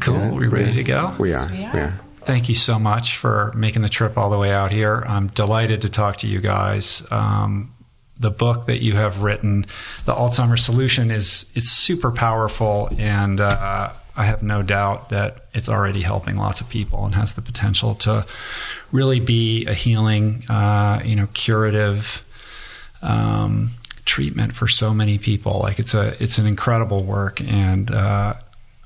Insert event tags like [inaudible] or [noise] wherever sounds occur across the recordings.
Cool. Yeah, we ready to go? We Yes, are. we are. We are. Thank you so much for making the trip all the way out here. I'm delighted to talk to you guys. Um, the book that you have written, the Alzheimer's Solution, is it's super powerful, and uh, I have no doubt that it's already helping lots of people and has the potential to really be a healing, uh, you know, curative um, treatment for so many people. Like it's a it's an incredible work, and uh,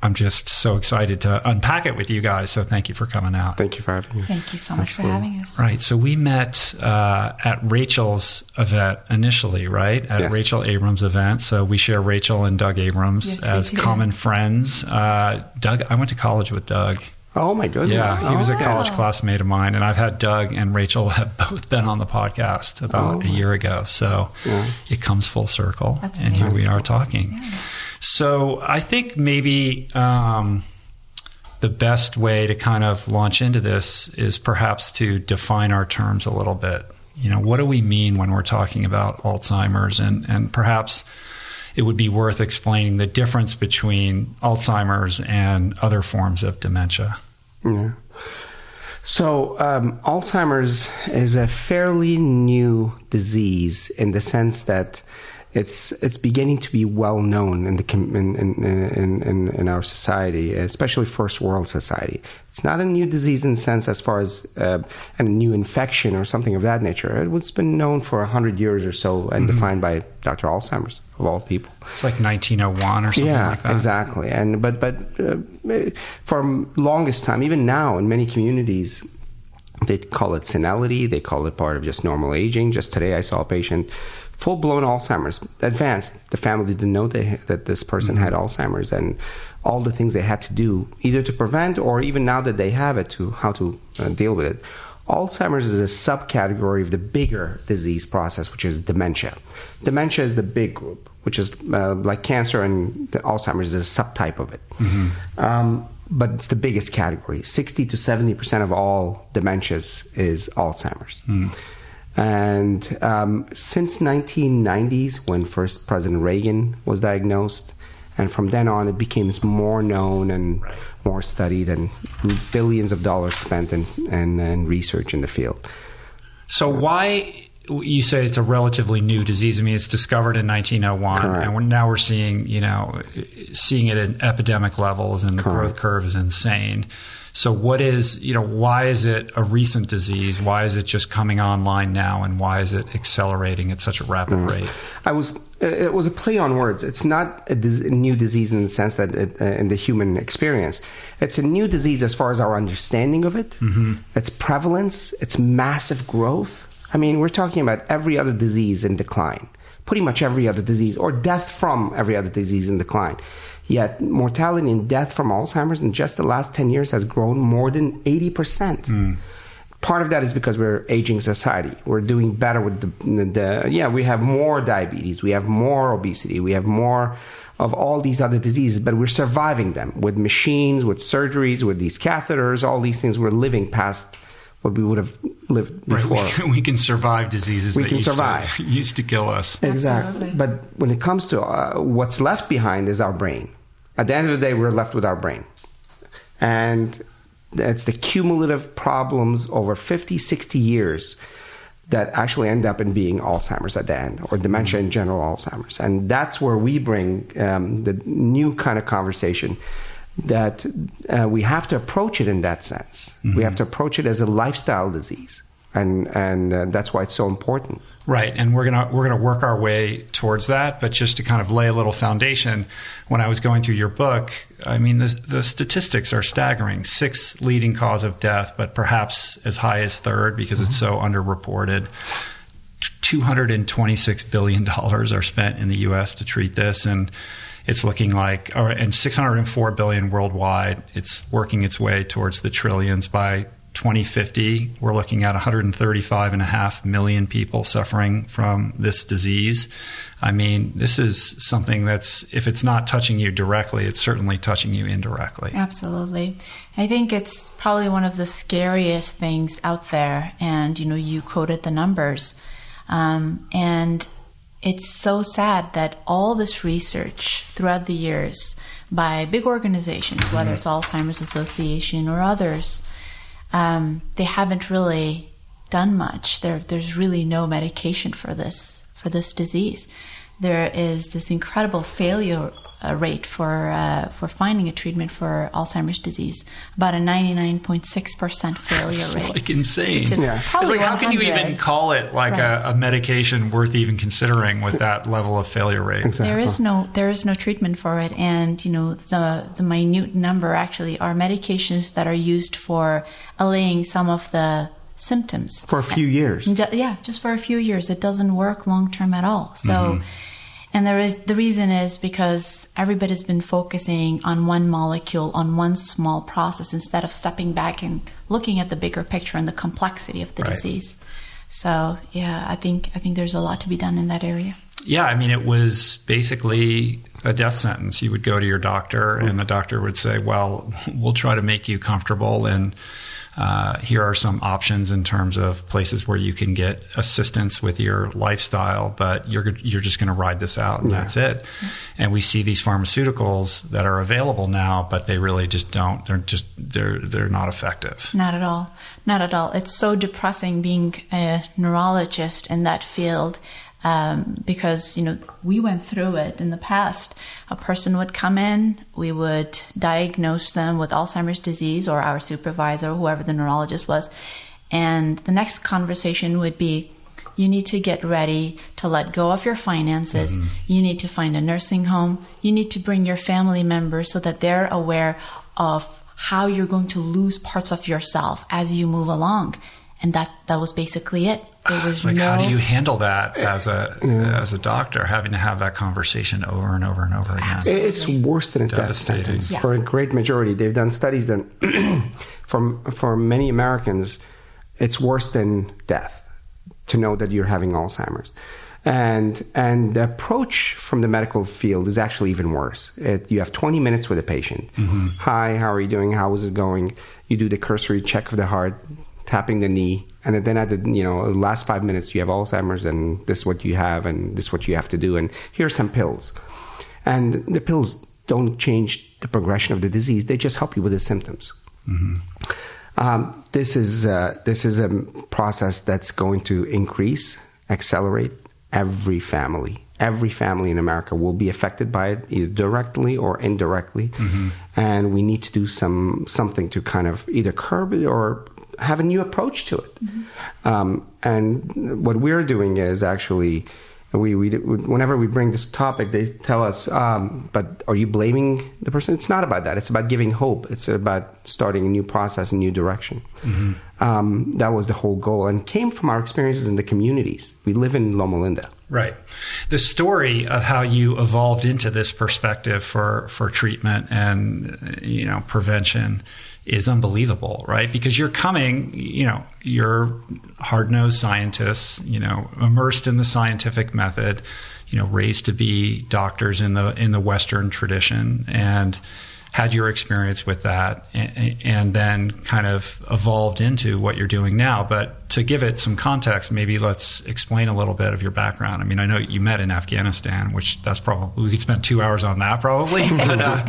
I'm just so excited to unpack it with you guys. So thank you for coming out. Thank you for having me. Thank you so much Absolutely. for having us. Right. So we met uh, at Rachel's event initially, right? At Yes. Rachel Abrams' event. So we share Rachel and Doug Abrams Yes, as common friends. Uh, Doug, I went to college with Doug. Oh my goodness. Yeah, he was a Oh, college wow. classmate of mine, and I've had Doug and Rachel [laughs] have both been on the podcast about Oh. a year ago. So Yeah. it comes full circle, That's and here we are talking. So I think maybe um, the best way to kind of launch into this is perhaps to define our terms a little bit. You know, what do we mean when we're talking about Alzheimer's, and and perhaps it would be worth explaining the difference between Alzheimer's and other forms of dementia. Yeah. So, um, Alzheimer's is a fairly new disease in the sense that it's it's beginning to be well known in the in, in, in, in, our society, especially first world society. It's not a new disease in the sense as far as uh, a new infection or something of that nature. It was been known for hundred years or so and defined by Dr. Alzheimer's of all people. It's like 1901 or something yeah, like that. exactly. And but but uh, for longest time, even now in many communities, they call it senility. They call it part of just normal aging. Just today, I saw a patient, full blown Alzheimer's, advanced. The family didn't know they, that this person had Alzheimer's, and all the things they had to do, either to prevent or even now that they have it, to how to uh, deal with it. Alzheimer's is a subcategory of the bigger disease process, which is dementia. Dementia is the big group, which is uh, like cancer, and the Alzheimer's is a subtype of it. Um, but it's the biggest category. 60 to 70% of all dementias is Alzheimer's. And um, since 1990s, when first President Reagan was diagnosed, and from then on, it became more known and more studied, and billions of dollars spent in, in, in research in the field. So why you say it's a relatively new disease? I mean, it's discovered in 1901, Correct. and we're, now we're seeing you know seeing it at epidemic levels, and the Correct. growth curve is insane. So what is you know why is it a recent disease? Why is it just coming online now, and why is it accelerating at such a rapid rate? I was. It was a play on words. It's not a, dis- new disease in the sense that it, uh, in the human experience, it's a new disease as far as our understanding of it, its prevalence, its massive growth. I mean, we're talking about every other disease in decline, pretty much every other disease, or death from every other disease in decline. Yet mortality and death from Alzheimer's in just the last ten years has grown more than eighty percent part of that is because we're aging society. We're doing better with the, the, yeah. We have more diabetes, we have more obesity, we have more of all these other diseases, but we're surviving them with machines, with surgeries, with these catheters, all these things. We're living past what we would have lived before. we, can, we can survive diseases We that can used, survive. To, [laughs] used to kill us. Exactly. Absolutely. But when it comes to uh, what's left behind is our brain. At the end of the day, we're left with our brain. And it's the cumulative problems over 50, 60 years that actually end up in being Alzheimer's at the end, or dementia in general, Alzheimer's. And that's where we bring um, the new kind of conversation that uh, we have to approach it in that sense. We have to approach it as a lifestyle disease. And, and uh, that's why it's so important. Right, and we're gonna we're gonna work our way towards that. But just to kind of lay a little foundation, when I was going through your book, I mean the the statistics are staggering. six leading cause of death, but perhaps as high as third because it's so underreported. Two hundred and twenty six billion dollars are spent in the U.S. to treat this, and it's looking like, or, and six hundred and four billion worldwide. It's working its way towards the trillions by 2050, we're looking at 135.5 million people suffering from this disease. I mean, this is something that's, if it's not touching you directly, it's certainly touching you indirectly. Absolutely. I think it's probably one of the scariest things out there. And, you know, you quoted the numbers. Um, and it's so sad that all this research throughout the years by big organizations, whether it's Alzheimer's Association or others, um, they haven't really done much. There, there's really no medication for this for this disease. There is this incredible failure rate for uh, for finding a treatment for Alzheimer's disease, about a 99.6% failure It's rate. like insane. Yeah. It's like how can you even call it like Right. a, a medication worth even considering with that level of failure rate? Exactly. There is no there is no treatment for it, and you know the the minute number actually are medications that are used for allaying some of the symptoms. for a few years. Yeah, just for a few years. It doesn't work long term at all. So, Mm-hmm. And there is the reason is because everybody's been focusing on one molecule, on one small process, instead of stepping back and looking at the bigger picture and the complexity of the Right. disease. So, yeah, I think I think there's a lot to be done in that area. Yeah, I mean, it was basically a death sentence. You would go to your doctor, and the doctor would say, "Well, [laughs] we'll try to make you comfortable, and uh, here are some options in terms of places where you can get assistance with your lifestyle, but you're you're just going to ride this out, and Yeah. that's it." And we see these pharmaceuticals that are available now, but they really just don't. They're just they're they're not effective. Not at all. Not at all. It's so depressing being a neurologist in that field um, because, you know, we went through it in the past. A person would come in, we would diagnose them with Alzheimer's disease or our supervisor, whoever the neurologist was. And the next conversation would be, you need to get ready to let go of your finances. You need to find a nursing home. You need to bring your family members so that they're aware of how you're going to lose parts of yourself as you move along. And that that was basically it. There was It's like, no how do you handle that as a as a doctor, having to have that conversation over and over and over again? Absolutely. It's worse than a death Devastating. sentence Yeah. for a great majority. They've done studies that [clears throat] for for many Americans, it's worse than death to know that you're having Alzheimer's. And and the approach from the medical field is actually even worse. It, you have 20 minutes with a patient. Mm-hmm. Hi, how are you doing? How is it going? You do the cursory check of the heart, tapping the knee, and then at the you know last five minutes you have Alzheimer's, and this is what you have, and this is what you have to do, and here's some pills. And the pills don't change the progression of the disease; they just help you with the symptoms. Um, this is uh, this is a process that's going to increase, accelerate every family. Every family in America will be affected by it, either directly or indirectly, and we need to do some something to kind of either curb it or have a new approach to it. Um, and what we're doing is actually we, we whenever we bring this topic, they tell us, um, "But are you blaming the person?" It's not about that. It's about giving hope. It's about starting a new process, a new direction. Um, that was the whole goal, and came from our experiences in the communities. We live in Loma Linda. Right. The story of how you evolved into this perspective for, for treatment and you know prevention is unbelievable, right? Because you're coming, you know, you're hard nosed scientists, you know, immersed in the scientific method, you know, raised to be doctors in the in the Western tradition, and had your experience with that, and, and then kind of evolved into what you're doing now. But to give it some context, maybe let's explain a little bit of your background. I mean, I know you met in Afghanistan, which that's probably we could spend two hours on that probably. [laughs] but, uh,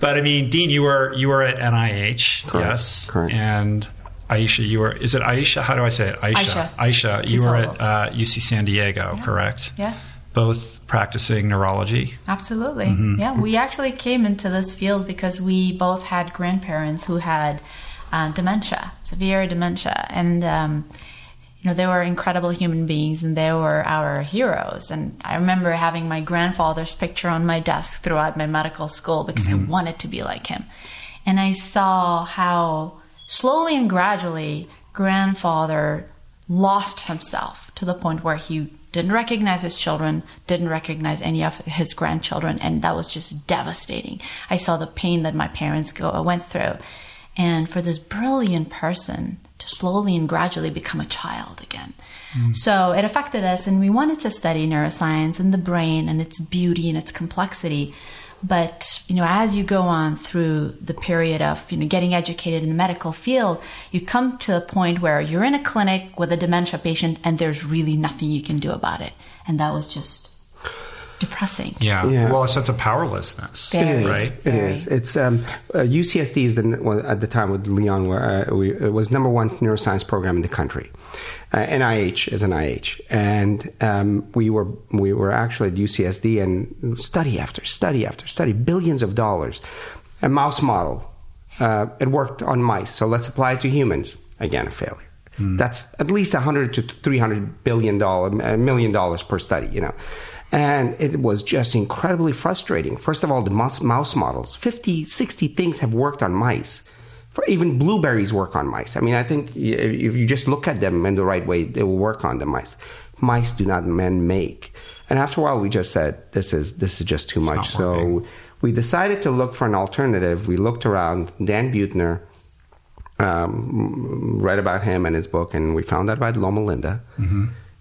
but I mean, Dean, you were you were at NIH, Correct, yes, correct. and Ayesha, you were is it Ayesha? How do I say it? Ayesha. Ayesha. Ayesha, Two you were at uh, UC San Diego, correct? Yes. Both practicing neurology. Absolutely. Mm-hmm. Yeah, we actually came into this field because we both had grandparents who had uh, dementia, severe dementia, and um, you know they were incredible human beings and they were our heroes. And I remember having my grandfather's picture on my desk throughout my medical school because I wanted to be like him, and I saw how slowly and gradually grandfather lost himself to the point where he didn't recognize his children, didn't recognize any of his grandchildren, and that was just devastating. I saw the pain that my parents go, uh, went through. And for this brilliant person to slowly and gradually become a child again. Hmm. So it affected us, and we wanted to study neuroscience and the brain and its beauty and its complexity. But you know, as you go on through the period of you know getting educated in the medical field, you come to a point where you're in a clinic with a dementia patient, and there's really nothing you can do about it, and that was just depressing. Yeah. Yeah. Well, a sense of powerlessness. Very. It is. Right? It Very. is. It's um, uh, UCSD is the well, at the time with Leon, where uh, we, it was number one neuroscience program in the country. Uh, NIH is an IH, and um, we were we were actually at UCSD and study after study after study, billions of dollars. A mouse model, uh, it worked on mice, so let's apply it to humans. Again, a failure. That's at least 100 to 300 billion dollar uh, million dollars per study, you know. And it was just incredibly frustrating. First of all, the mouse, mouse models, 50, 60 things have worked on mice. For even blueberries work on mice. I mean, I think if you just look at them in the right way, they will work on the mice. Mice do not men make. And after a while, we just said, this is, this is just too much. So we decided to look for an alternative. We looked around. Dan Buettner, um, read about him and his book, and we found out about Loma Linda,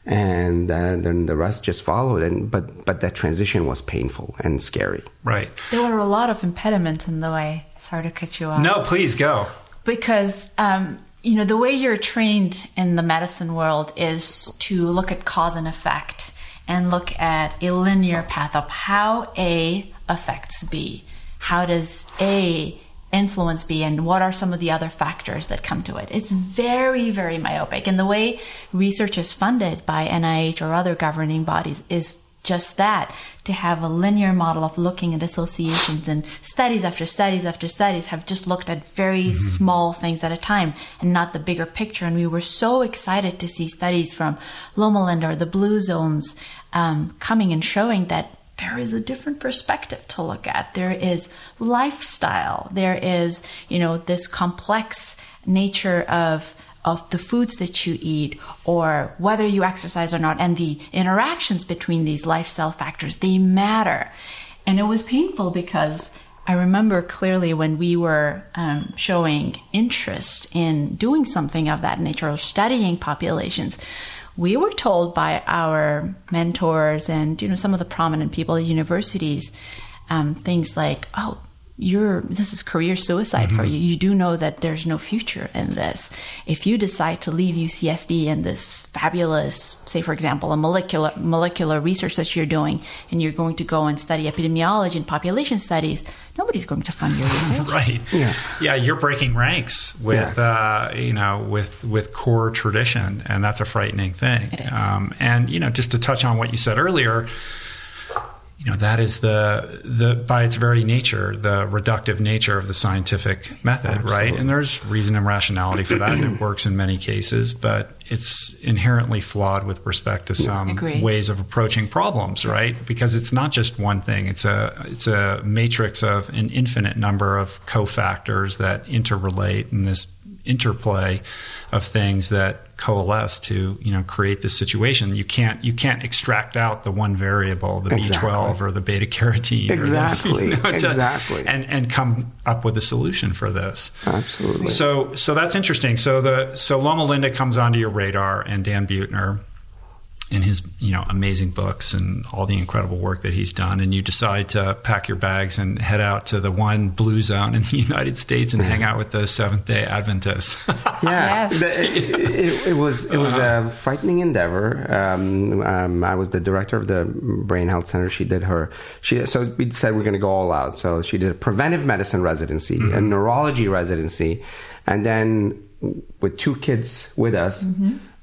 and uh, then the rest just followed. And but but that transition was painful and scary. Right. There were a lot of impediments in the way. Sorry to cut you off. No, please go. because um, you know the way you're trained in the medicine world is to look at cause and effect and look at a linear path of how A affects B. How does A influence B, and what are some of the other factors that come to it? It's very, very myopic, and the way research is funded by NIH or other governing bodies is just that to have a linear model of looking at associations and studies after studies after studies have just looked at very small things at a time and not the bigger picture. And we were so excited to see studies from loma linda or the blue zones um, coming and showing that there is a different perspective to look at. There is lifestyle. There is you know this complex nature of of the foods that you eat or whether you exercise or not and the interactions between these lifestyle factors they matter. And it was painful because i remember clearly when we were um, showing interest in doing something of that nature or studying populations we were told by our mentors and you know some of the prominent people at universities um, things like oh you're this is career suicide for you you do know that there's no future in this if you decide to leave ucsd and this fabulous say for example a molecular molecular research that you're doing and you're going to go and study epidemiology and population studies nobody's going to fund your [laughs] research Right. Yeah. Yeah, you're breaking ranks with Yes. uh, you know with with core tradition, and that's a frightening thing. It is. Um, and you know, just to touch on what you said earlier, you know that is the the by its very nature the reductive nature of the scientific method, right? And there's reason and rationality for that, and it works in many cases, but it's inherently flawed with respect to some Agree. ways of approaching problems, right? Because it's not just one thing; it's a it's a matrix of an infinite number of cofactors that interrelate in this interplay of things that coalesce to you know create this situation. You can't you can't extract out the one variable, the Exactly. B12 or the beta carotene, Exactly. the, to- Exactly. and and come up with a solution for this. Absolutely. So so that's interesting. So the so Loma Linda comes onto your radar, and Dan Buettner, in his you know amazing books and all the incredible work that he's done, and you decide to pack your bags and head out to the one blue zone in [laughs] the United States and hang out with the Seventh Day Adventists. [laughs] Yeah, Yes. The- it, it, it was it was a frightening endeavor. Um, um, I was the director of the Brain Health Center. She did her she so we said we're going to go all out. So she did a preventive medicine residency, a neurology residency, and then with two kids with us.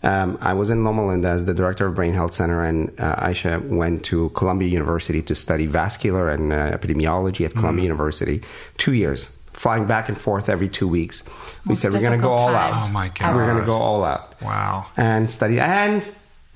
Um, I was in Loma Linda as the director of Brain Health Center, and uh, Ayesha went to Columbia University to study vascular and uh, epidemiology at Columbia University. Two years, flying back and forth every two weeks. We Most said we're going to go difficult all out. Oh, my God. We're going to go all out wow. and study. And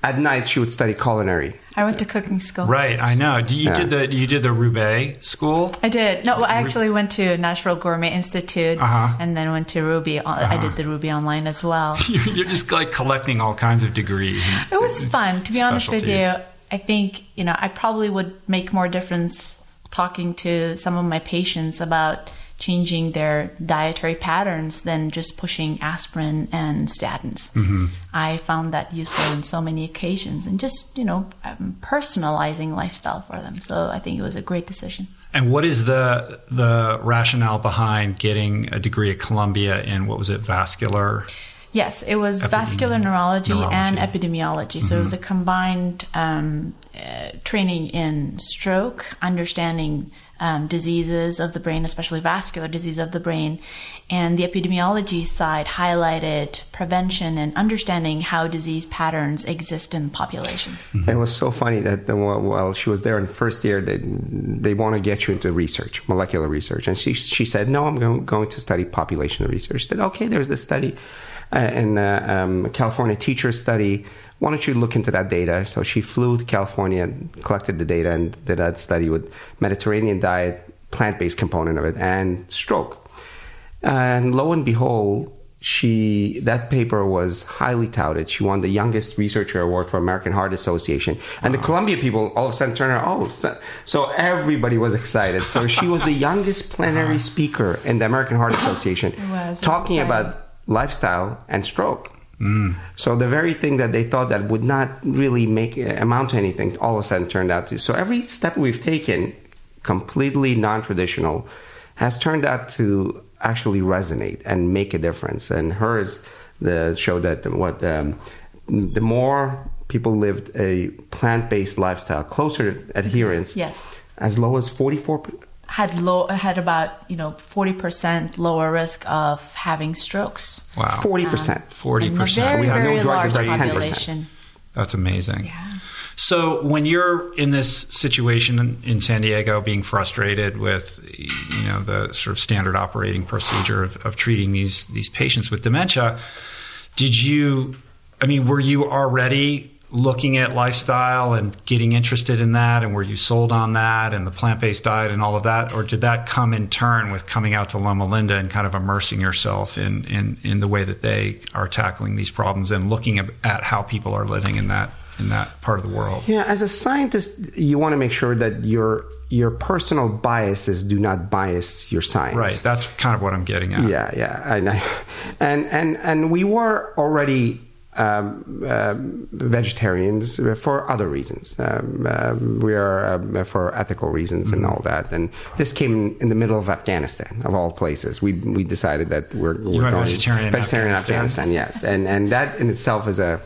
at night, she would study culinary. i went to cooking school Right, I know. Do you Yeah. did the you did the Rouxbe school? I did. No, I actually went to Natural Gourmet Institute Uh-huh. and then went to Rouxbe. I did the Rouxbe online as well. [laughs] You're just like collecting all kinds of degrees. It was fun, to be honest with you. I think, you know, I probably would make more difference talking to some of my patients about changing their dietary patterns than just pushing aspirin and statins. Mm-hmm. I found that useful in so many occasions and just, you know, um, personalizing lifestyle for them. So I think it was a great decision. And what is the the rationale behind getting a degree at Columbia in what was it, vascular? Yes, it was vascular neurology, neurology, and epidemiology. So mm-hmm. it was a combined um, uh, training in stroke, understanding um, diseases of the brain, especially vascular disease of the brain. And the epidemiology side highlighted prevention and understanding how disease patterns exist in the population. Mm-hmm. It was so funny that while she was there in the first year, they, they want to get you into research, molecular research. And she, she said, No, I'm going, going to study population research. She said, Okay, there's this study uh, in uh, um, California teacher study why don't you look into that data? So she flew to California, and collected the data, and did that study with Mediterranean diet, plant based component of it, and stroke. And lo and behold, she that paper was highly touted. She won the youngest researcher award for American Heart Association, and wow. the Columbia people all of a sudden turned around. Oh, so, so everybody was excited. So she was the youngest [laughs] plenary speaker in the American Heart Association, talking about lifestyle and stroke. Mm. So the very thing that they thought that would not really make amount to anything, all of a sudden turned out to. So every step we've taken, completely non-traditional, has turned out to actually resonate and make a difference. And hers, the show that what um, the more people lived a plant-based lifestyle, closer adherence, yes, as low as forty-four had low had about you know forty percent lower risk of having strokes. Wow, uh, forty percent, forty percent. We have no large population. That's amazing. Yeah. So when you're in this situation in San Diego, being frustrated with you know the sort of standard operating procedure of, of treating these these patients with dementia, did you? I mean, were you already looking at lifestyle and getting interested in that and were you sold on that and the plant-based diet and all of that? Or did that come in turn with coming out to Loma Linda and kind of immersing yourself in, in, in the way that they are tackling these problems and looking at how people are living in that in that part of the world? Yeah as a scientist you want to make sure that your your personal biases do not bias your science. Right that's kind of what i'm getting at. Yeah yeah and and and, and we were already um, um, vegetarians for other reasons. Um, um we are um, for ethical reasons mm-hmm. and all that. And this came in the middle of Afghanistan, of all places. We we decided that we're, we're going vegetarian, vegetarian in Afghanistan. Yes, and and that in itself is a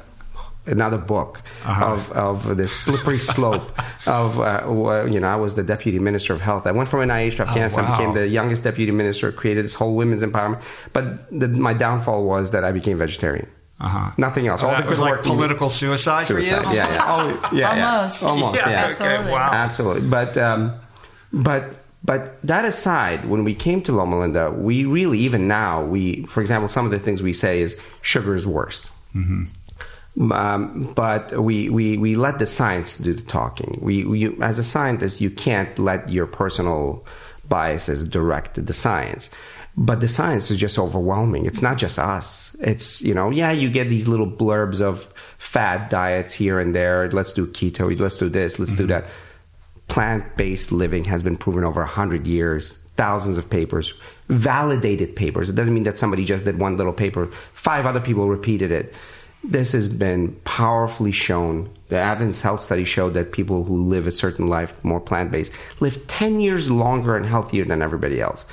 another book uh-huh. of, of this slippery [laughs] slope of uh, you know I was the deputy minister of health. I went from NIH to oh, Afghanistan, oh, wow. became the youngest deputy minister, created this whole women's empowerment. But the, my downfall was that I became vegetarian. Uh-huh. Nothing else. Oh, All that was like political suicide, suicide. for you. Yeah, yeah. Oh, [laughs] yeah, almost, yeah. almost. Yeah, yeah. absolutely. Okay, wow. absolutely. But, um, but, but that aside, when we came to Loma Linda, we really, even now, we, for example, some of the things we say is sugar is worse. Mm-hmm. Um, but we, we, we let the science do the talking. We, we, as a scientist, you can't let your personal biases direct the science but the science is just overwhelming. It's not just us. It's, you know, yeah, you get these little blurbs of fad diets here and there. Let's do keto. Let's do this. Let's mm-hmm. do that. Plant based living has been proven over 100 years, thousands of papers, validated papers. It doesn't mean that somebody just did one little paper, five other people repeated it. This has been powerfully shown. The Adventist Health Study showed that people who live a certain life, more plant based, live 10 years longer and healthier than everybody else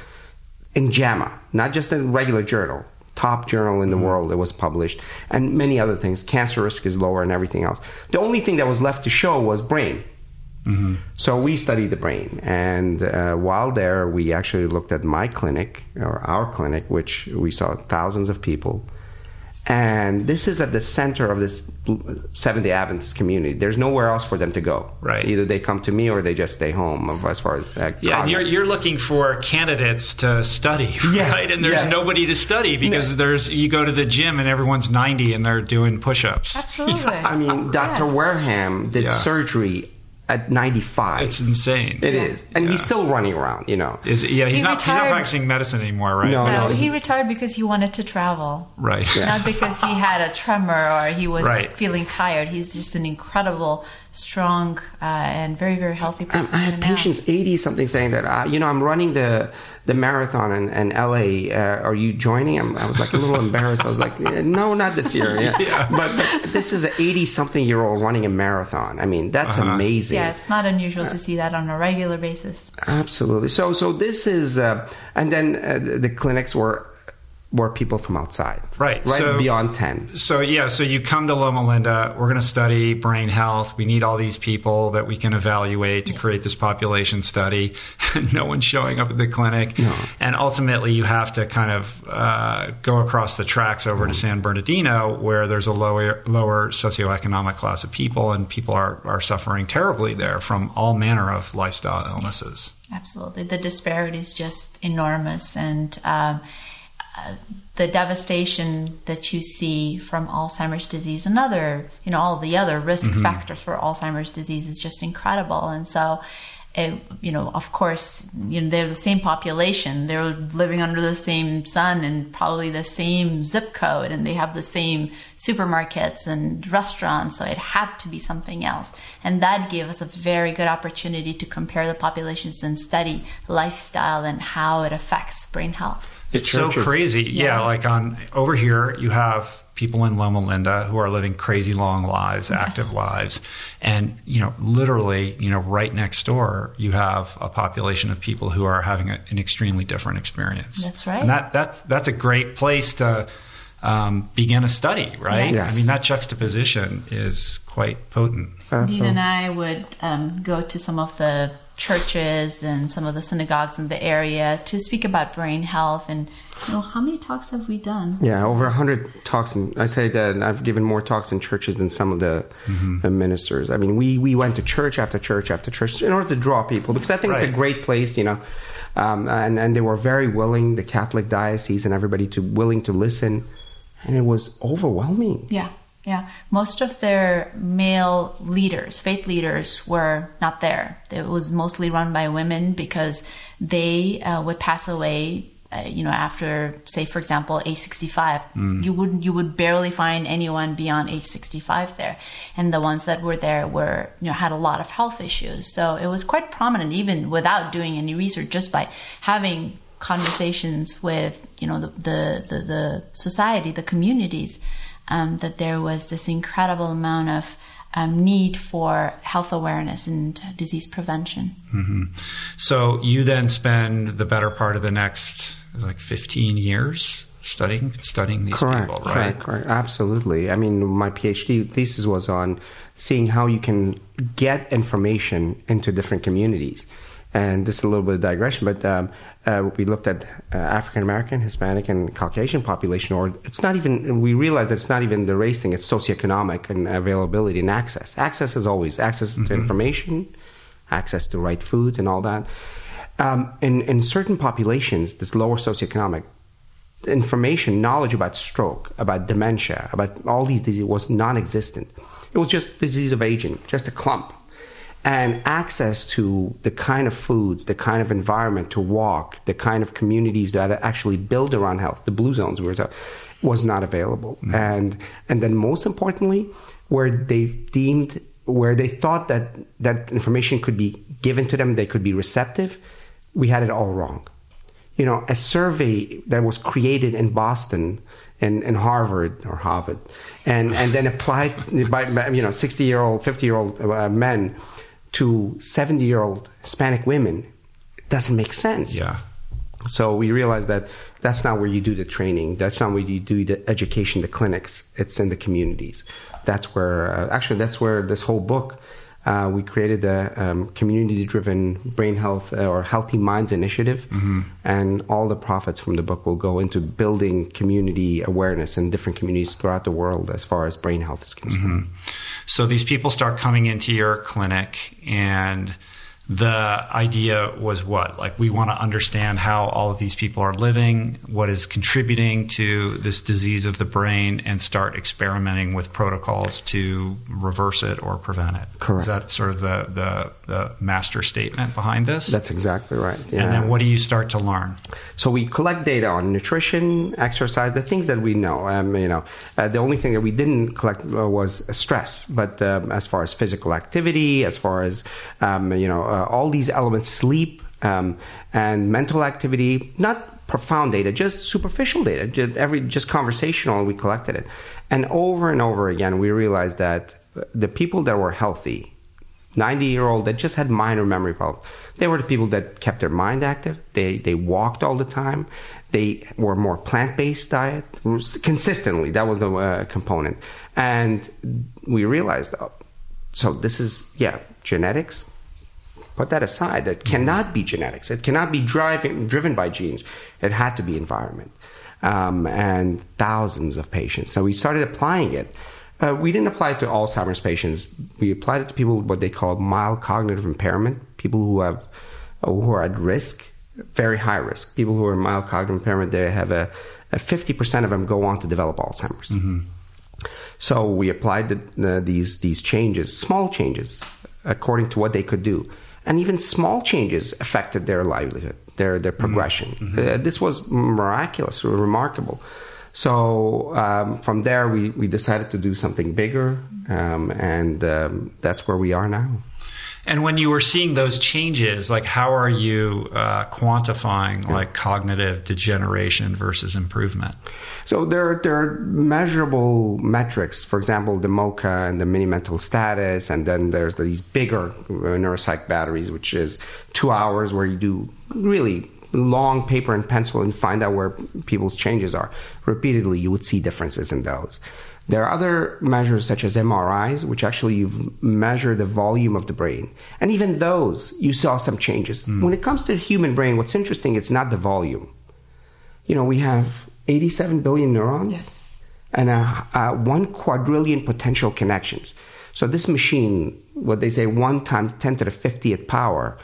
in JAMA, not just in regular journal, top journal in the mm-hmm. world that was published, and many other things. Cancer risk is lower and everything else. The only thing that was left to show was brain. Mm-hmm. So we studied the brain, and uh, while there, we actually looked at my clinic or our clinic, which we saw thousands of people and this is at the center of this Seventh Day Adventist community. There's nowhere else for them to go. Right. Either they come to me or they just stay home. As far as uh, yeah, you're you're looking for candidates to study, [laughs] yes, right? And there's yes. nobody to study because no. there's you go to the gym and everyone's 90 and they're doing push-ups. [laughs] Absolutely. Yeah. I mean, Dr. Yes. Wareham did yeah. surgery at 95. It's insane. It yeah. is, And yeah. he's still running around, you know. Is Yeah, he's, he not, he's not practicing medicine anymore, right? No, no, no he retired because he wanted to travel. Right. Yeah. Not because he had a tremor or he was right. feeling tired. He's just an incredible strong uh, and very very healthy person. I had patients eighty something saying that uh, you know I'm running the the marathon in, in LA. Uh, are you joining? I'm, i was like a little [laughs] embarrassed. I was like, no, not this year. Yeah, [laughs] yeah. But, but, this is an eighty something year old running a marathon. I mean, that's uh-huh. amazing. Yeah, it's not unusual to see that on a regular basis. Absolutely. So so this is, uh, and then uh, the clinics were more people from outside. Right. Right so, beyond 10. So, yeah, so you come to Loma Linda, we're going to study brain health. We need all these people that we can evaluate to create this population study. [laughs] no one's showing up at the clinic. No. And ultimately, you have to kind of uh, go across the tracks over mm. to San Bernardino, where there's a lower, lower socioeconomic class of people, and people are, are suffering terribly there from all manner of lifestyle illnesses. Absolutely. The disparity is just enormous. And, um, the devastation that you see from Alzheimer's disease and other, you know, all the other risk mm-hmm. factors for Alzheimer's disease is just incredible. And so, it, you know, of course, you know, they're the same population. They're living under the same sun and probably the same zip code, and they have the same supermarkets and restaurants. So it had to be something else, and that gave us a very good opportunity to compare the populations and study lifestyle and how it affects brain health. It's so crazy. Yeah. yeah. like on over here, you have people in Loma Linda who are living crazy long lives, yes. active lives, and you know, literally, you know, right next door, you have a population of people who are having a, an extremely different experience. That's right. And that that's that's a great place to um, begin a study, right? Yes. I mean, that juxtaposition is quite potent. Dean and I would um, go to some of the churches and some of the synagogues in the area to speak about brain health. And you know how many talks have we done? Yeah over 100 talks. And i say that i've given more talks in churches than some of the, mm-hmm. the ministers. I mean we we went to church after church after church in order to draw people because i think right. it's a great place you know. Um, and and they were very willing the catholic diocese and everybody to willing to listen. And it was overwhelming. Yeah yeah, most of their male leaders, faith leaders, were not there. It was mostly run by women because they uh, would pass away. Uh, you know, after say, for example, age sixty-five, mm. you would you would barely find anyone beyond age sixty-five there, and the ones that were there were you know had a lot of health issues. So it was quite prominent, even without doing any research, just by having conversations with you know the the, the, the society, the communities um, that there was this incredible amount of um, need for health awareness and disease prevention. Mm-hmm. So you then spend the better part of the next like 15 years studying studying these correct, people, right? Correct, correct, absolutely. I mean, my PhD thesis was on seeing how you can get information into different communities. And this is a little bit of digression, but um, uh, we looked at uh, African American, Hispanic, and Caucasian population, or it's not even, we realized that it's not even the race thing, it's socioeconomic and availability and access. Access is always access mm-hmm. to information, access to right foods, and all that. Um, in, in certain populations, this lower socioeconomic, information, knowledge about stroke, about dementia, about all these diseases was non existent. It was just disease of aging, just a clump and access to the kind of foods, the kind of environment to walk, the kind of communities that actually build around health, the blue zones we were talking, was not available. Mm-hmm. And and then most importantly, where they deemed where they thought that that information could be given to them, they could be receptive, we had it all wrong. You know, a survey that was created in Boston and, and Harvard or Harvard, and, and then applied by, you know 60 year old, 50 year old uh, men to 70 year old Hispanic women doesn't make sense. Yeah. So we realized that that's not where you do the training. That's not where you do the education, the clinics. It's in the communities. That's where, uh, actually, that's where this whole book, uh, we created a um, community driven brain health uh, or healthy minds initiative. Mm-hmm. And all the profits from the book will go into building community awareness in different communities throughout the world as far as brain health is concerned. Mm-hmm. So these people start coming into your clinic and the idea was what? Like, we want to understand how all of these people are living, what is contributing to this disease of the brain, and start experimenting with protocols to reverse it or prevent it. Correct. Is that sort of the, the, the master statement behind this? That's exactly right. Yeah. And then what do you start to learn? So we collect data on nutrition, exercise, the things that we know. Um, you know, uh, the only thing that we didn't collect uh, was stress. But um, as far as physical activity, as far as um, you know. Uh, uh, all these elements sleep um, and mental activity, not profound data, just superficial data, just every just conversational, we collected it. And over and over again, we realized that the people that were healthy, 90 year old that just had minor memory problems, they were the people that kept their mind active. They they walked all the time. They were more plant based diet consistently. That was the uh, component, and we realized. Oh, so this is yeah genetics put that aside. That cannot be genetics. It cannot be driving, driven by genes. It had to be environment. Um, and thousands of patients. So we started applying it. Uh, we didn't apply it to Alzheimer's patients. We applied it to people what they call mild cognitive impairment, people who have who are at risk, very high risk. People who are mild cognitive impairment, they have a, a 50% of them go on to develop Alzheimer's. Mm-hmm. So we applied the, the, these these changes, small changes, according to what they could do and even small changes affected their livelihood, their their mm-hmm. progression. Mm-hmm. Uh, this was miraculous, remarkable. So um, from there, we, we decided to do something bigger, um, and um, that's where we are now. And when you were seeing those changes, like how are you uh, quantifying yeah. like cognitive degeneration versus improvement? So there, there are measurable metrics. For example, the MoCA and the mini mental status, and then there's these bigger uh, neuropsych batteries, which is two hours where you do really long paper and pencil and find out where people's changes are. Repeatedly, you would see differences in those. There are other measures such as MRIs, which actually you measure the volume of the brain. And even those, you saw some changes. Mm. When it comes to the human brain, what's interesting, it's not the volume. You know, we have 87 billion neurons yes. and a, a one quadrillion potential connections. So this machine, what they say, one times 10 to the 50th power,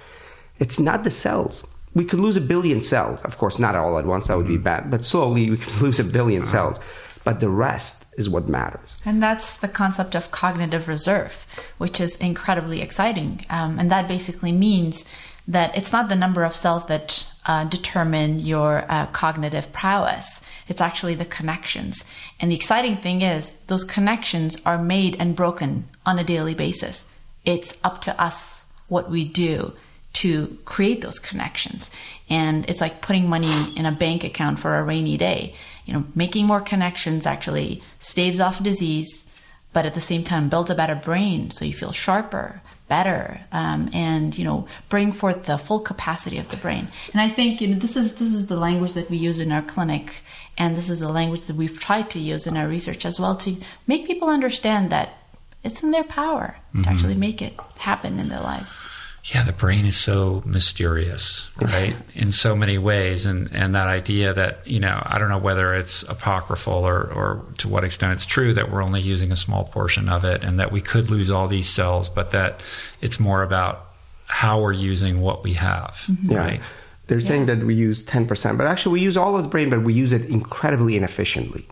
it's not the cells. We could lose a billion cells. Of course, not all at once, that would mm. be hmm. bad, but slowly we could [laughs] lose a 1000000000 uh-huh. cells. But the rest is what matters. And that's the concept of cognitive reserve, which is incredibly exciting. Um, and that basically means that it's not the number of cells that uh, determine your uh, cognitive prowess. It's actually the connections. And the exciting thing is, those connections are made and broken on a daily basis. It's up to us what we do to create those connections. And it's like putting money in a bank account for a rainy day you know, making more connections actually staves off disease, but at the same time builds a better brain so you feel sharper, better, um, and you know, bring forth the full capacity of the brain. And I think you know this is this is the language that we use in our clinic, and this is the language that we've tried to use in our research as well to make people understand that it's in their power mm-hmm. to actually make it happen in their lives yeah, the brain is so mysterious, right? in so many ways. And, and that idea that, you know, I don't know whether it's apocryphal or, or to what extent it's true that we're only using a small portion of it and that we could lose all these cells, but that it's more about how we're using what we have, mm-hmm. right? Yeah. They're yeah. saying that we use 10%, but actually we use all of the brain, but we use it incredibly inefficiently.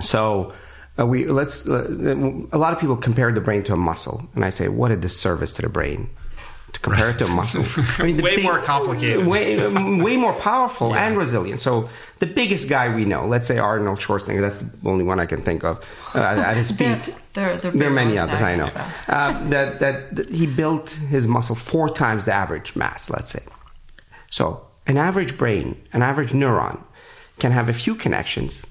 So, uh, we let's uh, a lot of people compare the brain to a muscle, and I say, what a disservice to the brain to compare right. it to a muscle. I mean, way big, more complicated, way way more powerful yeah. and resilient. So the biggest guy we know, let's say Arnold Schwarzenegger, that's the only one I can think of uh, at his [laughs] peak. there, there, there, are many others I know. So. Uh, that, that that he built his muscle four times the average mass. Let's say. So an average brain, an average neuron, can have a few connections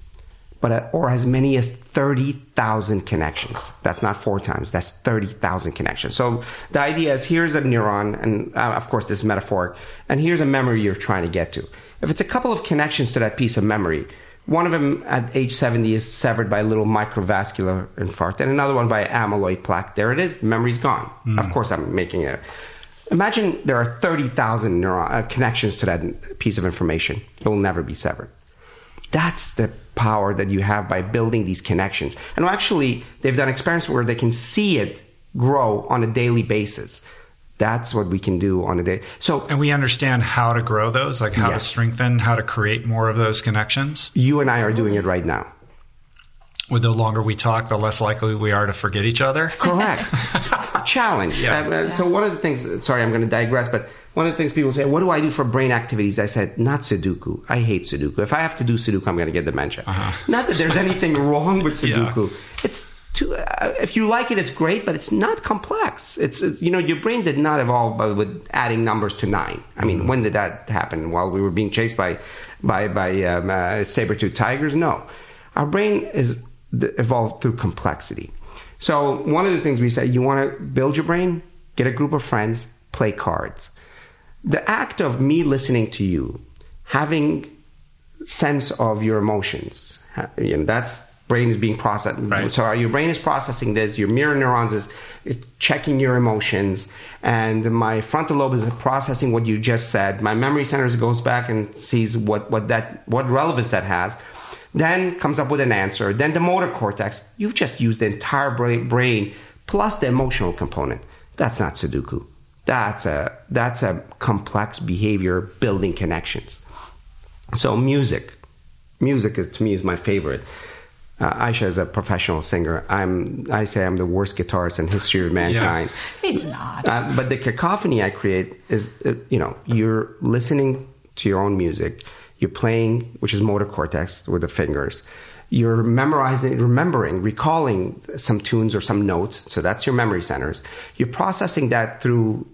but uh, or as many as 30,000 connections. That's not four times, that's 30,000 connections. So the idea is here's a neuron, and uh, of course, this is metaphoric, and here's a memory you're trying to get to. If it's a couple of connections to that piece of memory, one of them at age 70 is severed by a little microvascular infarct, and another one by amyloid plaque. There it is, the memory's gone. Mm. Of course, I'm making it. Imagine there are 30,000 neuron uh, connections to that piece of information. It will never be severed. That's the power that you have by building these connections. And actually, they've done experiments where they can see it grow on a daily basis. That's what we can do on a day. So, and we understand how to grow those, like how yes. to strengthen, how to create more of those connections. You and I are doing it right now. With the longer we talk, the less likely we are to forget each other. Correct. [laughs] Challenge. Yeah. Uh, uh, so one of the things. Sorry, I'm going to digress, but one of the things people say, "What do I do for brain activities?" I said, "Not Sudoku. I hate Sudoku. If I have to do Sudoku, I'm going to get dementia. Uh-huh. [laughs] Not that there's anything wrong with [laughs] Sudoku. Yeah. It's too, uh, if you like it, it's great, but it's not complex. It's, it's, you know your brain did not evolve by, with adding numbers to nine. I mean, mm-hmm. when did that happen? While we were being chased by by by um, uh, saber tooth tigers? No, our brain is evolved through complexity. So one of the things we say, you want to build your brain, get a group of friends, play cards. The act of me listening to you, having sense of your emotions, you know, that's brain is being processed. Right. So your brain is processing this. Your mirror neurons is checking your emotions, and my frontal lobe is processing what you just said. My memory centers goes back and sees what what that what relevance that has. Then comes up with an answer. Then the motor cortex. You've just used the entire brain plus the emotional component. That's not Sudoku. That's a that's a complex behavior building connections. So music, music is to me is my favorite uh, Ayesha is a professional singer. I'm, I say I'm the worst guitarist in history of mankind. Yeah. He's not. Uh, but the cacophony I create is, uh, you know, you're listening to your own music. You're playing, which is motor cortex with the fingers. You're memorizing, remembering, recalling some tunes or some notes. So that's your memory centers. You're processing that through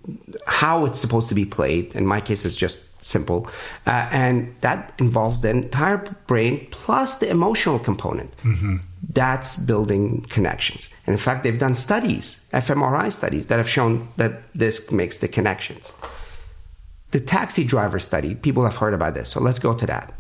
how it's supposed to be played. In my case, it's just simple. Uh, and that involves the entire brain plus the emotional component. Mm-hmm. That's building connections. And in fact, they've done studies, fMRI studies, that have shown that this makes the connections. The taxi driver study, people have heard about this, so let's go to that.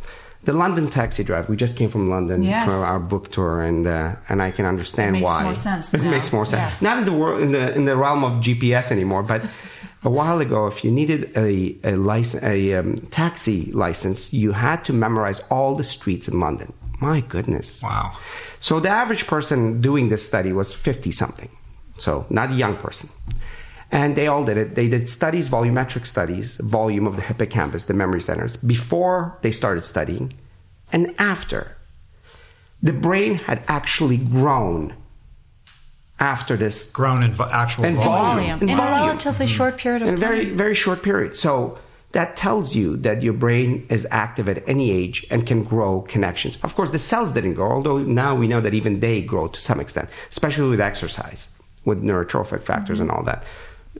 The London taxi driver. We just came from London yes. for our book tour, and uh, and I can understand it why. More sense [laughs] it makes more sense. Yes. Not in the world in the in the realm of GPS anymore, but [laughs] a while ago, if you needed a, a, license, a um, taxi license, you had to memorize all the streets in London. My goodness. Wow. So the average person doing this study was 50 something. So not a young person. And they all did it. They did studies, volumetric studies, volume of the hippocampus, the memory centers, before they started studying and after. The brain had actually grown after this grown in vo- actual in volume, volume. in, in volume. a relatively mm-hmm. short period of in time. a very very short period. So that tells you that your brain is active at any age and can grow connections. Of course, the cells didn't grow, although now we know that even they grow to some extent, especially with exercise, with neurotrophic factors mm-hmm. and all that.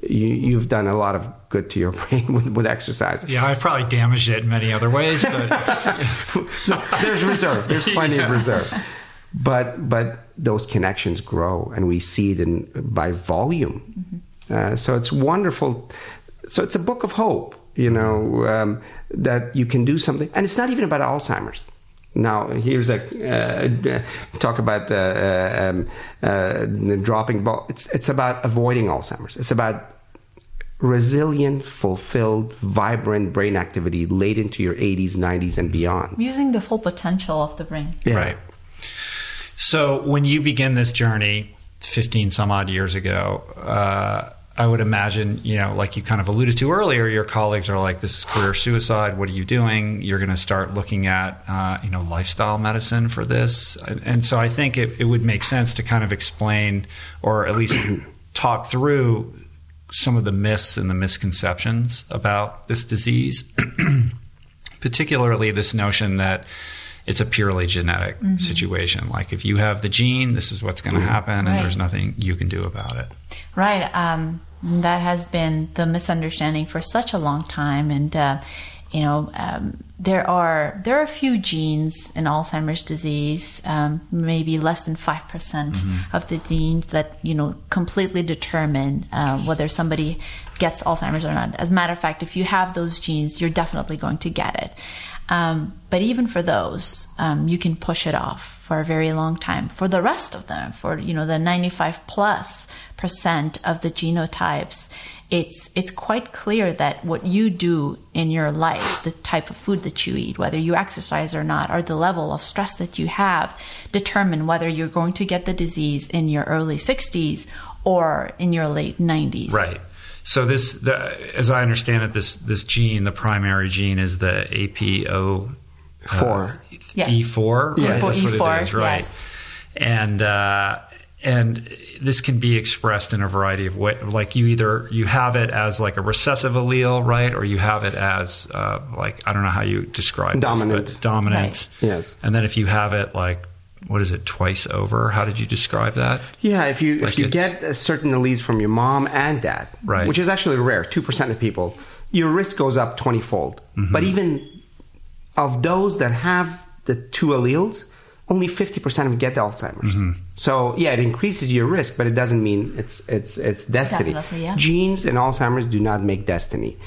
You, have done a lot of good to your [laughs] brain with, with, exercise. Yeah, I've probably damaged it in many other ways, but [laughs] no, there's reserve. There's plenty [laughs] yeah. of reserve but but those connections grow and we see it in by volume mm-hmm. uh, so it's wonderful so it's a book of hope you know um, that you can do something and it's not even about alzheimer's now here's a uh, talk about the, uh um, uh, dropping ball it's it's about avoiding alzheimer's it's about resilient, fulfilled, vibrant brain activity late into your 80s, 90s, and beyond. Using the full potential of the brain. Yeah. Right. So when you begin this journey 15 some odd years ago, uh, I would imagine, you know, like you kind of alluded to earlier, your colleagues are like, this is career suicide. What are you doing? You're going to start looking at, uh, you know, lifestyle medicine for this. And so I think it, it would make sense to kind of explain or at least [clears throat] talk through some of the myths and the misconceptions about this disease, [clears throat] particularly this notion that it's a purely genetic mm-hmm. situation. Like if you have the gene, this is what's going to happen, and right. there's nothing you can do about it. Right. Um, that has been the misunderstanding for such a long time, and uh, you know, um, there are there are a few genes in Alzheimer's disease, um, maybe less than five percent mm-hmm. of the genes that you know completely determine uh, whether somebody gets Alzheimer's or not. As a matter of fact, if you have those genes, you're definitely going to get it. Um, but even for those, um, you can push it off for a very long time. For the rest of them, for you know the 95 plus percent of the genotypes, it's it's quite clear that what you do in your life, the type of food that you eat, whether you exercise or not, or the level of stress that you have, determine whether you're going to get the disease in your early 60s or in your late 90s. Right. So this, the, as I understand it, this this gene, the primary gene, is the APO Four. Yes. E4. Yes. Right? That's what E4, it is, right? yes. And uh, and this can be expressed in a variety of ways. Like you either you have it as like a recessive allele, right, or you have it as uh, like I don't know how you describe Dominant. this, but dominant. Right. Yes. And then if you have it like what is it twice over? How did you describe that? Yeah, if you Like if you get a certain alleles from your mom and dad, Right. which is actually rare, two percent of people, your risk goes up twenty fold. Mm-hmm. But even of those that have the two alleles, only fifty percent of them get Alzheimer's. Mm-hmm. So yeah, it increases your risk, but it doesn't mean it's it's it's destiny. Definitely, yeah. Genes and Alzheimer's do not make destiny.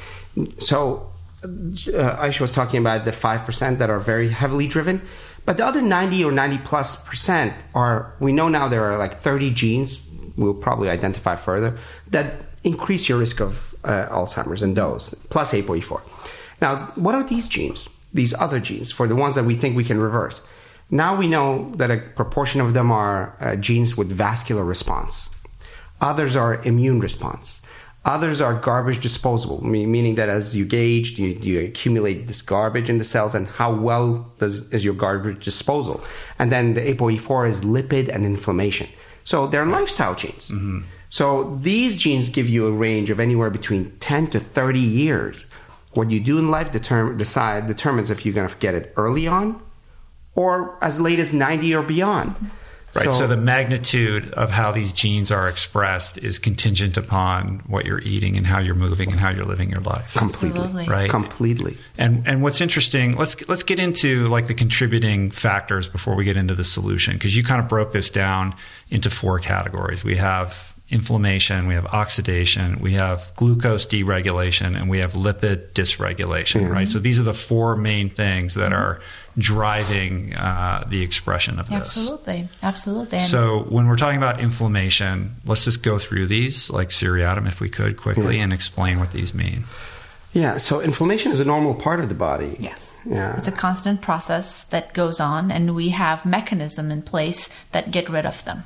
So uh, Ayesha was talking about the five percent that are very heavily driven, but the other ninety or ninety plus percent are. We know now there are like thirty genes. We'll probably identify further that increase your risk of uh, Alzheimer's and those plus ApoE4. Now, what are these genes? These other genes for the ones that we think we can reverse. Now we know that a proportion of them are uh, genes with vascular response. Others are immune response. Others are garbage disposable, meaning that as you gauge, you, you accumulate this garbage in the cells, and how well does, is your garbage disposal? And then the ApoE4 is lipid and inflammation. So they're lifestyle genes. Mm-hmm. So these genes give you a range of anywhere between 10 to 30 years. What you do in life determ- decide, determines if you're going to get it early on or as late as 90 or beyond. Right. So, the magnitude of how these genes are expressed is contingent upon what you're eating and how you're moving and how you're living your life. completely, Absolutely. Right. completely. And and what's interesting, let's let's get into like the contributing factors before we get into the solution because you kind of broke this down into four categories. We have inflammation, we have oxidation, we have glucose deregulation, and we have lipid dysregulation. Right. So these are the four main things that are driving uh, the expression of this. Absolutely, absolutely. So when we're talking about inflammation, let's just go through these like seriatim if we could quickly Yes. and explain what these mean. Yeah, so inflammation is a normal part of the body. Yes. Yeah. It's a constant process that goes on, and we have mechanism in place that get rid of them.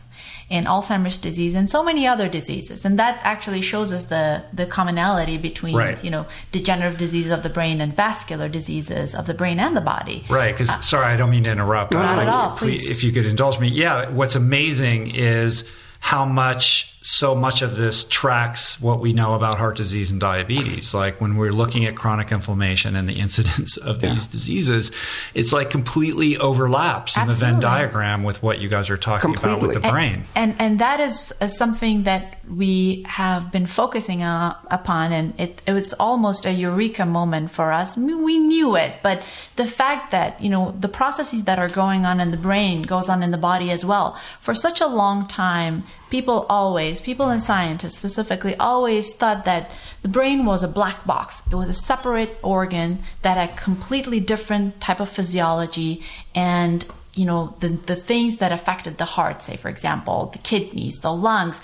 In Alzheimer's disease and so many other diseases, and that actually shows us the the commonality between Right. you know degenerative disease of the brain and vascular diseases of the brain and the body. Right, because uh, sorry, I don't mean to interrupt. Not I- at all, please- please. If you could indulge me, yeah. What's amazing is how much, so much of this tracks what we know about heart disease and diabetes. Like when we're looking at chronic inflammation and the incidence of Yeah. these diseases, it's like completely overlaps in the Venn diagram with what you guys are talking about with the Completely. brain. And and that is uh, something that we have been focusing uh, upon, and it, it was almost a eureka moment for us. I mean, we knew it, but the fact that you know the processes that are going on in the brain goes on in the body as well. For such a long time, people always, people and scientists specifically, always thought that the brain was a black box. It was a separate organ that had completely different type of physiology and you know the the things that affected the heart say for example the kidneys the lungs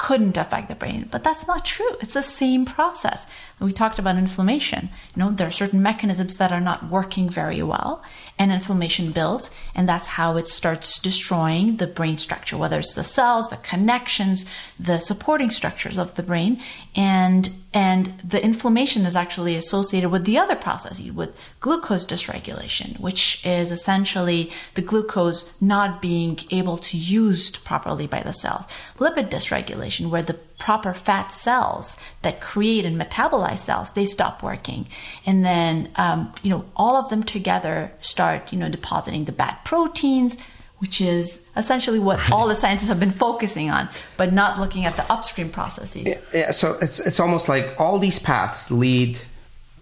couldn't affect the brain. But that's not true. It's the same process we talked about inflammation. You know there are certain mechanisms that are not working very well and inflammation builds and that's how it starts destroying the brain structure whether it's the cells the connections the supporting structures of the brain. And and the inflammation is actually associated with the other processes with glucose dysregulation which is essentially the glucose not being able to used properly by the cells. Lipid dysregulation where the proper fat cells that create and metabolize cells they stop working. And then um, you know all of them together start you know depositing the bad proteins which is essentially what all the scientists have been focusing on but not looking at the upstream processes. Yeah, so it's it's almost like all these paths lead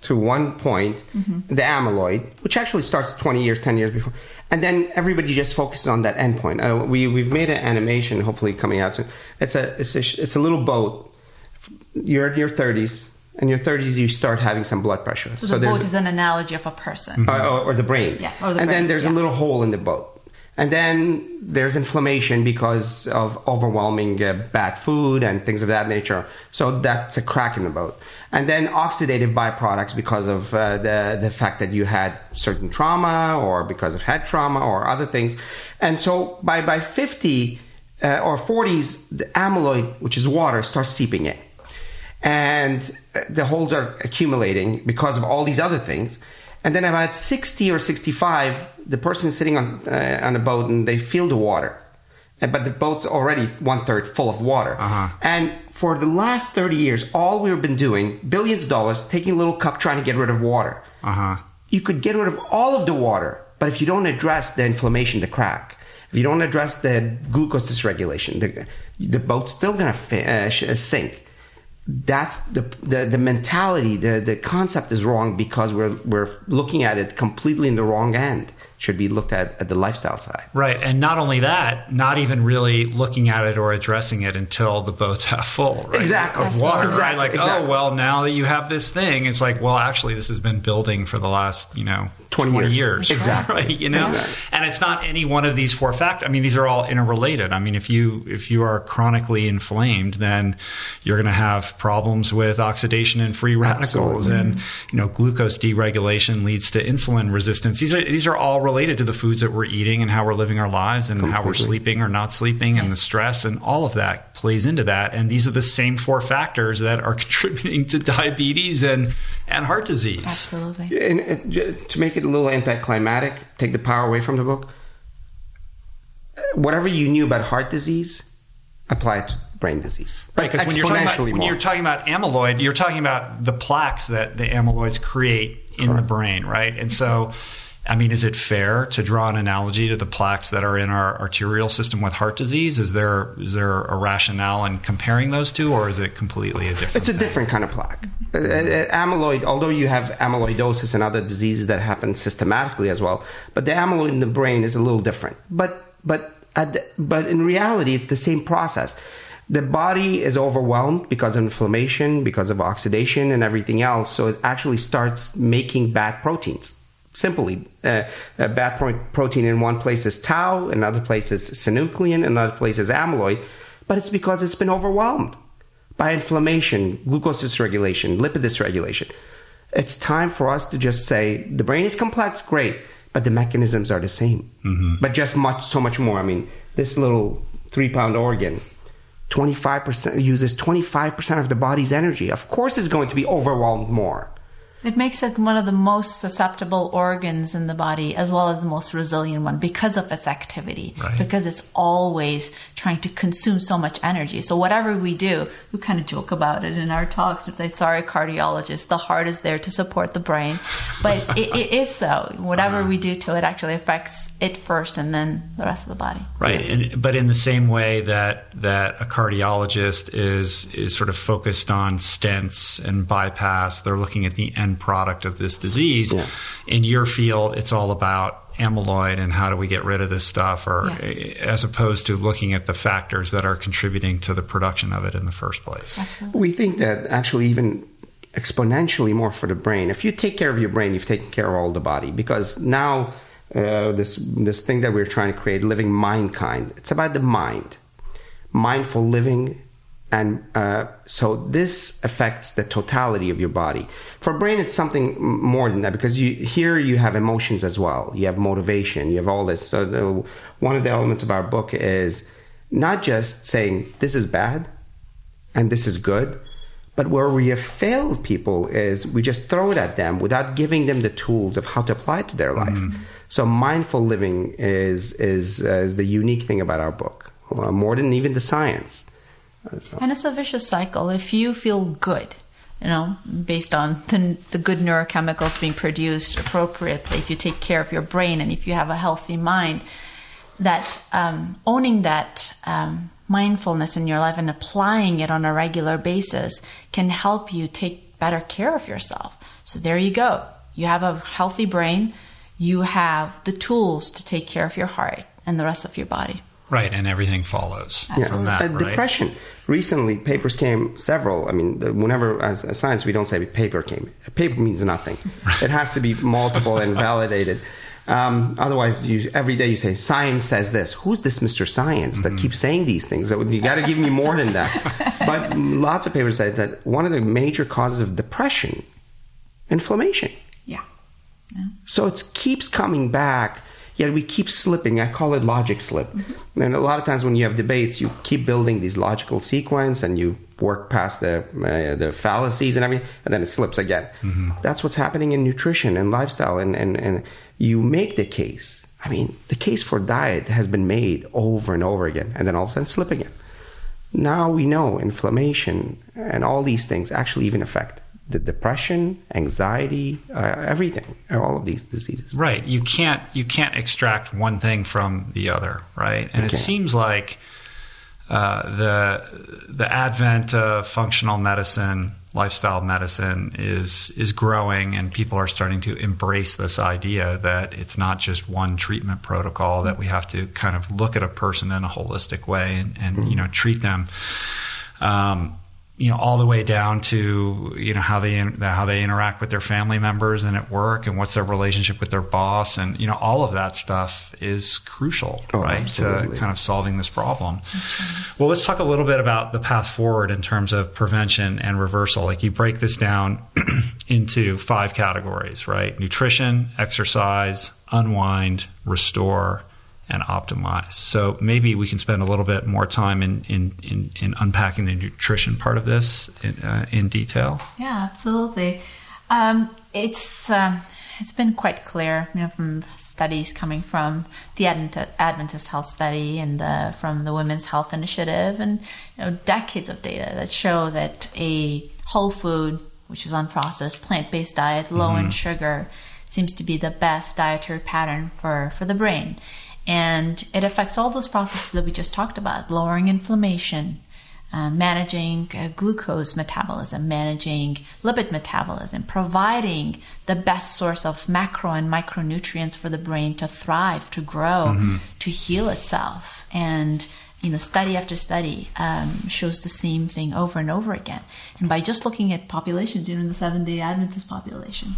to one point, the amyloid, which actually starts 20 years, 10 years before, and then everybody just focuses on that endpoint. Uh, we we've made an animation, hopefully coming out soon. It's a it's a, it's a little boat. You're in your 30s. In your 30s, you start having some blood pressure. so the there's- boat is an analogy of a person or, or, or the brain. Yes, or the and brain, then there's yeah. a little hole in the boat. And then there's inflammation because of overwhelming uh, bad food and things of that nature. So that's a crack in the boat. And then oxidative byproducts because of uh, the, the fact that you had certain trauma or because of head trauma or other things. And so by, by 50 uh, or 40s, the amyloid, which is water, starts seeping in. and uh, the holes are accumulating because of all these other things. And then about 60 or 65, the person is sitting on, uh, on a boat and they feel the water. But the boat's already one third full of water. Uh-huh. And for the last 30 years, all we've been doing, billions of dollars, taking a little cup trying to get rid of water. Uh huh. You could get rid of all of the water, but if you don't address the inflammation, the crack, if you don't address the glucose dysregulation, the, the boat's still going to uh, uh, sink. That's the, the, the mentality, the, the concept is wrong because we're, we're looking at it completely in the wrong end. Should be looked at at the lifestyle side. Right. And not only that, not even really looking at it or addressing it until the boat's [laughs] half full, right? Exactly. Of water, Absolutely. right? Like, oh, Exactly. oh, well, now that you have this thing, it's like, well, actually, this has been building for the last, you know, 20 years. years. [laughs] Exactly. Right. [laughs] You know? Exactly. And it's not any one of these four factors. I mean, these are all interrelated. I mean, if you, if you are chronically inflamed, then you're going to have problems with oxidation and free radicals Absolutely. and, you know, glucose deregulation leads to insulin resistance. These are, these are all related to the foods that we're eating and how we're living our lives and how we're sleeping or not sleeping and the stress and all of that plays into that. And these are the same four factors that are [laughs] contributing to diabetes and, and heart disease. Absolutely. And j- to make it a little anticlimactic, take the power away from the book. Whatever you knew about heart disease, apply it to brain disease. Right, because when you're talking about when you're talking about amyloid, you're talking about the plaques that the amyloids create in the brain, right? And so, I mean, is it fair to draw an analogy to the plaques that are in our arterial system with heart disease? Is there is there a rationale in comparing those two, or is it completely a different? It's a thing? different kind of plaque. Uh, uh, amyloid, although you have amyloidosis and other diseases that happen systematically as well, but the amyloid in the brain is a little different. But but at the, but in reality, it's the same process. The body is overwhelmed because of inflammation, because of oxidation, and everything else. So it actually starts making bad proteins. Simply, uh, a bad pro- protein in one place is tau, another place is synuclein, another place is amyloid, but it's because it's been overwhelmed by inflammation, glucose dysregulation, lipid dysregulation. It's time for us to just say the brain is complex, great, but the mechanisms are the same, but just much so much more. I mean, this little three pound organ. 25% uses 25% of the body's energy. Of course, it's going to be overwhelmed more. It makes it one of the most susceptible organs in the body, as well as the most resilient one, because of its activity. Right. Because it's always trying to consume so much energy. So whatever we do, we kind of joke about it in our talks. We say, "Sorry, cardiologist, the heart is there to support the brain," but [laughs] it, it is so. Whatever uh-huh. we do to it actually affects it first, and then the rest of the body. Right, and, but in the same way that that a cardiologist is is sort of focused on stents and bypass, they're looking at the end product of this disease. Yeah. In your field, it's all about amyloid and how do we get rid of this stuff, or Yes. as opposed to looking at the factors that are contributing to the production of it in the first place. Absolutely. We think that actually even exponentially more for the brain. If you take care of your brain, you've taken care of all the body. Because now uh, this this thing that we're trying to create, living mind kind, it's about the mind, mindful living, and uh, so this affects the totality of your body. For brain, it's something more than that because you here you have emotions as well. You have motivation. You have all this. So the, one of the elements of our book is not just saying this is bad and this is good. But where we have failed people is we just throw it at them without giving them the tools of how to apply it to their life. So mindful living is is, uh, is the unique thing about our book, uh, more than even the science. And it's a vicious cycle. If you feel good, you know, based on the, the good neurochemicals being produced appropriately, if you take care of your brain and if you have a healthy mind, that um, owning that um, mindfulness in your life and applying it on a regular basis can help you take better care of yourself. So there you go. You have a healthy brain. You have the tools to take care of your heart and the rest of your body. Right, and everything follows from that. Uh, right? Depression. Recently, papers came several. I mean, the, whenever as, as science we don't say paper came. Paper means nothing. [laughs] it has to be multiple and validated. Um, otherwise, you, every day you say science says this. Who's this Mr. Science that keeps saying these things? You got to give me more than that. [laughs] but lots of papers say that one of the major causes of depression, inflammation. Yeah. So it keeps coming back. Yet we keep slipping. I call it logic slip. Mm-hmm. And a lot of times when you have debates, you keep building these logical sequence and you work past the uh, the fallacies and everything, and then it slips again. Mm-hmm. That's what's happening in nutrition and lifestyle. And, and, and you make the case. I mean, the case for diet has been made over and over again, and then all of a sudden slip again. Now we know inflammation and all these things actually even affect the depression, anxiety, uh, everything, all of these diseases. Right. You can't you can't extract one thing from the other, right? And it seems like uh, the the advent of functional medicine, lifestyle medicine is is growing, and people are starting to embrace this idea that it's not just one treatment protocol that we have to kind of look at a person in a holistic way and, and mm-hmm. you know treat them. Um, you know all the way down to you know how they how they interact with their family members and at work and what's their relationship with their boss and you know all of that stuff is crucial oh, right absolutely. to kind of solving this problem. Well let's talk a little bit about the path forward in terms of prevention and reversal. Like you break this down [clears throat] into five categories right? Nutrition exercise unwind restore and optimize. So maybe we can spend a little bit more time in in, in, in unpacking the nutrition part of this in, uh, in detail. Yeah, absolutely. Um, it's um, it's been quite clear, you know, from studies coming from the Adventist Health Study and the, from the Women's Health Initiative, and you know, decades of data that show that a whole food, which is unprocessed, plant-based diet, low mm-hmm. in sugar, seems to be the best dietary pattern for for the brain and it affects all those processes that we just talked about lowering inflammation, uh, managing uh, glucose metabolism, managing lipid metabolism, providing the best source of macro and micronutrients for the brain to thrive, to grow, mm-hmm. to heal itself. And you know, study after study um, shows the same thing over and over again. And by just looking at populations, you know, the Seventh Day Adventist population,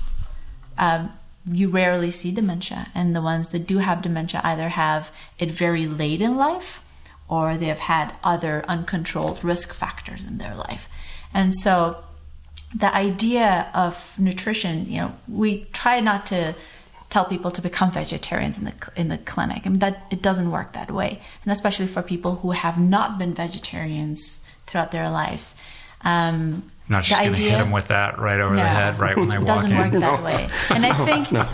um, you rarely see dementia. And the ones that do have dementia either have it very late in life or they have had other uncontrolled risk factors in their life. And so the idea of nutrition, you know, we try not to tell people to become vegetarians in the in the clinic. I mean that it doesn't work that way, and especially for people who have not been vegetarians throughout their lives. Um, not just going to hit them with that right over no, the head right when they walk in. Doesn't work that no. way. And I [laughs] think, no.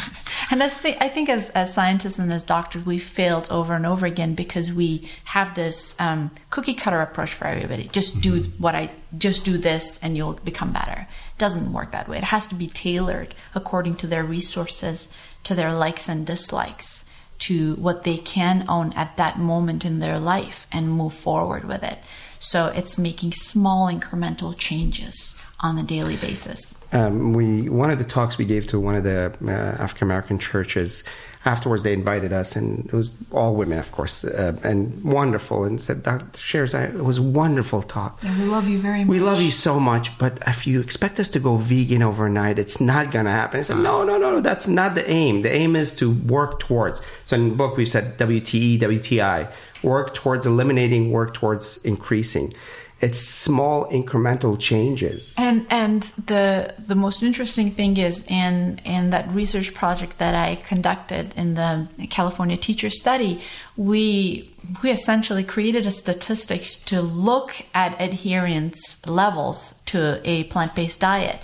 [laughs] and as th- I think as, as scientists and as doctors, we failed over and over again because we have this um, cookie cutter approach for everybody. Just do mm-hmm. what I just do this, and you'll become better. It doesn't work that way. It has to be tailored according to their resources, to their likes and dislikes to what they can own at that moment in their life and move forward with it. So it's making small incremental changes on a daily basis. Um, we one of the talks we gave to one of the uh, African American churches. Afterwards, they invited us, and it was all women, of course, uh, and wonderful. And said, "Dr. Sherzai, it was a wonderful talk. Yeah, we love you very much. We love you so much, but if you expect us to go vegan overnight, it's not going to happen." I said, "No, no, no, no. That's not the aim. The aim is to work towards." So in the book, we said WTE, WTI work towards eliminating, work towards increasing. It's small incremental changes. And and the the most interesting thing is in in that research project that I conducted in the California teacher study, we we essentially created a statistics to look at adherence levels to a plant-based diet.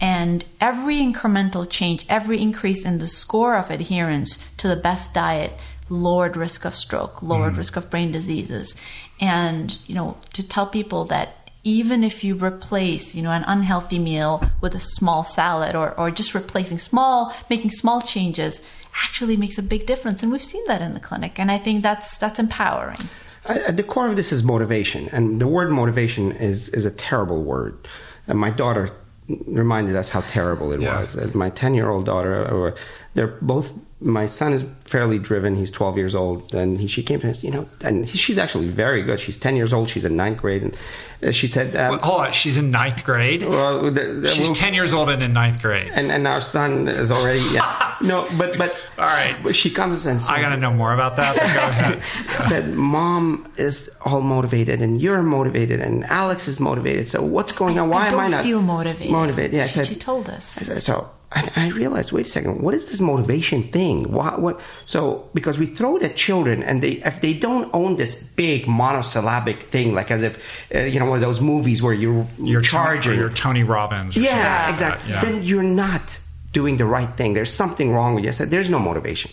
And every incremental change, every increase in the score of adherence to the best diet lowered risk of stroke, lowered mm. risk of brain diseases. And, you know, to tell people that even if you replace, you know, an unhealthy meal with a small salad or, or just replacing small, making small changes actually makes a big difference. And we've seen that in the clinic. And I think that's, that's empowering. At the core of this is motivation. And the word motivation is, is a terrible word. And my daughter reminded us how terrible it yeah. was. My 10 year old daughter, they're both my son is fairly driven. He's 12 years old, and he, she came to us, you know, and he, she's actually very good. She's 10 years old. She's in ninth grade, and Uh, she said, um, Well, hold on, she's in ninth grade. well, the, the- she's well, ten years old and in ninth grade. and, and our son is already yeah. [laughs] no, but but All right. But she comes and says, I got to know more about that. But go ahead. [laughs] said, "Mom is all motivated, and you're motivated, and Alex is motivated. So what's going on? Why I am don't I not feel motivated. Motivated? Yeah." I She, said, she told us. I said, so I, I realized, wait a second, what is this motivation thing? What, what? So because we throw it at children, and they if they don't own this big monosyllabic thing, like as if uh, you know one of those movies where you're You're charging, You're Tony Robbins. yeah, like exactly. Yeah. Then you're not doing the right thing. There's something wrong with you. I said, there's no motivation.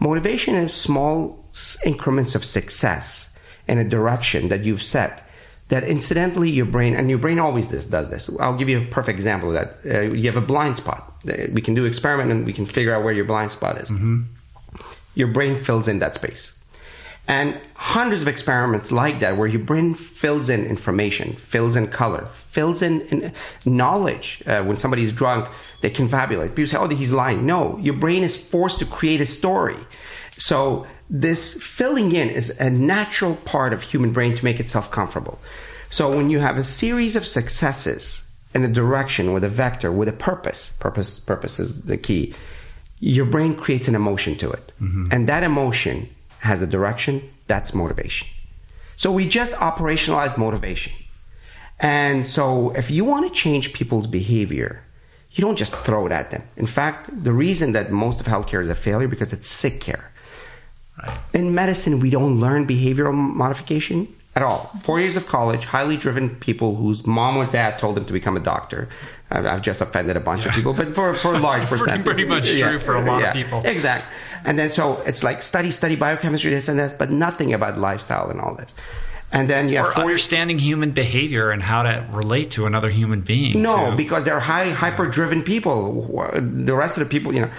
Motivation is small increments of success in a direction that you've set. That incidentally, your brain and your brain always this does this. I'll give you a perfect example of that. Uh, you have a blind spot. We can do experiment and we can figure out where your blind spot is. Your brain fills in that space. And hundreds of experiments like that where your brain fills in information fills in color fills in, in knowledge uh, when somebody's drunk they confabulate people say oh he's lying. No your brain is forced to create a story. So this filling in is a natural part of human brain to make itself comfortable. So when you have a series of successes in a direction with a vector with a purpose purpose purpose is the key your brain creates an emotion to it. Mm-hmm. And that emotion has a direction, that's motivation. So we just operationalize motivation. And so if you want to change people's behavior, you don't just throw it at them. In fact, the reason that most of healthcare is a failure because it's sick care. In medicine, we don't learn behavioral modification at all. Four years of college, highly driven people whose mom or dad told them to become a doctor. I've just offended a bunch of people, but for, for a large [laughs] Pretty- percentage. pretty much true for a lot of people. Exactly. And then so it's like study, study biochemistry, this and that, but nothing about lifestyle and all this. And then you have or four understanding human behavior and how to relate to another human being. no, too. because they're high, hyper-driven people. The rest of the people, you know,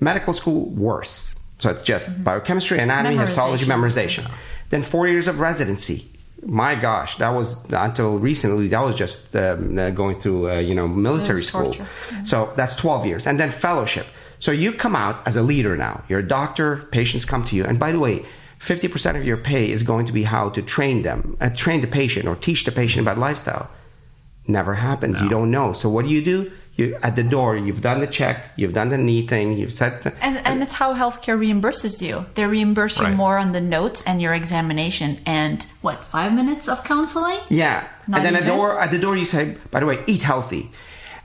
medical school worse. So it's just mm-hmm. biochemistry, anatomy, histology, memorization. memorization. Then four years of residency. My gosh, that was until recently. That was just um, uh, going through, uh, you know, military was school. torture. So that's twelve years, and then fellowship. So you've come out as a leader now. You're a doctor. Patients come to you, and by the way, fifty percent of your pay is going to be how to train them, uh, train the patient, or teach the patient about lifestyle never happens. You don't know. So what do you do? You at the door. You've done the check. You've done the knee thing. You've set. The, And, and it's how healthcare reimburses you. They reimburse you Right. more on the notes and your examination and what, five minutes of counseling? yeah. Not and then at the door, at the door, you say, by the way, eat healthy.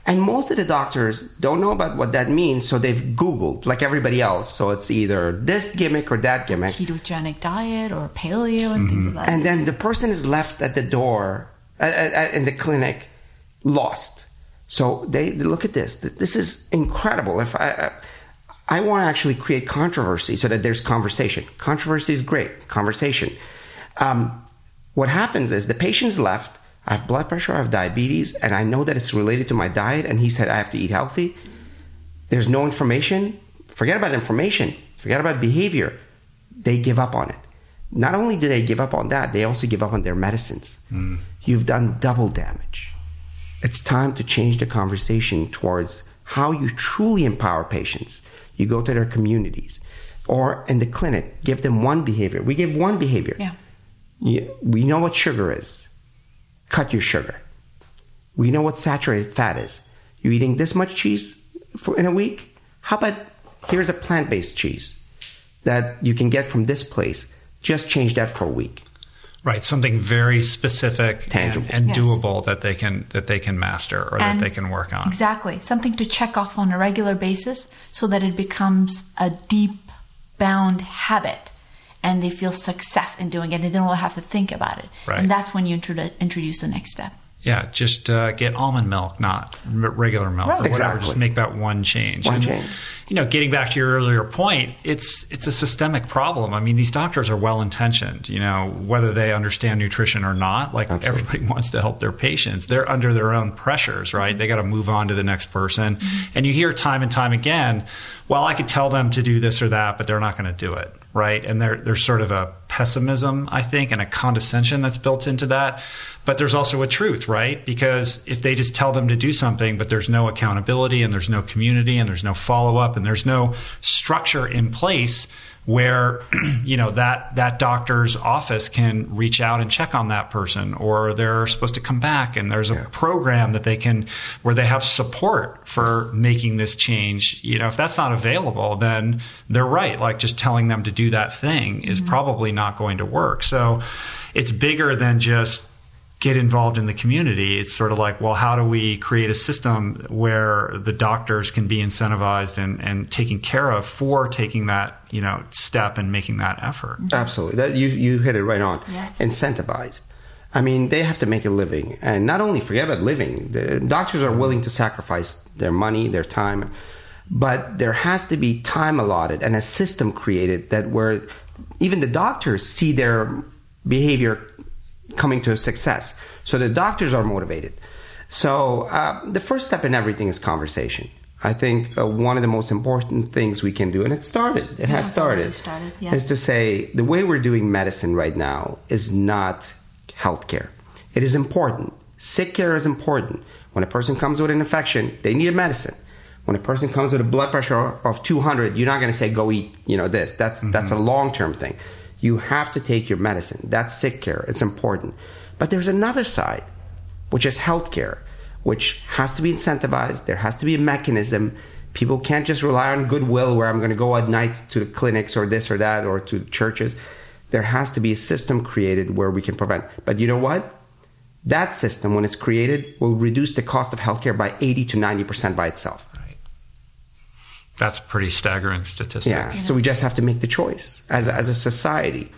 And most of the doctors don't know about what that means, so they've Googled like everybody else. So it's either this gimmick or that gimmick. Ketogenic diet or paleo and things like that. Mm-hmm. and then the person is left at the door in the clinic lost so they, they look at this. This is incredible. If i i, I want to actually create controversy so that there's conversation. Controversy is great. Conversation. Um, what happens is the patient's left. I have blood pressure. I have diabetes. And i know that it's related to my diet. And he said i have to eat healthy. There's no information. Forget about information. Forget about behavior. They give up on it. Not only do they give up on that they also give up on their medicines. You've done double damage it's time to change the conversation towards how you truly empower patients you go to their communities or in the clinic give them one behavior we give one behavior Yeah. You- we know what sugar is cut your sugar we know what saturated fat is. You're eating this much cheese for, in a week? How about here's a plant based cheese that you can get from this place? Just change that for a week. Right, something very specific Tangible. and, and Yes. doable that they can that they can master or And that they can work on. Exactly. Something to check off on a regular basis so that it becomes a deep bound habit and they feel success in doing it and they don't have to think about it. Right. And that's when you introduce the next step. Yeah, just uh, get almond milk, not regular milk Right. or whatever. Exactly. Just make that one change. One And, change. You know, getting back to your earlier point, it's it's a systemic problem. I mean, these doctors are well intentioned. You know, whether they understand nutrition or not, like Absolutely. everybody [laughs] wants to help their patients. They're under their own pressures, right? They got to move on to the next person. And you hear time and time again, well, I could tell them to do this or that, but they're not going to do it, right? And there, there's sort of a pessimism, I think, and a condescension that's built into that. But there's also a truth, right? Because if they just tell them to do something, but there's no accountability and there's no community and there's no follow up and there's no structure in place, where [clears throat] you know that that doctor's office can reach out and check on that person or they're supposed to come back and there's a yeah. program that they can where they have support for making this change you know if that's not available then they're right like just telling them to do that thing is mm-hmm. probably not going to work so it's bigger than just get involved in the community, it's sort of like, well, how do we create a system where the doctors can be incentivized and, and taken care of for taking that, you know, step and making that effort? Mm-hmm. Absolutely. That you you hit it right on. Yeah. Incentivized. I mean, they have to make a living, and not only forget about living. The doctors are willing to sacrifice their money, their time, but there has to be time allotted and a system created that where even the doctors see their behavior coming to a success. So the doctors are motivated. So uh, the first step in everything is conversation. I think uh, one of the most important things we can do, and it started, it yeah, has started, started yes. is to say the way we're doing medicine right now is not healthcare. It is important. Sick care is important. When a person comes with an infection, they need a medicine. When a person comes with a blood pressure of 200, you're not going to say go eat, you know, this. That's mm-hmm. that's a long term thing. You have to take your medicine. That's sick care. It's important. But there's another side, which is healthcare, which has to be incentivized. There has to be a mechanism. People can't just rely on goodwill where I'm going to go at nights to the clinics or this or that or to churches. There has to be a system created where we can prevent. But you know what? That system, when it's created, will reduce the cost of healthcare by 80 to 90% by itself. That's a pretty staggering statistic. Yeah. So we just have to make the choice as, as a society.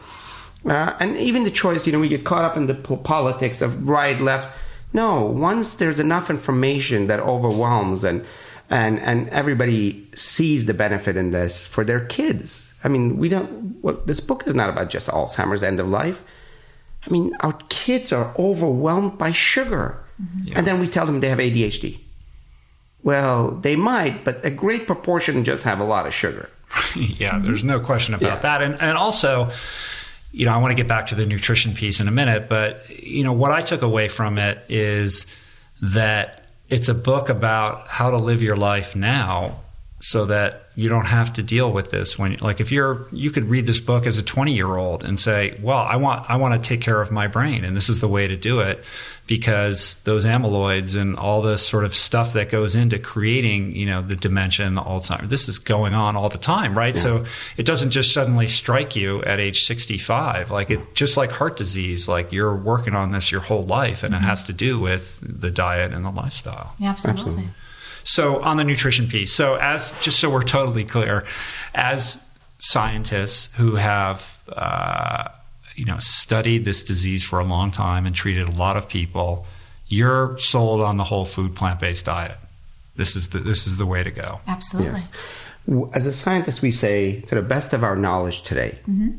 Uh, and even the choice, you know, we get caught up in the politics of right, left. No, once there's enough information that overwhelms and and and everybody sees the benefit in this for their kids. I mean, we don't. Well, this book is not about just Alzheimer's end of life. I mean, our kids are overwhelmed by sugar, mm-hmm. yeah. and then we tell them they have ADHD. Well, they might, but a great proportion just have a lot of sugar. [laughs] yeah, there's no question about yeah. that. And, and also, you know, I want to get back to the nutrition piece in a minute, but, you know, what I took away from it is that it's a book about how to live your life now so that you don't have to deal with this when like if you're you could read this book as a 20 year old and say well i want i want to take care of my brain and this is the way to do it because those amyloids and all this sort of stuff that goes into creating, you know, the dementia and the Alzheimer's, this is going on all the time, right? Yeah. So it doesn't just suddenly strike you at age 65. Like it's just like heart disease, like you're working on this your whole life and mm-hmm. it has to do with the diet and the lifestyle. Yeah, absolutely. absolutely. So on the nutrition piece, so as just so we're totally clear, as scientists who have uh, you know studied this disease for a long time and treated a lot of people, you're sold on the whole food plant based diet. This is the this is the way to go. Absolutely. Yes. As a scientist, we say to the best of our knowledge today. Mm-hmm.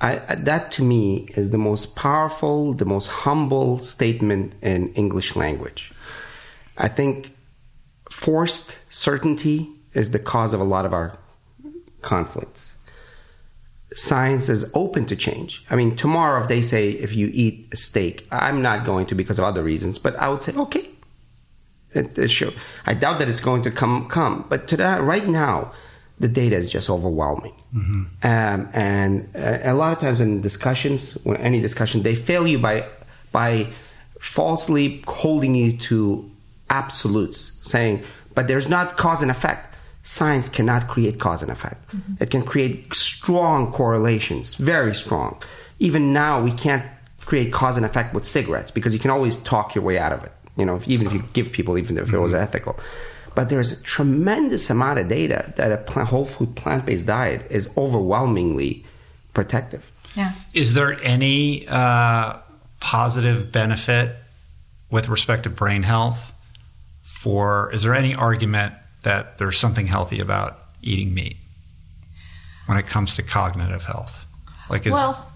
I, that to me is the most powerful, the most humble statement in English language. I think forced certainty is the cause of a lot of our conflicts science is open to change. I mean, tomorrow, if they say if you eat a steak, I'm not going to because of other reasons, but I would say, okay, it, it sure. I doubt that it's going to come, come. But to that, right now, the data is just overwhelming. Mm-hmm. Um, and uh, a lot of times in discussions, when any discussion, they fail you by, by falsely holding you to absolutes, saying, but there's not cause and effect science cannot create cause and effect. Mm-hmm. It can create strong correlations, very strong. Even now, we can't create cause and effect with cigarettes because you can always talk your way out of it. You know, even if you give people, even if it was mm-hmm. ethical. But there's a tremendous amount of data that a plant, whole food plant based diet is overwhelmingly protective. Yeah. Is there any uh, positive benefit with respect to brain health? For is there any argument that there's something healthy about eating meat when it comes to cognitive health. Like, is, well,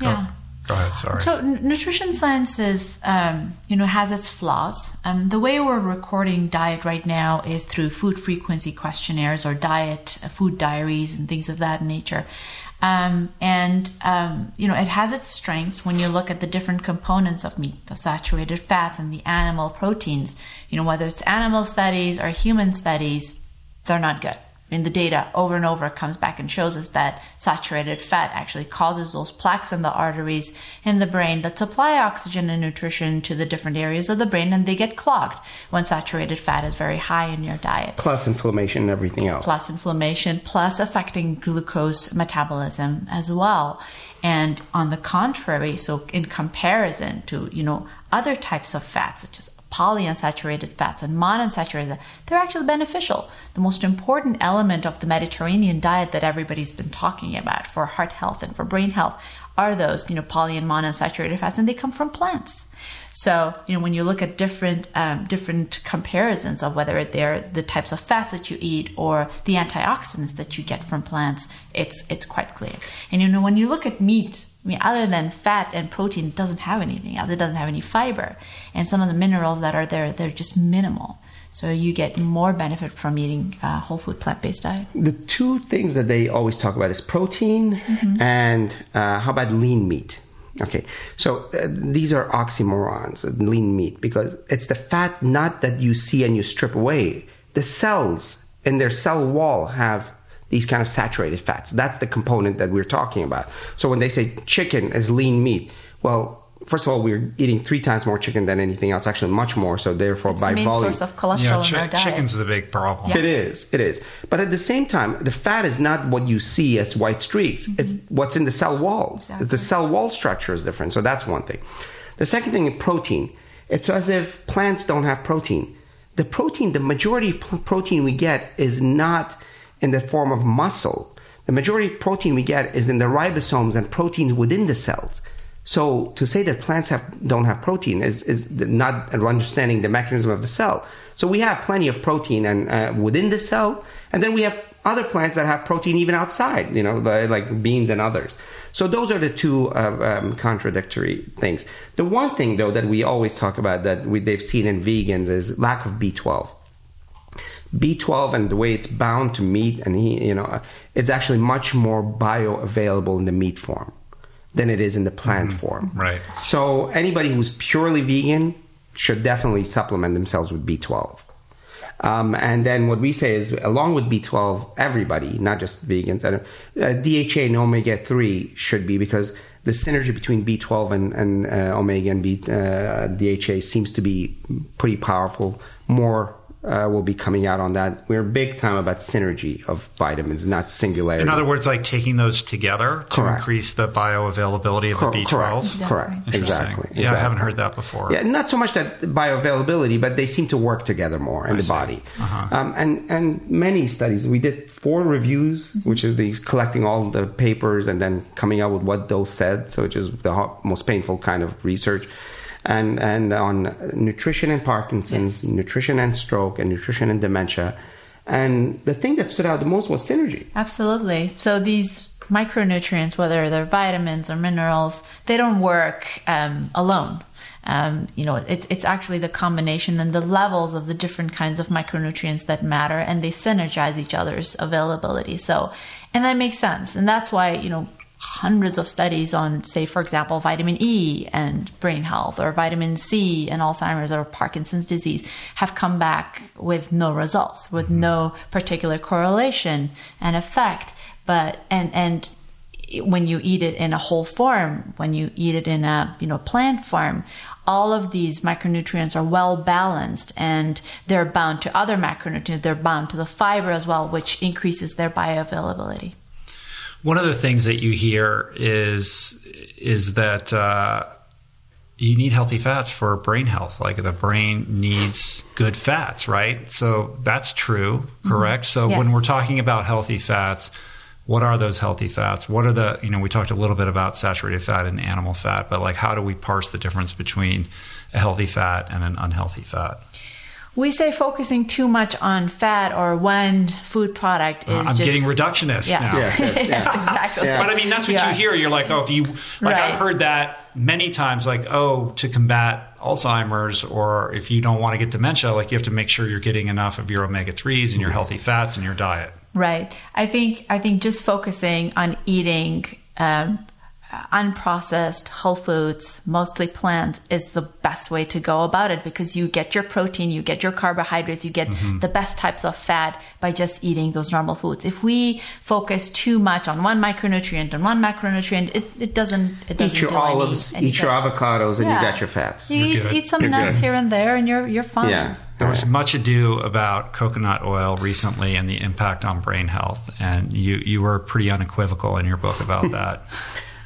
yeah. Go, go ahead. Sorry. So, nutrition science is, um, you know, has its flaws. Um, the way we're recording diet right now is through food frequency questionnaires or diet uh, food diaries and things of that nature. Um, and um, you know it has its strengths when you look at the different components of meat the saturated fats and the animal proteins. You know whether it's animal studies or human studies they're not good I mean, the data over and over comes back and shows us that saturated fat actually causes those plaques in the arteries in the brain that supply oxygen and nutrition to the different areas of the brain, and they get clogged when saturated fat is very high in your diet. Plus inflammation and everything else. Plus inflammation, plus affecting glucose metabolism as well. And on the contrary, so in comparison to, you know, other types of fats, such as polyunsaturated fats and monounsaturated, they're actually beneficial. The most important element of the Mediterranean diet that everybody's been talking about for heart health and for brain health are those, you know, poly and monounsaturated fats, and they come from plants. So, you know, when you look at different um, different comparisons of whether they're the types of fats that you eat or the antioxidants that you get from plants, it's it's quite clear. And you know, when you look at meat, I mean, other than fat and protein, it doesn't have anything else. It doesn't have any fiber, and some of the minerals that are there, they're just minimal. So you get more benefit from eating a whole food plant based diet. The two things that they always talk about is protein mm-hmm. and uh, how about lean meat. Okay, so uh, these are oxymorons, lean meat, because it's the fat not that you see and you strip away. The cells in their cell wall have these kind of saturated fats. That's the component that we're talking about. So when they say chicken is lean meat, well, first of all, we're eating three times more chicken than anything else, actually much more. So therefore, it's by the main volume, source of cholesterol yeah, chi- in our diet. Chicken's the big problem. Yeah. It is. It is. But at the same time, the fat is not what you see as white streaks. Mm-hmm. It's what's in the cell walls. Exactly. The cell wall structure is different. So that's one thing. The second thing is protein. It's as if plants don't have protein. The protein, the majority of protein we get is not in the form of muscle. The majority of protein we get is in the ribosomes and proteins within the cells. So to say that plants have, don't have protein is, is not understanding the mechanism of the cell. So we have plenty of protein and uh, within the cell, and then we have other plants that have protein even outside, you know, like beans and others. So those are the two uh, um, contradictory things. The one thing though that we always talk about that we, they've seen in vegans is lack of B12. B12 and the way it's bound to meat, and he, you know, it's actually much more bioavailable in the meat form than it is in the plant mm-hmm. form. Right. So anybody who's purely vegan should definitely supplement themselves with B12. Um, and then what we say is, along with B12, everybody, not just vegans, uh, DHA and omega 3 should be because the synergy between B12 and, and uh, omega and B, uh, DHA seems to be pretty powerful, more uh, will be coming out on that. We're big time about synergy of vitamins, not singularity. In other words, like taking those together to correct. increase the bioavailability of Cor- the B12. Correct. Exactly. correct. Exactly. Yeah, exactly. I haven't heard that before. Yeah, not so much that bioavailability, but they seem to work together more in I the see. body. Uh-huh. Um, and and many studies. We did four reviews, mm-hmm. which is these collecting all the papers and then coming out with what those said. So which is the most painful kind of research and and on nutrition and Parkinson's, yes. nutrition and stroke, and nutrition and dementia. And the thing that stood out the most was synergy. Absolutely. So these micronutrients, whether they're vitamins or minerals, they don't work um, alone. Um, you know, it's it's actually the combination and the levels of the different kinds of micronutrients that matter, and they synergize each other's availability. So, and that makes sense, and that's why you know hundreds of studies on, say, for example, vitamin E and brain health, or vitamin C and Alzheimer's or Parkinson's disease, have come back with no results, with mm-hmm. no particular correlation and effect. But and and when you eat it in a whole form, when you eat it in a you know plant form, all of these micronutrients are well balanced and they're bound to other macronutrients. They're bound to the fiber as well, which increases their bioavailability. One of the things that you hear is is that uh, you need healthy fats for brain health. Like the brain needs good fats, right? So that's true, correct? Mm-hmm. So yes. when we're talking about healthy fats, what are those healthy fats? What are the you know we talked a little bit about saturated fat and animal fat, but like how do we parse the difference between a healthy fat and an unhealthy fat? We say focusing too much on fat or one food product is uh, I'm just, getting reductionist yeah. now. Yeah, yeah. [laughs] yes, exactly. But I mean, that's what you hear. You're like, oh, if you like, right. I've heard that many times. Like, oh, to combat Alzheimer's, or if you don't want to get dementia, like you have to make sure you're getting enough of your omega threes and your healthy fats in your diet. Right. I think I think just focusing on eating. Um, unprocessed whole foods, mostly plants, is the best way to go about it because you get your protein, you get your carbohydrates, you get Mm-hmm. the best types of fat by just eating those normal foods. If we focus too much on one micronutrient and one macronutrient, it, it doesn't it doesn't Eat your do olives, any, eat your anything. avocados, and you Yeah. got your fats. You eat, eat some You're nuts good. here and there, and you're you're fine. Yeah. There was much ado about coconut oil recently and the impact on brain health, and you you were pretty unequivocal in your book about [laughs] that.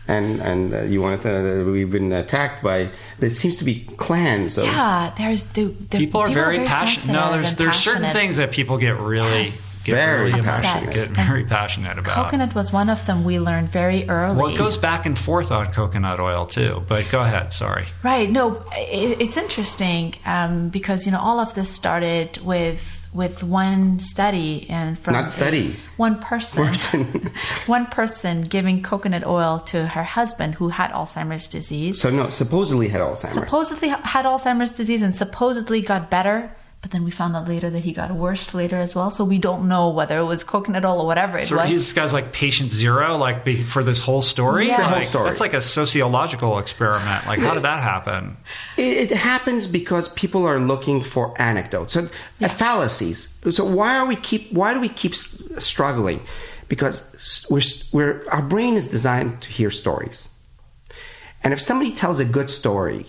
And and uh, you wanted to. we've been attacked by. There seems to be clans of. Yeah, there's the, the people are very, passionate. No, sensitive there's and there's certain things that people get really Yes. get Very really passionate. get very passionate about. Coconut was one of them we learned very early. Well, it goes back and forth on coconut oil too. But go ahead. Sorry. Right. No, it, it's interesting um, because you know all of this started with with one study and from Not study. one person, Person. [laughs] one person giving coconut oil to her husband who had Alzheimer's disease. So no, supposedly had Alzheimer's. supposedly had Alzheimer's disease and supposedly got better. But then we found out later that he got worse later as well. So we don't know whether it was coconut oil or whatever it So was. this guy's like patient zero, like be- for this whole story. Yeah. The whole story. That's like a sociological experiment. Like, how did that happen? It, it happens because people are looking for anecdotes, so uh, fallacies. So why are we keep? Why do we keep struggling? Because we're, we're our brain is designed to hear stories, and if somebody tells a good story,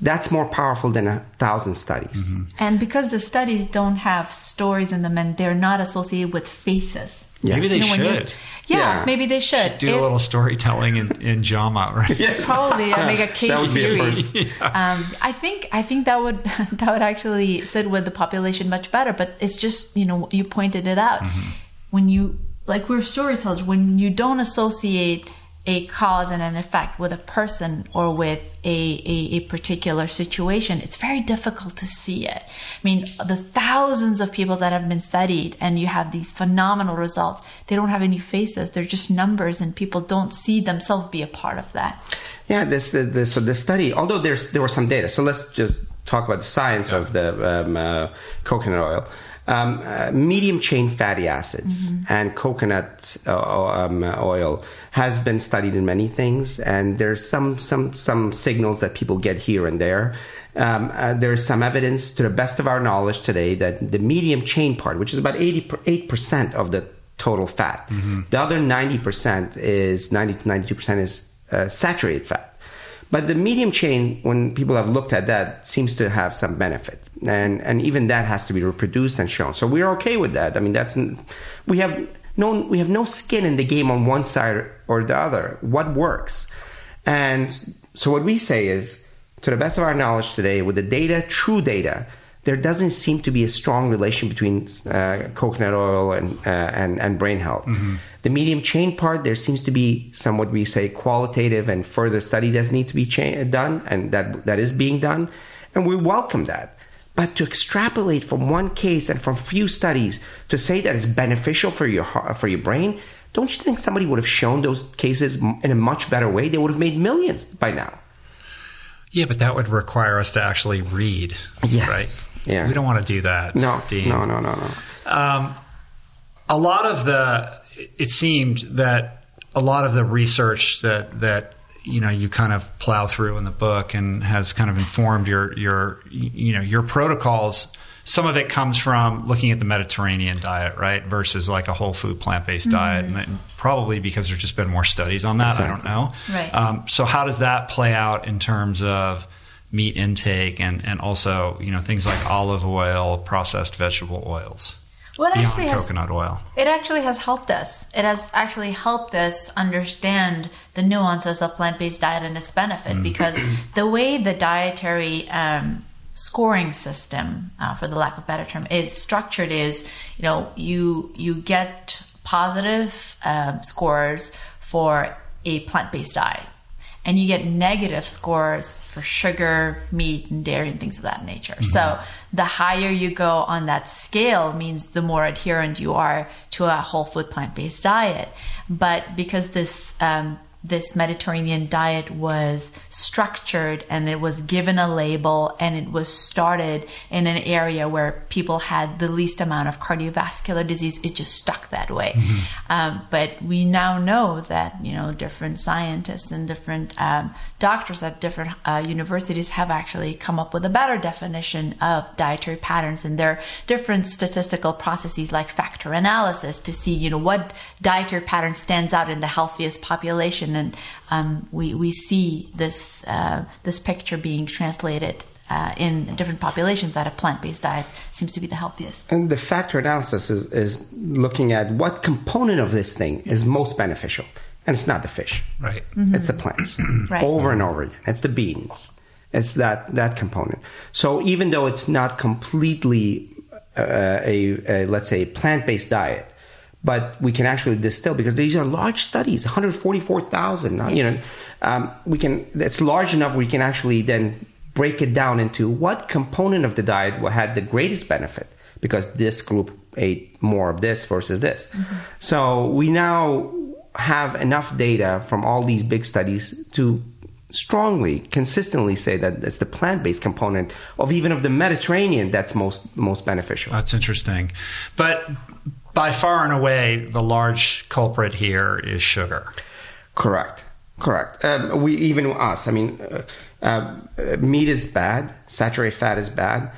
that's more powerful than a thousand studies. and because the studies don't have stories in them and they're not associated with faces. Yes. Maybe they You know, when you- should. yeah, Yeah. maybe they should. do If- a little storytelling in, in JAMA, [laughs] right? probably I make a [laughs] case That would be a series. first. [laughs] um, I think I think that would that would actually sit with the population much better. But it's just you know you pointed it out Mm-hmm. when you like we're storytellers when you don't associate a cause and an effect with a person or with a, a, a particular situation, it's very difficult to see it. I mean, the thousands of people that have been studied and you have these phenomenal results, they don't have any faces. They're just numbers and people don't see themselves be a part of that. Yeah, this, this so the study. Although there's there was some data, so let's just talk about the science of the um, uh, coconut oil. Um, uh, medium chain fatty acids and coconut uh, um, oil has been studied in many things, and there's some some some signals that people get here and there. Um, uh, there's some evidence, to the best of our knowledge today, that the medium chain part, which is about 88 percent of the total fat, the other 90 percent is 90 to 92 percent is uh, saturated fat. But the medium chain, when people have looked at that, seems to have some benefit, and and even that has to be reproduced and shown. So we're okay with that. I mean, that's we have no we have no skin in the game on one side or the other. What works, and so what we say is, to the best of our knowledge today, with the data, true data, there doesn't seem to be a strong relation between uh, coconut oil and, uh, and and brain health. The medium chain part, there seems to be some what we say qualitative and further study does need to be cha- done, and that that is being done, and we welcome that. But to extrapolate from one case and from few studies to say that it's beneficial for your heart, for your brain, don't you think somebody would have shown those cases in a much better way? They would have made millions by now. Yeah, but that would require us to actually read, Yes. right? Yeah. We don't want to do that. No, Dean. no, no, no, no. Um, a lot of the it seemed that a lot of the research that that you know you kind of plow through in the book and has kind of informed your your you know your protocols some of it comes from looking at the mediterranean diet right versus like a whole food plant-based diet. And probably because there's just been more studies on that i don't know. Right. um, so how does that play out in terms of meat intake and and also you know things like olive oil processed vegetable oils What beyond actually has coconut oil? It actually has helped us. It has actually helped us understand the nuances of plant based diet and its benefit because the way the dietary um, scoring system, uh, for the lack of better term, is structured is you know you you get positive um, scores for a plant based diet. And you get negative scores for sugar, meat, and dairy, and things of that nature. So, the higher you go on that scale means the more adherent you are to a whole food plant based diet. But because this um, this Mediterranean diet was structured and it was given a label and it was started in an area where people had the least amount of cardiovascular disease. It just stuck that way. Mm-hmm. Um, but we now know that, you know, different scientists and different um, doctors at different uh, universities have actually come up with a better definition of dietary patterns. And there are different statistical processes like factor analysis to see, you know, what dietary pattern stands out in the healthiest population and um, we we see this uh, this picture being translated uh, in different populations that a plant-based diet seems to be the healthiest. And the factor analysis is, is looking at what component of this thing is most beneficial, and it's not the fish, right? Mm-hmm. It's the plants, [clears throat] right. over and over again. It's the beans. It's that that component. So even though it's not completely uh, a, a let's say plant-based diet, but we can actually distill because these are large studies 144000 yes. you know um, we can it's large enough we can actually then break it down into what component of the diet had the greatest benefit because this group ate more of this versus this mm-hmm. so we now have enough data from all these big studies to strongly consistently say that it's the plant-based component of even of the mediterranean that's most most beneficial that's interesting but by far and away, the large culprit here is sugar. Correct. Correct. Um, we even us. I mean, uh, uh, meat is bad. Saturated fat is bad.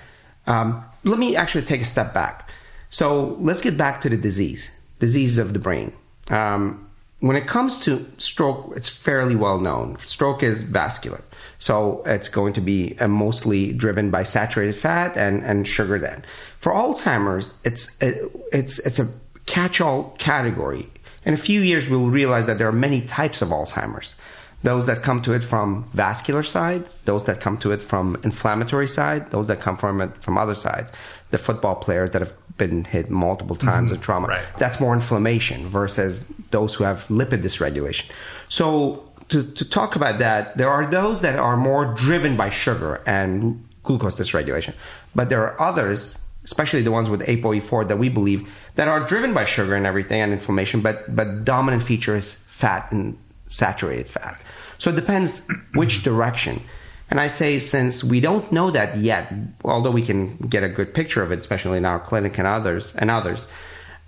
Um, let me actually take a step back. So let's get back to the disease, diseases of the brain. Um, when it comes to stroke, it's fairly well known. Stroke is vascular, so it's going to be uh, mostly driven by saturated fat and, and sugar. Then, for Alzheimer's, it's a, it's it's a catch-all category. In a few years, we will realize that there are many types of Alzheimer's. Those that come to it from vascular side, those that come to it from inflammatory side, those that come from it from other sides. The football players that have been hit multiple times mm-hmm. with trauma. Right. That's more inflammation versus those who have lipid dysregulation. So to, to talk about that, there are those that are more driven by sugar and glucose dysregulation, but there are others especially the ones with ApoE4 that we believe that are driven by sugar and everything and inflammation, but but dominant feature is fat and saturated fat. So it depends [clears throat] which direction. And I say since we don't know that yet, although we can get a good picture of it, especially in our clinic and others and others,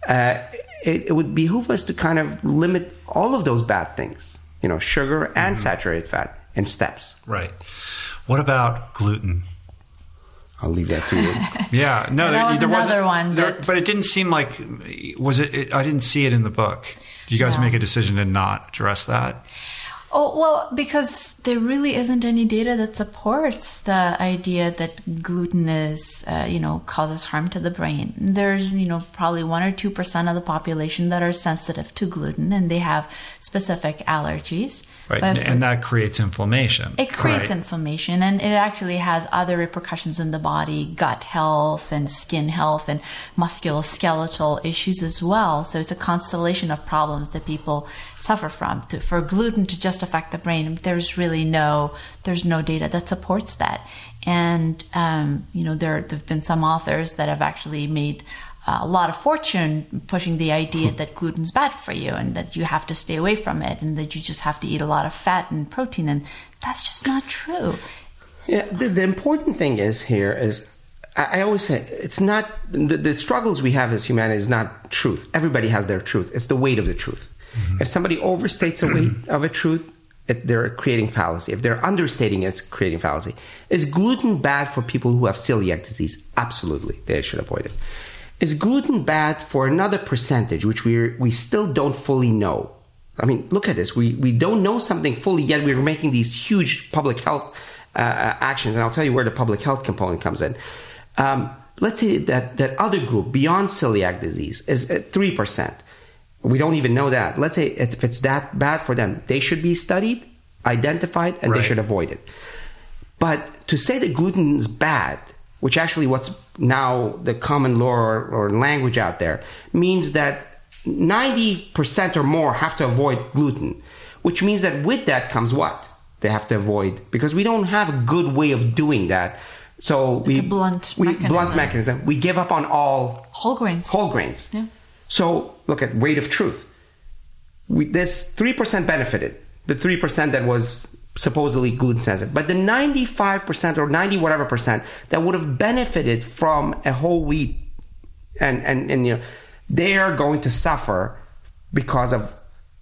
uh, it, it, would behoove us to kind of limit all of those bad things, you know, sugar and mm-hmm. saturated fat in steps. Right. What about gluten? I'll leave that to you. [laughs] yeah, no, that was another one, there, but it didn't seem like was it, it, I didn't see it in the book. Did you guys no. make a decision to not address that? Oh well, because there really isn't any data that supports the idea that gluten is, uh, you know, causes harm to the brain. There's, you know, probably one or two percent of the population that are sensitive to gluten, and they have specific allergies. Right, and, and that creates inflammation. It creates right. inflammation, and it actually has other repercussions in the body, gut health and skin health and musculoskeletal issues as well. So it's a constellation of problems that people suffer from. To, for gluten to just affect the brain, there's really no there's no data that supports that. And um, you know, there there've been some authors that have actually made a lot of fortune pushing the idea that gluten's bad for you and that you have to stay away from it and that you just have to eat a lot of fat and protein and that's just not true yeah the, the important thing is here is I, I always say it's not the, the, struggles we have as humanity is not truth everybody has their truth it's the weight of the truth mm-hmm. if somebody overstates a weight [clears throat] of a truth it, they're creating fallacy. If they're understating it, it's creating fallacy. Is gluten bad for people who have celiac disease? Absolutely. They should avoid it. Is gluten bad for another percentage, which we we still don't fully know? I mean, look at this. We we don't know something fully yet. We're making these huge public health uh, uh, actions, and I'll tell you where the public health component comes in. Um, let's say that that other group beyond celiac disease is three percent. We don't even know that. Let's say if it's that bad for them, they should be studied, identified, and right. they should avoid it. But to say that gluten is bad which actually what's now the common law or, or language out there, means that 90% or more have to avoid gluten, which means that with that comes what? They have to avoid because we don't have a good way of doing that. So it's we a blunt we, mechanism. blunt mechanism. We give up on all whole grains. Whole grains. Yeah. So look at weight of truth. We, this three percent benefited the 3% that was supposedly gluten sensitive. But the 95% or 90 whatever percent that would have benefited from a whole wheat and, and, and you know, they are going to suffer because of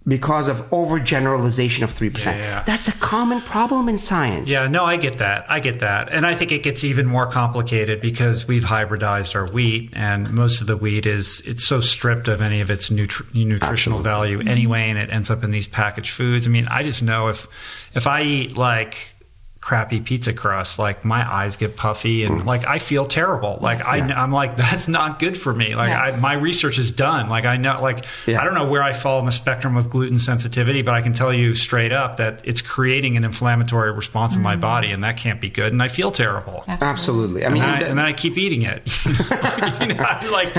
because of overgeneralization of 3%. Yeah, yeah. That's a common problem in science. Yeah, no, I get that. I get that. And I think it gets even more complicated because we've hybridized our wheat and most of the wheat is it's so stripped of any of its nutri- nutritional Absolutely. value anyway and it ends up in these packaged foods. I mean, I just know if if I eat like crappy pizza crust like my eyes get puffy and like i feel terrible like I, i'm like [laughs] that's not good for me like Yes. I, my research is done like i know like Yeah. i don't know where i fall in the spectrum of gluten sensitivity but i can tell you straight up that it's creating an inflammatory response in my mm. body and that can't be good and i feel terrible Absolutely. I and mean, then I, and then I keep eating it. [laughs] You know, like,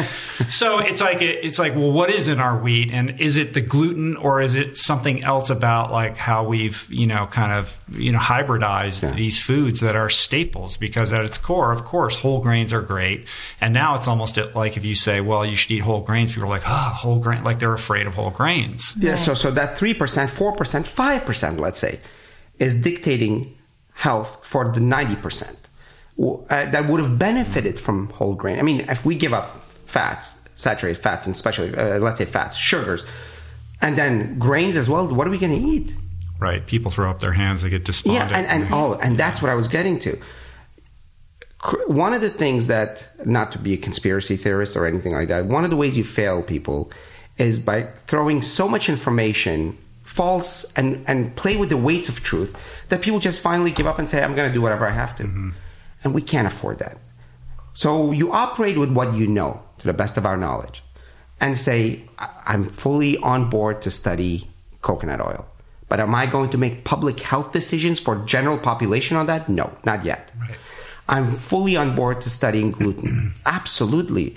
so it's like it's like, well, what is in our wheat, and is it the gluten, or is it something else about like how we've you know kind of you know hybridized these foods that are staples? Because at its core, of course, whole grains are great, and now it's almost like if you say, well, you should eat whole grains, people are like, oh, whole grain, like they're afraid of whole grains. Yeah, so so that three percent, four percent, five percent, let's say, is dictating health for the ninety percent uh, that would have benefited from whole grain. I mean, if we give up fats, saturated fats, and especially uh, let's say fats, sugars, and then grains as well, what are we going to eat? Right? People throw up their hands, they get despondent. Yeah, and, and oh, and that's what I was getting to. One of the things that, not to be a conspiracy theorist or anything like that, one of the ways you fail people is by throwing so much information, false, and, and play with the weights of truth that people just finally give up and say, I'm going to do whatever I have to. Mm-hmm. And we can't afford that. So you operate with what you know to the best of our knowledge and say, I'm fully on board to study coconut oil. But am I going to make public health decisions for general population on that? No, not yet. Right. I'm fully on board to studying gluten. [clears throat] Absolutely.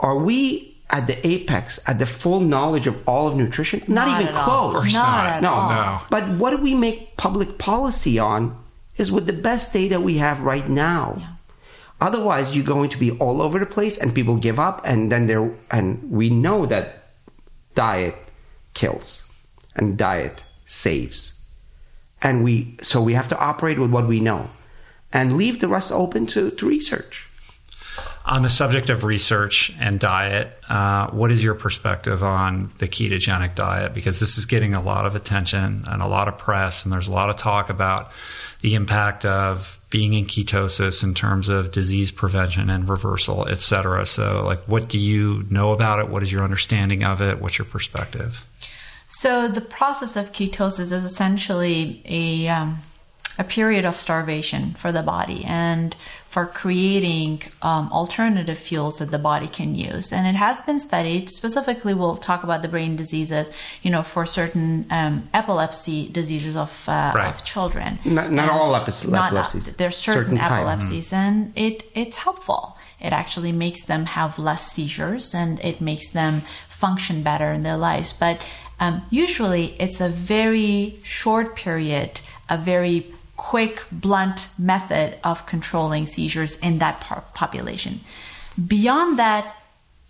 Are we at the apex, at the full knowledge of all of nutrition? Not, Not even at close. Of Not not. at No, all. No. But what do we make public policy on is with the best data we have right now. Yeah. Otherwise, you're going to be all over the place, and people give up, and then they're and we know that diet kills, and diet saves, and we so we have to operate with what we know, and leave the rest open to, to research. On the subject of research and diet, uh, what is your perspective on the ketogenic diet? Because this is getting a lot of attention and a lot of press, and there's a lot of talk about the impact of being in ketosis in terms of disease prevention and reversal, et cetera. So, like, what do you know about it? What is your understanding of it? What's your perspective? So the process of ketosis is essentially a um, a period of starvation for the body and for creating um, alternative fuels that the body can use. And it has been studied. Specifically, we'll talk about the brain diseases. You know, for certain um, epilepsy diseases of uh, Right. of children. Not- not all epi- not- epilepsies. There's certain, Certain type. epilepsies, and it it's helpful. It actually makes them have less seizures, and it makes them function better in their lives. But um, usually, it's a very short period, a very quick, blunt method of controlling seizures in that population. Beyond that,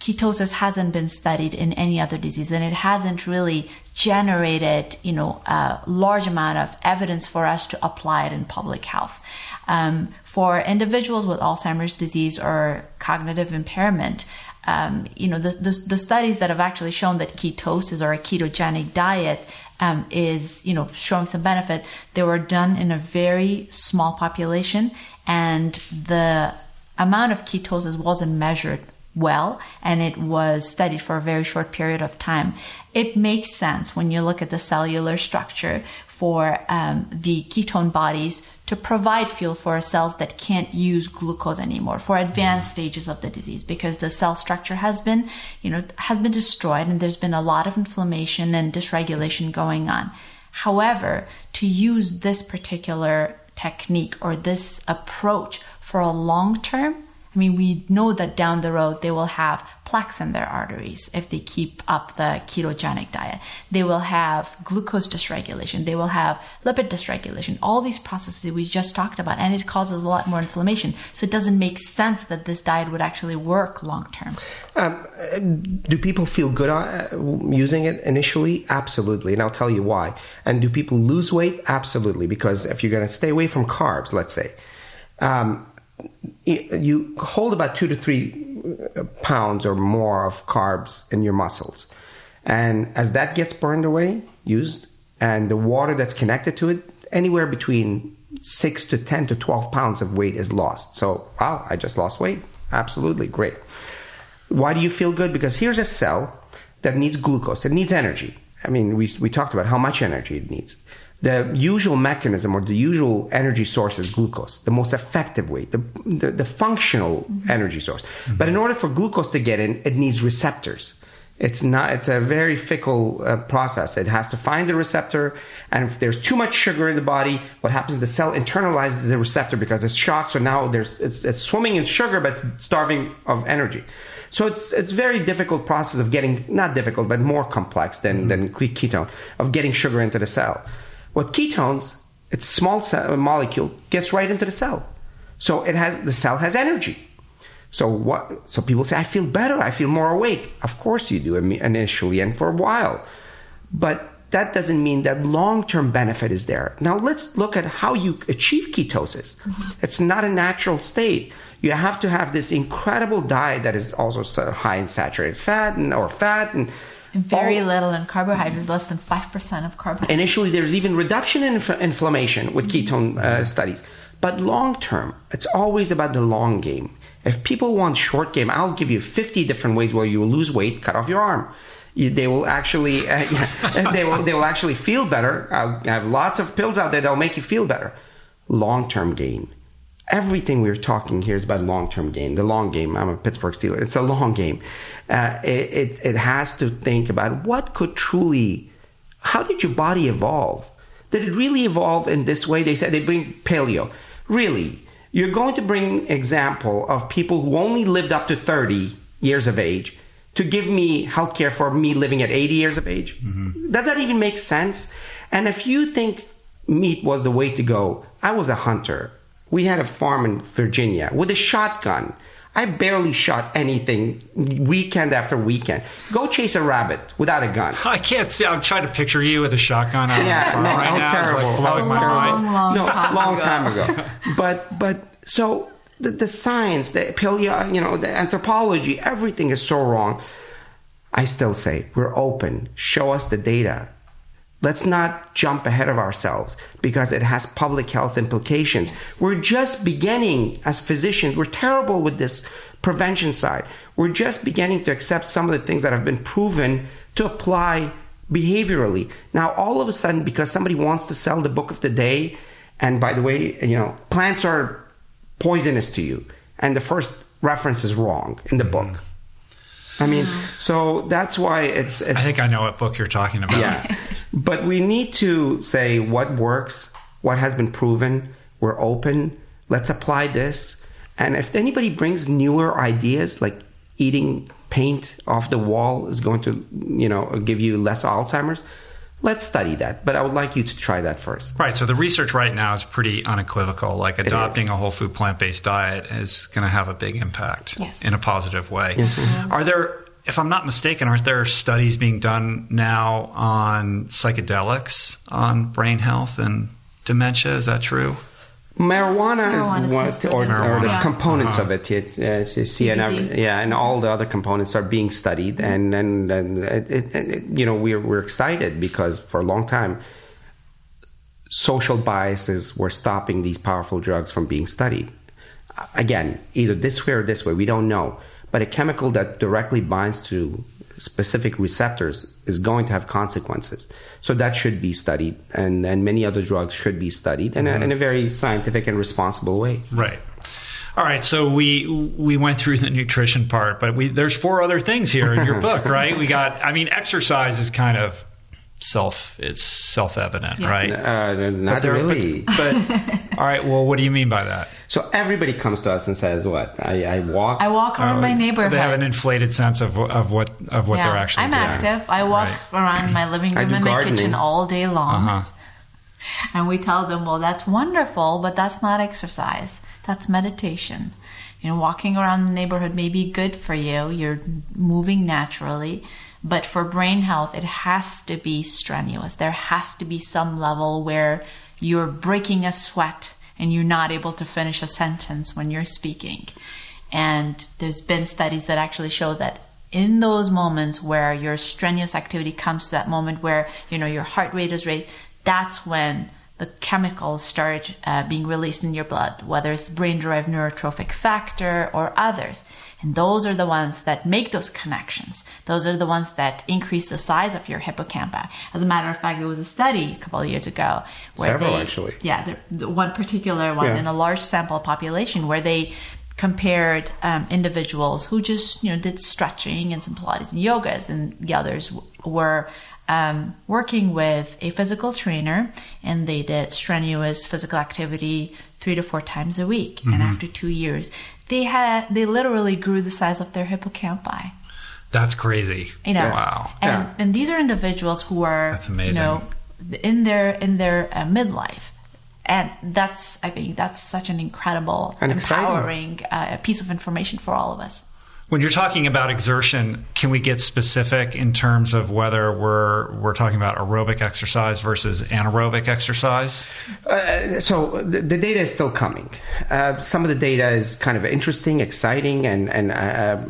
ketosis hasn't been studied in any other disease and it hasn't really generated you know a large amount of evidence for us to apply it in public health um, for individuals with alzheimer's disease or cognitive impairment um, you know the, the, the studies that have actually shown that ketosis or a ketogenic diet um, is you know showing some benefit they were done in a very small population and the amount of ketosis wasn't measured well and it was studied for a very short period of time. It makes sense when you look at the cellular structure for um, the ketone bodies to provide fuel for cells that can't use glucose anymore for advanced stages of the disease because the cell structure has been you know has been destroyed and there's been a lot of inflammation and dysregulation going on. However to use this particular technique or this approach for a long term I mean, we know that down the road they will have plaques in their arteries if they keep up the ketogenic diet. They will have glucose dysregulation. They will have lipid dysregulation. All these processes that we just talked about, and it causes a lot more inflammation. So it doesn't make sense that this diet would actually work long term. Um, do people feel good uh, using it initially? Absolutely, and I'll tell you why. And do people lose weight? Absolutely, because if you're going to stay away from carbs, let's say. Um, you hold about two to three uh, pounds or more of carbs in your muscles. And as that gets burned away, used, and the water that's connected to it, anywhere between six to 10 to 12 pounds of weight is lost. So, wow, I just lost weight. Absolutely great. Why do you feel good? Because here's a cell that needs glucose, it needs energy. I mean, we, we talked about how much energy it needs the usual mechanism or the usual energy source is glucose, the most effective way, the, the, the functional mm-hmm. energy source. Mm-hmm. But in order for glucose to get in, it needs receptors. It's not, it's a very fickle uh, process. It has to find the receptor. And if there's too much sugar in the body, what happens? The cell internalizes the receptor because it's shocked. So now there's, it's, it's swimming in sugar, but it's starving of energy. So it's it's very difficult process of getting not difficult, but more complex than mm-hmm. than ketone of getting sugar into the cell. What ketones, its small cell, molecule, gets right into the cell. So it has the cell has energy. So what? So people say, I feel better. I feel more awake. Of course you do initially and for a while, but that doesn't mean that long-term benefit is there. Now let's look at how you achieve ketosis. Mm-hmm. It's not a natural state. You have to have this incredible diet that is also high in saturated fat and or fat and very all, little in carbohydrates, less than 5% of carbohydrates. Initially, there's even reduction in inf- inflammation with ketone uh, studies. But long term, it's always about the long game. If people want short game, I'll give you 50 different ways where you will lose weight, cut off your arm. You, they will actually, [laughs] uh, yeah, [laughs] they will, they will actually feel better. I'll, I have lots of pills out there that'll make you feel better. Long term gain everything we're talking here is about long term gain, the long game. I'm a Pittsburgh Steeler. It's a long game. Uh, it, it, it has to think about what could truly, how did your body evolve? Did it really evolve in this way? They said they bring paleo. Really? You're going to bring example of people who only lived up to 30 years of age to give me healthcare for me living at 80 years of age? Mm-hmm. Does that even make sense? And if you think meat was the way to go, I was a hunter. We had a farm in Virginia with a shotgun. I barely shot anything weekend after weekend. Go chase a rabbit without a gun. I can't see. I'm trying to picture you with a shotgun on yeah, no, right that was now. terrible. Like blowing my long, mind. no, time long ago. time ago. [laughs] but but so the, the science, the paleo, you know, the anthropology, everything is so wrong. I still say we're open. Show us the data. Let's not jump ahead of ourselves because it has public health implications. Yes. We're just beginning as physicians, we're terrible with this prevention side. We're just beginning to accept some of the things that have been proven to apply behaviorally. Now, all of a sudden, because somebody wants to sell the book of the day, and by the way, you know, plants are poisonous to you, and the first reference is wrong in the mm-hmm. book. I mean, so that's why it's, it's. I think I know what book you're talking about. Yeah. [laughs] but we need to say what works, what has been proven. We're open. Let's apply this. And if anybody brings newer ideas, like eating paint off the wall is going to, you know, give you less Alzheimer's, let's study that. But I would like you to try that first. Right. So the research right now is pretty unequivocal. Like adopting a whole food plant based diet is going to have a big impact yes. in a positive way. Mm-hmm. Are there if I'm not mistaken, aren't there studies being done now on psychedelics on brain health and dementia? Is that true? Marijuana, Marijuana is what, or, or, the yeah. components uh-huh. of it. It's, it's CNR, yeah, and all the other components are being studied, and and, and it, it, it, you know we're we're excited because for a long time, social biases were stopping these powerful drugs from being studied. Again, either this way or this way, we don't know but a chemical that directly binds to specific receptors is going to have consequences. So that should be studied, and, and many other drugs should be studied in, mm-hmm. a, in a very scientific and responsible way. Right. All right, so we we went through the nutrition part, but we there's four other things here in your [laughs] book, right? We got, I mean, exercise is kind of self it's self evident, Yeah. right? Uh, not there- really. [laughs] But, all right, well, what do you mean by that? so everybody comes to us and says, "What? I, I walk. I walk around my neighborhood. They have an inflated sense of of what of what Yeah, they're actually I'm doing. active. I walk Right. around my living room do and my kitchen all day long. Uh-huh. [laughs] And we tell them, well, that's wonderful, but that's not exercise. That's meditation. You know, walking around the neighborhood may be good for you. You're moving naturally. But for brain health, it has to be strenuous. There has to be some level where you're breaking a sweat and you're not able to finish a sentence when you're speaking. And there's been studies that actually show that in those moments where your strenuous activity comes to that moment where you know your heart rate is raised that's when the chemicals start uh, being released in your blood whether it's brain derived neurotrophic factor or others and those are the ones that make those connections those are the ones that increase the size of your hippocampi as a matter of fact there was a study a couple of years ago where Several, they, actually. yeah the, the one particular one Yeah. in a large sample population where they compared um, individuals who just you know did stretching and some pilates and yogas and the others w- were um, working with a physical trainer and they did strenuous physical activity three to four times a week and after two years they had they literally grew the size of their hippocampi That's crazy. you know Wow. and Yeah. and these are individuals who are That's amazing. you know in their in their uh, midlife and that's i think that's such an incredible And empowering uh, piece of information for all of us When you're talking about exertion, can we get specific in terms of whether we're we're talking about aerobic exercise versus anaerobic exercise? Uh, so the, the data is still coming. Uh, some of the data is kind of interesting, exciting, and and uh,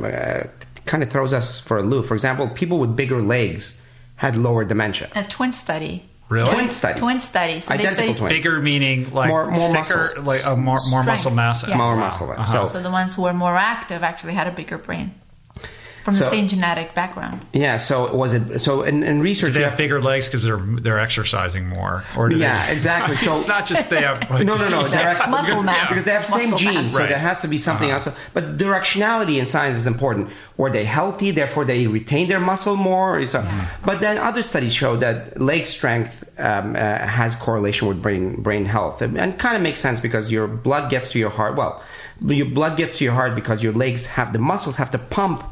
uh, kind of throws us for a loop. For example, people with bigger legs had lower dementia. a twin study Really? Twin study. twin study so Identical they studied twins. Bigger meaning like More- more thicker, muscles. like a more, more muscle mass. Yes. More muscle mass. Uh-huh. So so the ones who were more active actually had a bigger brain from the So- same genetic background yeah, so was it? So in, in research, Do they you have have- bigger legs because they're they're exercising more, or do Yeah, they, exactly. [laughs] So- it's not just they have [laughs] like, No, no, no. They're actually, Muscle because, mass. [laughs] because they have same genes, mass. so there has to be something Uh-huh. else. But directionality in science is important. Were they healthy? Therefore, they retain their muscle more. So, But then other studies show that leg strength um, uh, has correlation with brain brain health, and, and kind of makes sense because your blood gets to your heart. Well, your blood gets to your heart because your legs have the muscles have to pump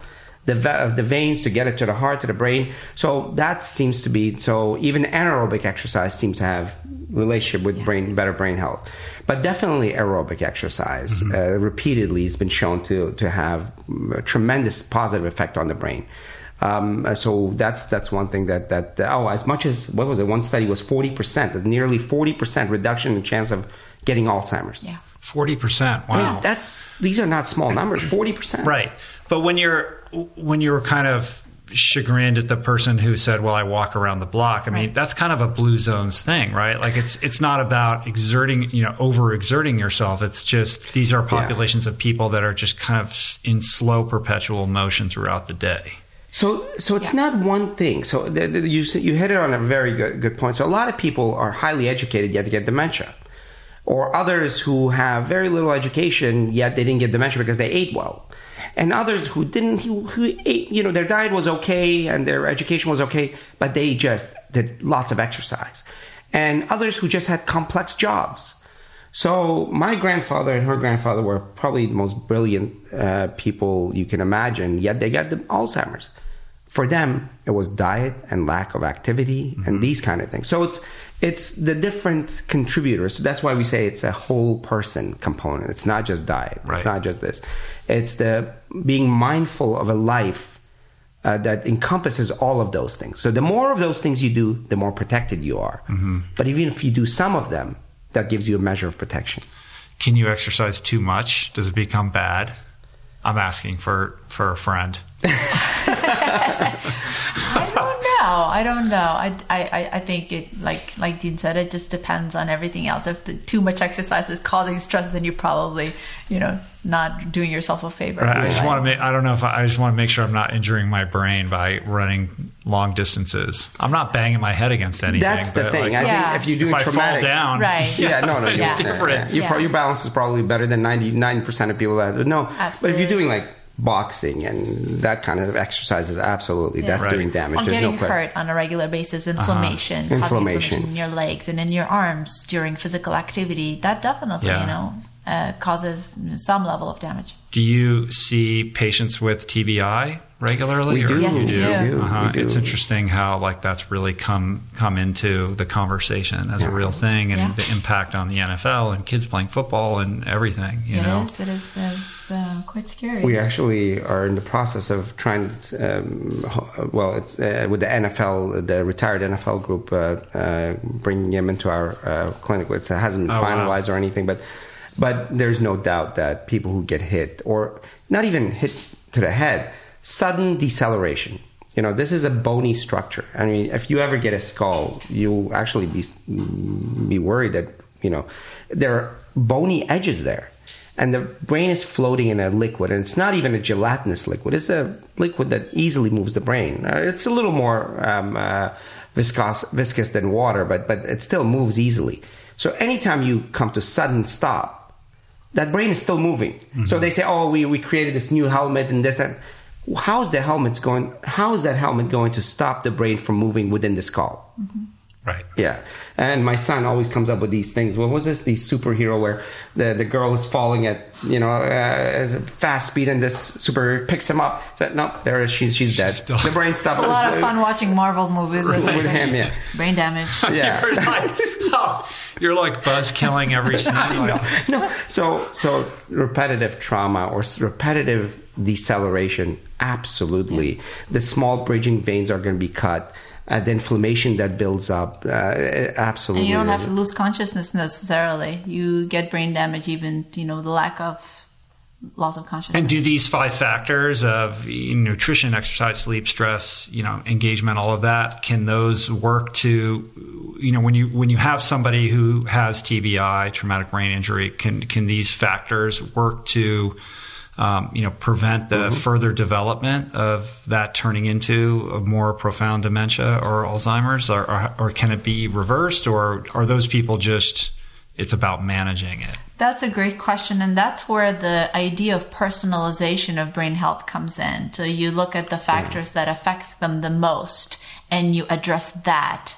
the the veins to get it to the heart to the brain. So that seems to be so. Even anaerobic exercise seems to have relationship with brain better brain health, but definitely aerobic exercise uh, repeatedly has been shown to to have a tremendous positive effect on the brain. Um, uh, so that's that's one thing that that oh as much as what was it one study was forty percent nearly forty percent reduction in chance of getting Alzheimer's. yeah forty percent. I mean, Wow, that's these are not small numbers. Forty percent. right. But when you're when you're kind of chagrined at the person who said, "Well, I walk around the block." I mean, Right. that's kind of a blue zones thing, right? Like it's it's not about exerting, you know, over exerting yourself. It's just these are populations of people that are just kind of in slow perpetual motion throughout the day. So, so it's Yeah. not one thing. So the, the, you you hit it on a very good good point. So a lot of people are highly educated yet they get dementia, or others who have very little education yet they didn't get dementia because they ate well, and others who didn't who, who ate you know their diet was okay and their education was okay, but they just did lots of exercise, and others who just had complex jobs. So my grandfather and her grandfather were probably the most brilliant uh, people you can imagine. Yet they got the Alzheimer's. For them, it was diet and lack of activity and these kind of things. So it's it's the different contributors. So that's why we say it's a whole person component. It's not just diet. Right. It's not just this. It's the being mindful of a life uh, that encompasses all of those things. So the more of those things you do, the more protected you are. But even if you do some of them, that gives you a measure of protection. Can you exercise too much? Does it become bad? I'm asking for for a friend. [laughs] [laughs] I don't know. I don't know. I, I, I think it like like Dean said, it just depends on everything else. If the, too much exercise is causing stress, then you're probably you know not doing yourself a favor. I just want to make. I don't know if I, I just want to make sure I'm not injuring my brain by running long distances. I'm not banging my head against anything. That's the but, thing. like, I Yeah. think if you're doing if I traumatic, fall down, Right. yeah, no, no, [laughs] It's yeah, different. Yeah, Your, Yeah. your balance is probably better than 99% of people that no. Absolutely. But if you're doing like boxing and that kind of exercises, absolutely, that's Right. doing damage. Or There's getting no hurt on a regular basis, uh-huh. inflammation, causing Inflammation. inflammation in your legs and in your arms during physical activity, that definitely, Yeah. you know, uh, causes some level of damage. Do you see patients with TBI regularly? We do. Yes, we we do. do. Uh-huh. we do. It's interesting how like that's really come come into the conversation as a real thing, and Yeah. the impact on the NFL and kids playing football and everything. You It know, is. It is. uh, It's uh, quite scary. We actually are in the process of trying. Um, well, it's uh, with the NFL, the retired NFL group, uh, uh, bringing him into our uh, clinic. It hasn't been Oh, wow. finalized or anything, but but there's no doubt that people who get hit, or not even hit to the head, sudden deceleration. You know, this is a bony structure. I mean, if you ever get a skull, you'll actually be be worried that you know there are bony edges there and the brain is floating in a liquid and it's not even a gelatinous liquid it's a liquid that easily moves the brain uh, it's a little more um, uh, viscous, viscous than water but, but it still moves easily so anytime you come to sudden stop that brain is still moving. Mm-hmm. So they say oh we, we created this new helmet and this and how's the helmet's going how is that helmet going to stop the brain from moving within the skull mm-hmm. Right? yeah, and my son always comes up with these things. What was this? The superhero where the the girl is falling at you know uh, fast speed, and this superhero picks him up. So, no, there is she's she's dead. still- the brain stopped. It's a lot of fun watching Marvel movies with, With him, yeah. brain damage. [laughs] Yeah. You're like, oh, you're like buzz killing every [laughs] scene. no, no. So so repetitive trauma or repetitive deceleration, absolutely. The small bridging veins are going to be cut. Uh, the inflammation that builds up, uh, absolutely. And you don't have to lose consciousness necessarily. You get brain damage, even you know the lack of loss of consciousness. And do these five factors of nutrition, exercise, sleep, stress, you know, engagement, all of that, can those work to, you know, when you when you have somebody who has TBI, traumatic brain injury, can can these factors work to, um, you know, prevent the further development of that turning into a more profound dementia or Alzheimer's, or, or, or can it be reversed, or are those people just it's about managing it? That's a great question, and that's where the idea of personalization of brain health comes in. So you look at the factors that affects them the most, and you address that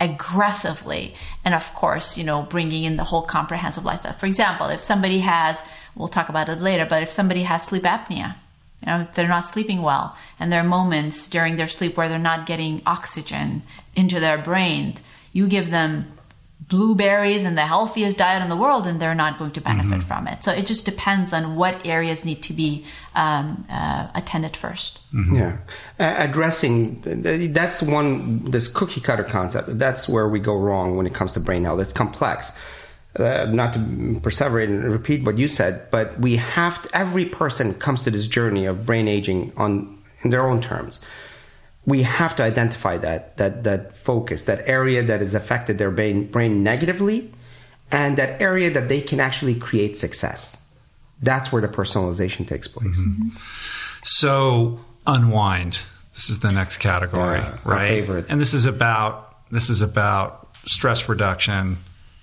aggressively, and of course, you know, bringing in the whole comprehensive lifestyle. For example, if somebody has, we'll talk about it later, but if somebody has sleep apnea, you know, if they're not sleeping well, and there are moments during their sleep where they're not getting oxygen into their brain, you give them blueberries and the healthiest diet in the world, and they're not going to benefit from it. So it just depends on what areas need to be um, uh, attended first. Yeah, uh, addressing that's one this cookie cutter concept. That's where we go wrong when it comes to brain health. It's complex. Uh, not to perseverate and repeat what you said, but we have to, every person comes to this journey of brain aging on in their own terms. We have to identify that that that focus, that area that has affected their brain brain negatively, and that area that they can actually create success. That's where the personalization takes place. So unwind. This is the next category, Yeah, right? favorite. And this is about this is about stress reduction,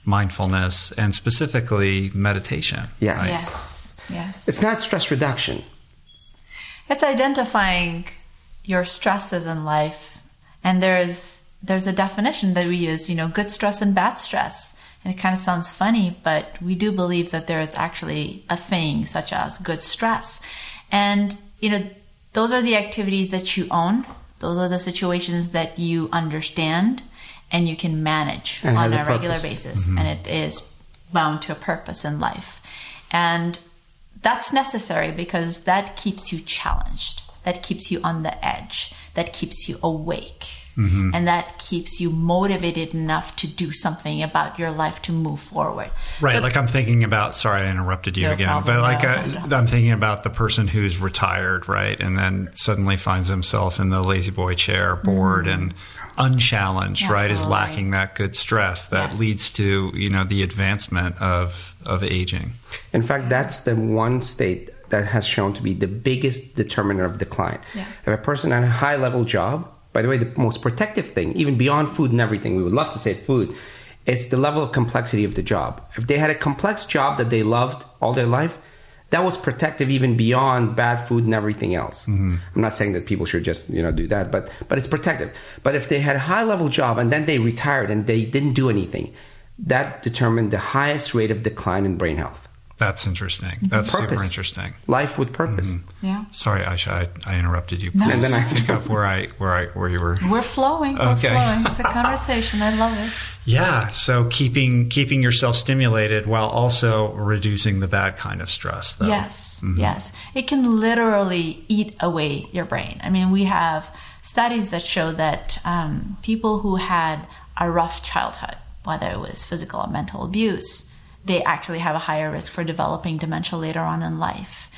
mindfulness, and specifically meditation. Yes. right? Yes, yes. It's not stress reduction. It's identifying your stresses in life, and there's there's a definition that we use. You know, good stress and bad stress. And it kind of sounds funny, but we do believe that there is actually a thing such as good stress. And, you know, those are the activities that you own. Those are the situations that you understand and you can manage And on a, a regular purpose. basis. Mm-hmm. And it is bound to a purpose in life. And that's necessary because that keeps you challenged. That keeps you on the edge. That keeps you awake. Mm-hmm. And that keeps you motivated enough to do something about your life to move forward. Right, But- like I'm thinking about. Sorry, I interrupted you again, problem, but like no, uh, no, no. I'm thinking about the person who's retired, right, and then suddenly finds himself in the La-Z-Boy chair, bored mm-hmm. and unchallenged, right, is lacking that good stress that Yes. leads to you know the advancement of of aging. In fact, that's the one state that has shown to be the biggest determiner of decline. Yeah. If a person at a high level job, by the way, the most protective thing, even beyond food and everything, we would love to say food, it's the level of complexity of the job. If they had a complex job that they loved all their life, that was protective even beyond bad food and everything else. Mm-hmm. I'm not saying that people should just you know do that, but but it's protective. But if they had a high level job and then they retired and they didn't do anything, that determined the highest rate of decline in brain health. That's interesting. Mm-hmm. That's super interesting. Life with mm-hmm. purpose. Yeah. Sorry, Ayesha, I, I interrupted you. No. Please And then I- pick up where I where I where you were. We're flowing. We're flowing. It's a [laughs] conversation. I love it. Yeah, so keeping keeping yourself stimulated while also reducing the bad kind of stress. Though. Yes, mm-hmm. yes. It can literally eat away your brain. I mean, we have studies that show that um, people who had a rough childhood, whether it was physical or mental abuse, they actually have a higher risk for developing dementia later on in life.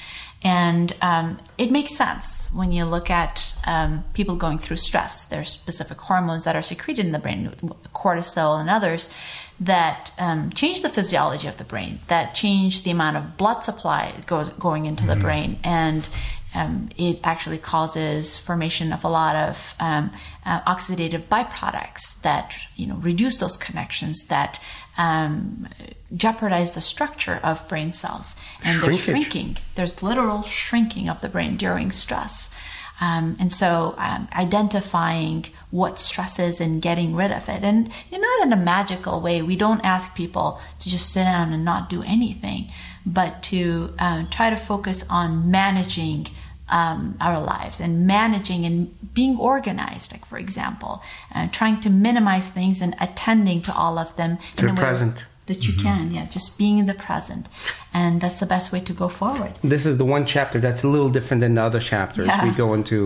And um, it makes sense when you look at um, people going through stress. There's specific hormones that are secreted in the brain, cortisol and others, that um, change the physiology of the brain, that change the amount of blood supply goes, going into the brain. And um, it actually causes formation of a lot of um, uh, oxidative byproducts that you know reduce those connections that um, jeopardize the structure of brain cells. And they're shrinking. There's literal shrinking of the brain during stress. Um, and so um, identifying what stress is and getting rid of it. And not in a magical way. We don't ask people to just sit down and not do anything but to um, try to focus on managing um, our lives and managing and being organized like for example uh, trying to minimize things and attending to all of them To in the present. that you can yeah just being in the present and that's the best way to go forward This is the one chapter that's a little different than the other chapters. Yeah. We go into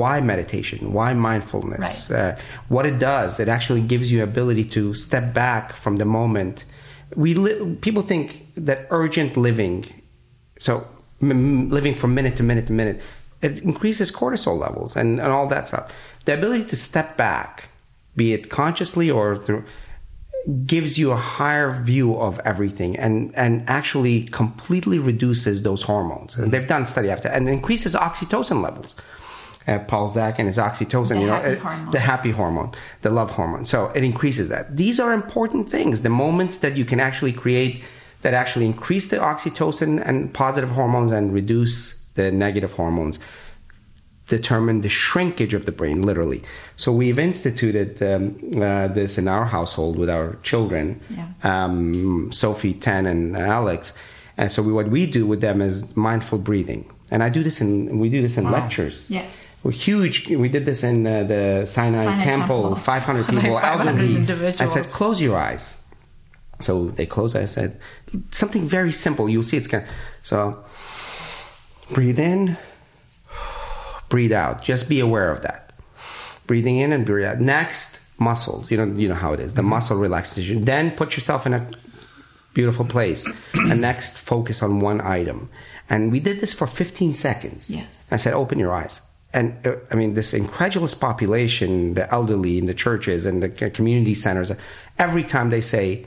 why meditation, why mindfulness, uh, what it does. It actually gives you ability to step back from the moment. We li- people think that urgent living, so m- living from minute to minute to minute, it increases cortisol levels and, and all that stuff. The ability to step back, be it consciously or through, gives you a higher view of everything and, and actually completely reduces those hormones. And they've done study after and increases oxytocin levels. Uh, Paul Zak and his oxytocin, The you know, it- the happy hormone, the love hormone. So it increases that. These are important things. The moments that you can actually create that actually increase the oxytocin and positive hormones and reduce the negative hormones determine the shrinkage of the brain, literally. So we've instituted um, uh, this in our household with our children, Yeah. um, Sophie, Ten, and Alex. And so we, what we do with them is mindful breathing. And I do this in we do this in lectures. yes We're huge. We did this in uh, the Sinai, Sinai Temple. Temple. 500 [laughs] people, 500 elderly. I said, close your eyes. So they close. I said, something very simple. You'll see it's going. to So breathe in, breathe out. Just be aware of that. Breathing in and breathe out. Next, muscles. You know, you know how it is. The muscle relaxation. Then put yourself in a beautiful place. and [clears throat] next, focus on one item. And we did this for 15 seconds. Yes. I said, open your eyes. And uh, I mean, this incredulous population, the elderly in the churches and the community centers, every time they say,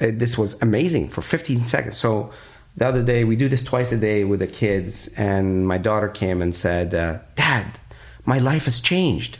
uh, this was amazing for 15 seconds. So the other day, we do this twice a day with the kids, and my daughter came and said, uh, Dad, my life has changed.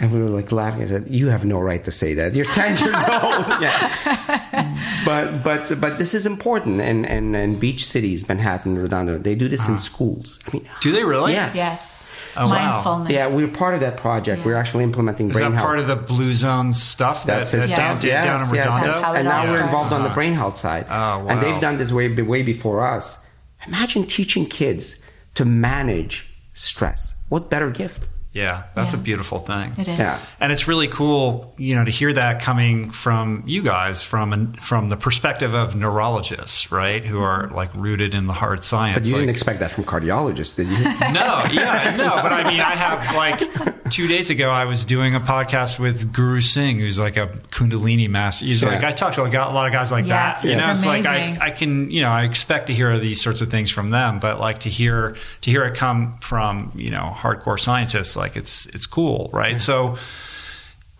And we were like laughing. I said, "You have no right to say that. You're 10 [laughs] years old." [laughs] yeah. But but but this is important. And and and beach cities, Manhattan, Redondo, they do this in schools. I mean, Do they really? Yes. yes Oh, wow. mindfulness yeah, we're part of that project. Yeah. We're actually implementing Is brain that health. part of the Blue Zone stuff That's that, his that Yes. Dan did yes, down in yes. Redondo? That's and now we're started. involved on the Uh-huh. brain health side. Oh, wow. And they've done this way way before us. Imagine teaching kids to manage stress. What better gift? Yeah, that's Yeah. a beautiful thing. it is Yeah. And it's really cool, you know, to hear that coming from you guys, from an, from the perspective of neurologists, right, who are like rooted in the hard science. But you like, didn't expect that from cardiologists, did you? [laughs] no, yeah, no, but I mean, I have like two days ago, I was doing a podcast with Guru Singh, who's like a Kundalini master. He's like, I talked to a lot a lot of guys like Yes, that. You know, it's it's like I. I can, you know, I expect to hear these sorts of things from them, but like to hear to hear it come from you know hardcore scientists, like it's it's cool, right? So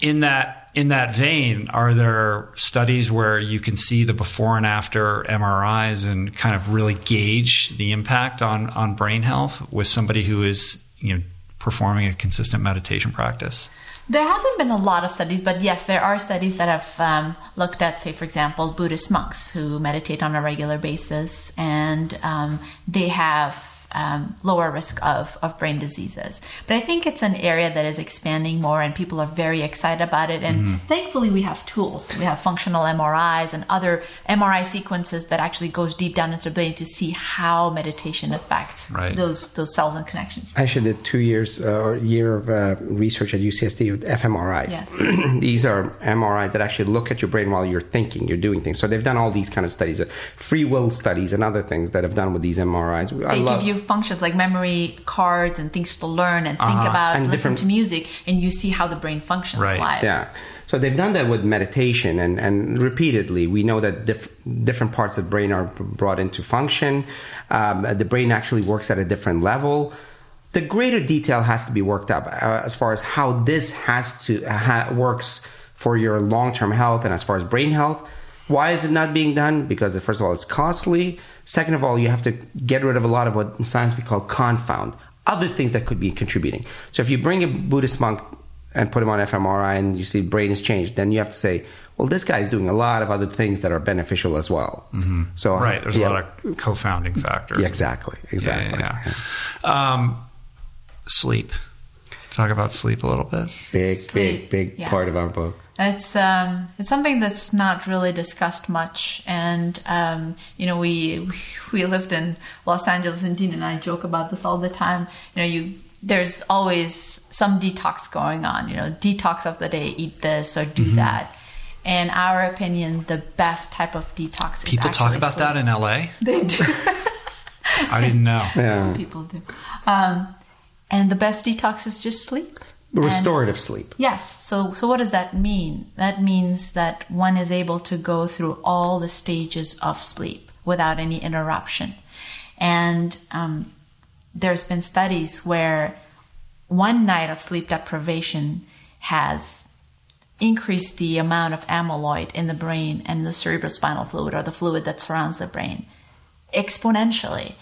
in that in that vein, are there studies where you can see the before and after MRIs and kind of really gauge the impact on on brain health with somebody who is you know performing a consistent meditation practice? There hasn't been a lot of studies, but yes, there are studies that have um, looked at, say, for example, Buddhist monks who meditate on a regular basis, and um, they have um, lower risk of, of brain diseases. But I think it's an area that is expanding more and people are very excited about it. And mm-hmm. thankfully, we have tools. We have functional MRIs and other MRI sequences that actually goes deep down into the brain to see how meditation affects right. those those cells and connections. I actually did two years uh, or year of uh, research at UCSD with fMRIs. Yes. [clears throat] these are MRIs that actually look at your brain while you're thinking, you're doing things. So they've done all these kind of studies, uh, free will studies and other things that have done with these MRIs. They I love, give you functions like memory cards and things to learn and think uh-huh. about, and listen to music, and you see how the brain functions right. live. Yeah. So they've done that with meditation and, and repeatedly. We know that diff- different parts of the brain are brought into function. Um, the brain actually works at a different level. The greater detail has to be worked up uh, as far as how this has to ha- works for your long term health and as far as brain health. Why is it not being done? Because first of all, it's costly. Second of all, you have to get rid of a lot of what in science we call confound, other things that could be contributing. So if you bring a Buddhist monk and put him on fMRI and you see brain is changed, then you have to say, well, this guy is doing a lot of other things that are beneficial as well. Mm-hmm. So right, there's yeah. a lot of confounding factors. Yeah, exactly, exactly. Yeah, yeah, um, sleep. Talk about sleep a little bit. Big, sleep. big, big part of our book. It's um, it's something that's not really discussed much, and um, you know we [laughs] we lived in Los Angeles, and Dean and I joke about this all the time. You know, you there's always some detox going on. You know, detox of the day, eat this or do mm-hmm. that. In our opinion, the best type of detox is people talk about sleep. that in LA. [laughs] They do. [laughs] I didn't know. Yeah. Some people do. Um, and the best detox is just sleep restorative and, sleep. Yes. So so what does that mean? That means that one is able to go through all the stages of sleep without any interruption. And um, there's been studies where one night of sleep deprivation has increased the amount of amyloid in the brain and the cerebrospinal fluid or the fluid that surrounds the brain exponentially.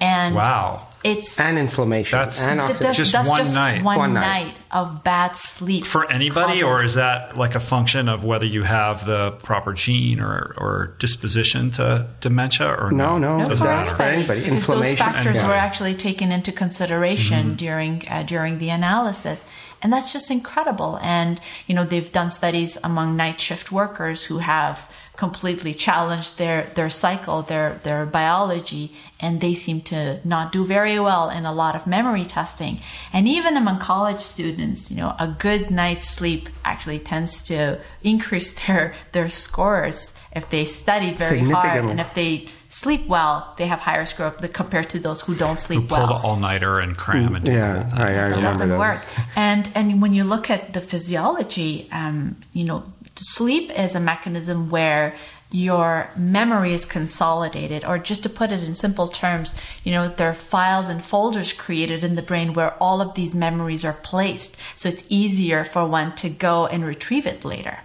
And wow it's and inflammation that's, and oxidation. just that's one just night one, one night. night. of bad sleep for anybody causes. or is that like a function of whether you have the proper gene or, or disposition to dementia or no no, no, no for, anybody, for anybody because inflammation those factors were actually taken into consideration mm-hmm. during uh, during the analysis and that's just incredible and you know they've done studies among night shift workers who have completely challenged their their cycle, their their biology, and they seem to not do very well in a lot of memory testing. And even among college students, you know, a good night's sleep actually tends to increase [laughs] their their scores if they studied very hard and if they sleep well, they have higher score compared to those who don't sleep who pull well. the all nighter and cram and do yeah, the. I, I it doesn't work. And and when you look at the physiology, um, you know, Sleep is a mechanism where your memory is consolidated, or just to put it in simple terms, you know, there are files and folders created in the brain where all of these memories are placed. So it's easier for one to go and retrieve it later.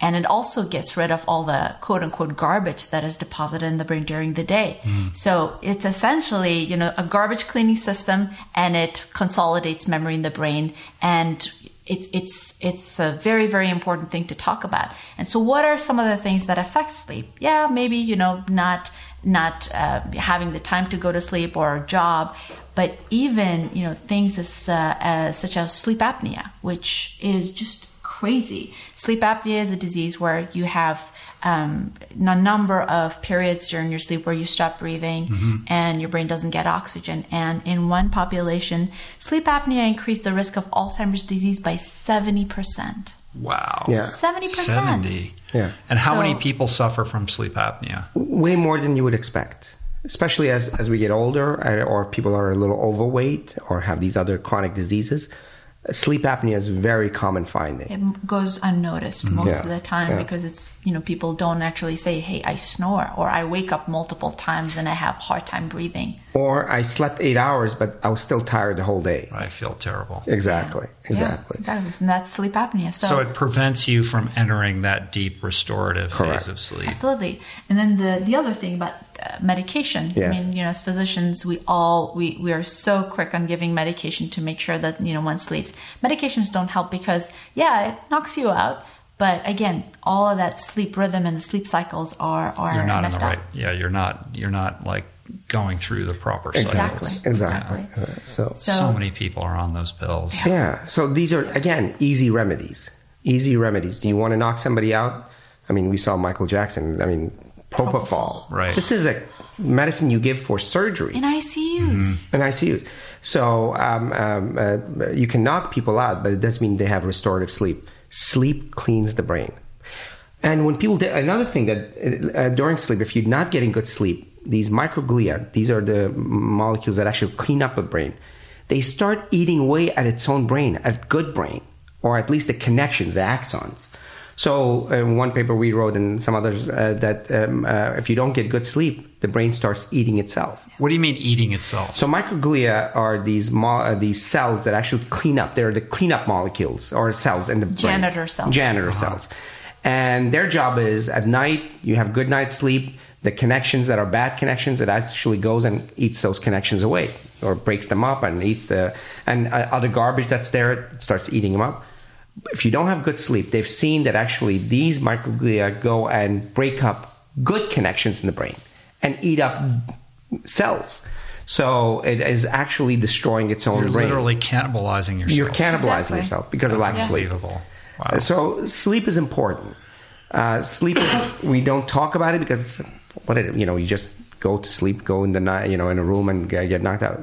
And it also gets rid of all the quote unquote garbage that is deposited in the brain during the day. Mm. So it's essentially, you know, a garbage cleaning system and it consolidates memory in the brain and it's it's it's a very very important thing to talk about. And so, what are some of the things that affect sleep? Yeah, maybe you know not not uh, having the time to go to sleep or a job, but even you know things as, uh, as such as sleep apnea, which is just crazy. Sleep apnea is a disease where you have um, a number of periods during your sleep where you stop breathing mm-hmm. and your brain doesn't get oxygen. And in one population, sleep apnea increased the risk of Alzheimer's disease by 70%. Wow. Yeah. 70%. 70. Yeah. And how so, many people suffer from sleep apnea? Way more than you would expect. Especially as, as we get older or people are a little overweight or have these other chronic diseases sleep apnea is a very common finding. It goes unnoticed most Yeah, of the time yeah. because it's you know people don't actually say, "Hey, I snore," or "I wake up multiple times and I have hard time breathing." Or I slept eight hours, but I was still tired the whole day. I feel terrible. Exactly, Yeah, exactly. exactly. And that's sleep apnea. So, So it prevents you from entering that deep restorative Correct. phase of sleep. absolutely. And then the the other thing about uh, medication. I mean, you know, as physicians, we all we we are so quick on giving medication to make sure that you know one sleeps. Medications don't help because yeah, it knocks you out. But again, all of that sleep rhythm and the sleep cycles are are You're not in messed the up. right. Yeah, you're not. You're not like going through the proper cycles. Exactly. Exactly. Exactly. Uh, so, So, So many people are on those pills. yeah. So these are again easy remedies. Easy remedies. Do you want to knock somebody out? I mean, we saw Michael Jackson. I mean, propofol. Propofol. Right. This is a medicine you give for surgery. in ICUs. Mm-hmm. in ICUs. So um, um, uh, you can knock people out, but it doesn't mean they have restorative sleep. Sleep cleans the brain. And when people, did, another thing that uh, during sleep, if you're not getting good sleep, these microglia, these are the molecules that actually clean up a brain, they start eating away at its own brain, at good brain, or at least the connections, the axons. So, in one paper we wrote, and some others, uh, that um, uh, if you don't get good sleep, the brain starts eating itself. What do you mean eating itself? So microglia are these mo- uh, these cells that actually clean up. They're the cleanup molecules or cells in the brain. Janitor cells. Janitor cells. And their job is at night you have good night's sleep. The connections that are bad connections, it actually goes and eats those connections away or breaks them up and eats the and uh, other garbage that's there. It starts eating them up. If you don't have good sleep, they've seen that actually these microglia go and break up good connections in the brain and eat up cells. So it is actually destroying its own brain. You're literally cannibalizing yourself. You're cannibalizing Exactly. yourself because of That's lack of sleep. Wow. So sleep is important. Uh, sleep is [coughs] we don't talk about it because it's what it, you know you just go to sleep, go in the night, you know, in a room and get get knocked out.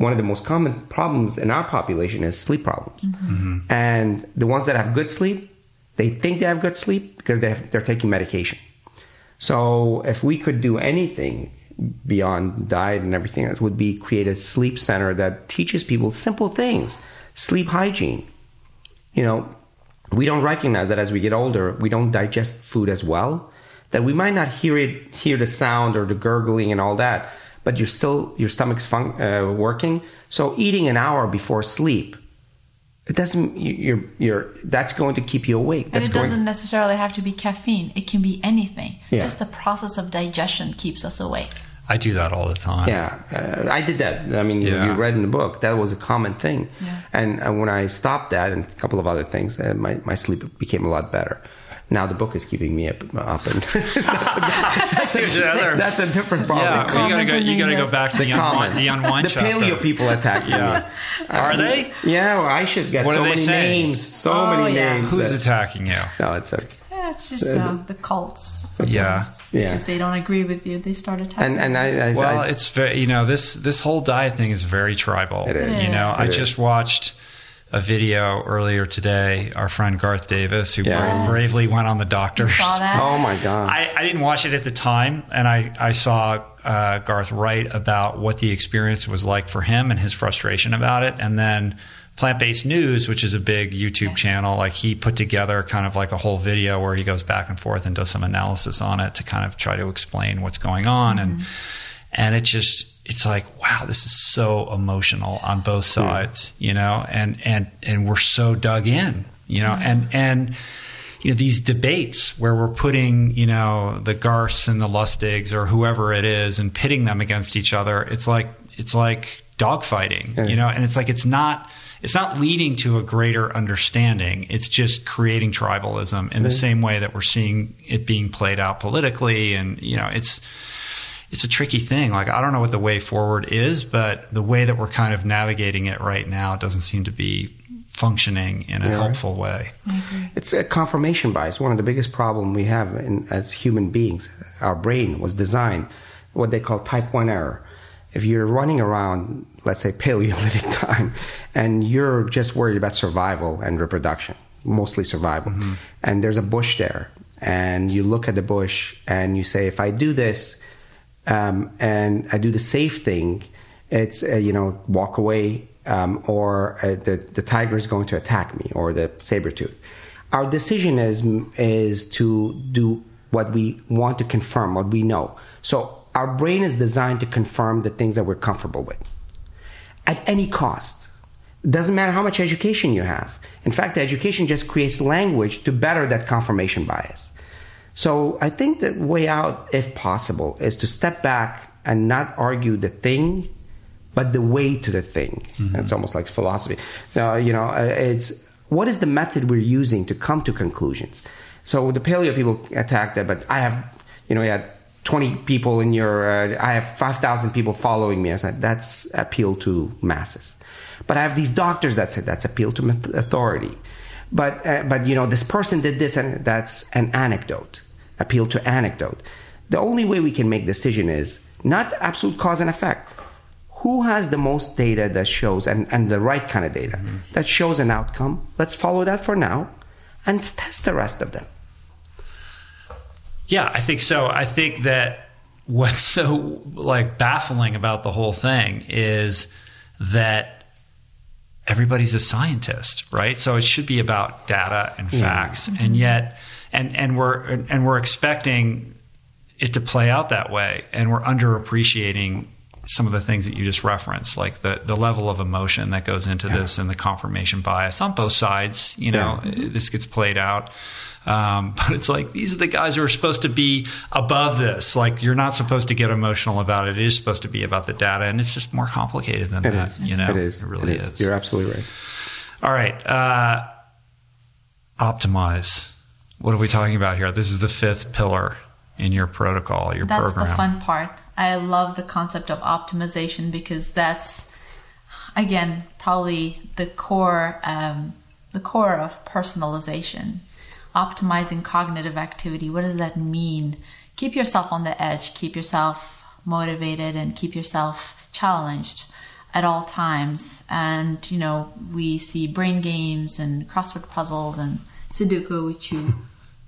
One of the most common problems in our population is sleep problems, mm-hmm. and the ones that have good sleep, they think they have good sleep because they have, they're taking medication. So if we could do anything beyond diet and everything else, would be create a sleep center that teaches people simple things, sleep hygiene. You know, we don't recognize that as we get older, we don't digest food as well. That we might not hear it, hear the sound or the gurgling and all that, but you're still your stomach's fun, uh, working. So eating an hour before sleep, it doesn't. you- You're you're that's going to keep you awake. And it going, doesn't necessarily have to be caffeine. It can be anything. Yeah. Just the process of digestion keeps us awake. I do that all the time. Yeah, uh, I did that. I mean, Yeah. you read in the book that was a common thing. Yeah. And uh, when I stopped that and a couple of other things, uh, my my sleep became a lot better. Now the book is keeping me up, up and [laughs] that's, a, [laughs] that's, Here's a, another- that's a different problem. Yeah, you gotta go. You gotta go back to the, the unwind, comments, the unwind the chapter. paleo people attacking Yeah. me. Are they? Yeah, well, Ayesha's got What so many saying? names, so Oh, many yeah. names. Who's that- attacking you? No, it's okay. Yeah, it's just uh, the cults. Sometimes. Yeah. Yeah. Because they don't agree with you, they start attacking. And and I, I Well, I, it's very, you know this this whole diet thing is very tribal. It is. You know, I It just watched a video earlier today. Our friend Garth Davis, who Yes. bravely went on the doctor. You saw that? [laughs] oh my god. I, I didn't watch it at the time, and I, I saw uh, Garth write about what the experience was like for him and his frustration about it. And then Plant Based News, which is a big YouTube Yes. channel, like he put together kind of like a whole video where he goes back and forth and does some analysis on it to kind of try to explain what's going on. And and it just it's like wow, this is so emotional on both sides, you know, and and and we're so dug in, you know, and and you know these debates where we're putting you know the Garths and the Lustigs or whoever it is and pitting them against each other. It's like it's like dogfighting, you know, and it's like it's not it's not leading to a greater understanding. It's just creating tribalism in the mm-hmm. same way that we're seeing it being played out politically, and you know it's it's a tricky thing. Like I don't know what the way forward is, but the way that we're kind of navigating it right now doesn't seem to be functioning in a Yeah. helpful way. It's a confirmation bias. One of the biggest problem we have in, as human beings, our brain was designed what they call type one error. If you're running around, let's say [laughs] Paleolithic time, and you're just worried about survival and reproduction, mostly survival, mm-hmm. and there's a bush there, and you look at the bush and you say, if I do this, um, and I do the safe thing, it's uh, you know walk away um, or uh, the, the tiger is going to attack me, or the saber tooth. Our decision is, is to do what we want to confirm, what we know. So our brain is designed to confirm the things that we're comfortable with at any cost. Doesn't matter how much education you have. In fact, the education just creates language to better that confirmation bias. So I think the way out, if possible, is to step back and not argue the thing, but the way to the thing. Mm-hmm. It's almost like philosophy. You know, uh, it's what is the method we're using to come to conclusions. So the paleo people attack that, but I have, you know, you had 20 people in your, uh, I have 5,000 people following me. I said, that's appeal to masses. But I have these doctors that said that's appeal to authority. But, uh, but you know, this person did this and that's an anecdote, appeal to anecdote. The only way we can make decision is not absolute cause and effect. Who has the most data that shows, and, and the right kind of data, mm-hmm. that shows an outcome? Let's follow that for now and test the rest of them. Yeah, I think so. I think that what's so like baffling about the whole thing is that everybody's a scientist, right? So it should be about data and facts, mm-hmm. and yet, and and we're and we're expecting it to play out that way, and we're underappreciating some of the things that you just referenced, like the the level of emotion that goes into yeah. this and the confirmation bias on both sides. You know, yeah. this gets played out. Um, [laughs] but it's like these are the guys who are supposed to be above this. Like you're not supposed to get emotional about it. It is supposed to be about the data, and it's just more complicated than it that. Is. You know, it is. It really it is. is. You're absolutely right. All right, uh, optimize. What are we talking about here? This is the fifth pillar in your protocol, your that's program. That's the fun part. I love the concept of optimization because that's again probably the core um, the core of personalization optimizing cognitive activity. What does that mean? Keep yourself on the edge, keep yourself motivated, and keep yourself challenged at all times. And, you know, we see brain games and crossword puzzles and Sudoku, which you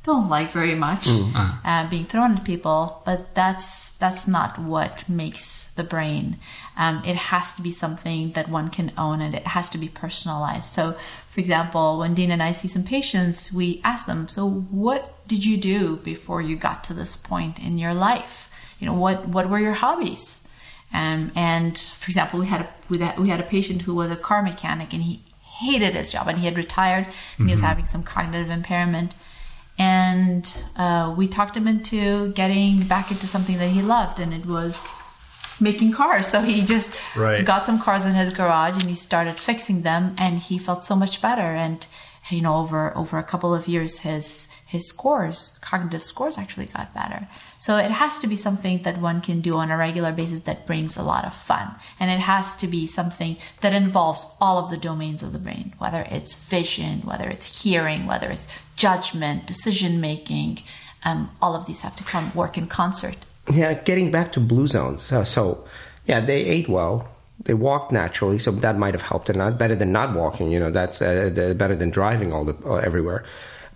don't like very much, mm. uh, being thrown at people, but that's that's not what makes the brain. Um, it has to be something that one can own, and it has to be personalized. So, for example, when Dean and I see some patients, we ask them, "So, what did you do before you got to this point in your life? You know, what what were your hobbies?" Um, and for example, we had a we had, we had a patient who was a car mechanic, and he hated his job, and he had retired, and mm-hmm. he was mm-hmm. having some cognitive impairment and uh, we talked him into getting back into something that he loved and it was making cars. So he just right. got some cars in his garage and he started fixing them and he felt so much better. And you know over over a couple of years his his scores cognitive scores actually got better so it has to be something that one can do on a regular basis that brings a lot of fun. And it has to be something that involves all of the domains of the brain, whether it's vision, whether it's hearing, whether it's judgment, decision making. Um, all of these have to come work in concert. Yeah, getting back to blue zones. Uh, so, yeah, they ate well. They walked naturally, so that might have helped. And not better than not walking. You know, that's uh, better than driving all the uh, everywhere.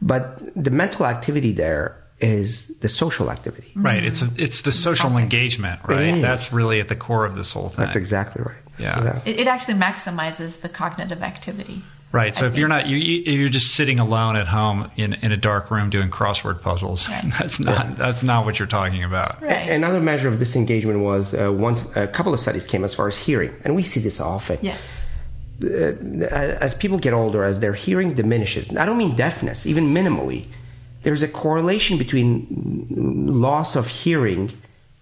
But the mental activity there is the social activity. Right. It's a, it's the social okay. engagement, right? That's really at the core of this whole thing. That's exactly right. Yeah. Exactly. It, it, actually maximizes the cognitive activity. Right. So I if think. you're not you, you're just sitting alone at home in, in a dark room doing crossword puzzles, right. [laughs] that's not yeah. that's not what you're talking about. Right. Another measure of disengagement was uh, once a couple of studies came as far as hearing, and we see this often. Yes. Uh, as people get older, as their hearing diminishes, I don't mean deafness, even minimally there's a correlation between loss of hearing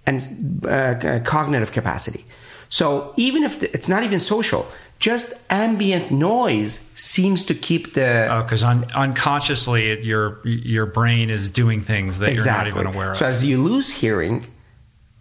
and uh, cognitive capacity. So even if the, it's not even social, just ambient noise seems to keep the because oh, un- unconsciously your your brain is doing things that exactly. you're not even aware of. So as you lose hearing,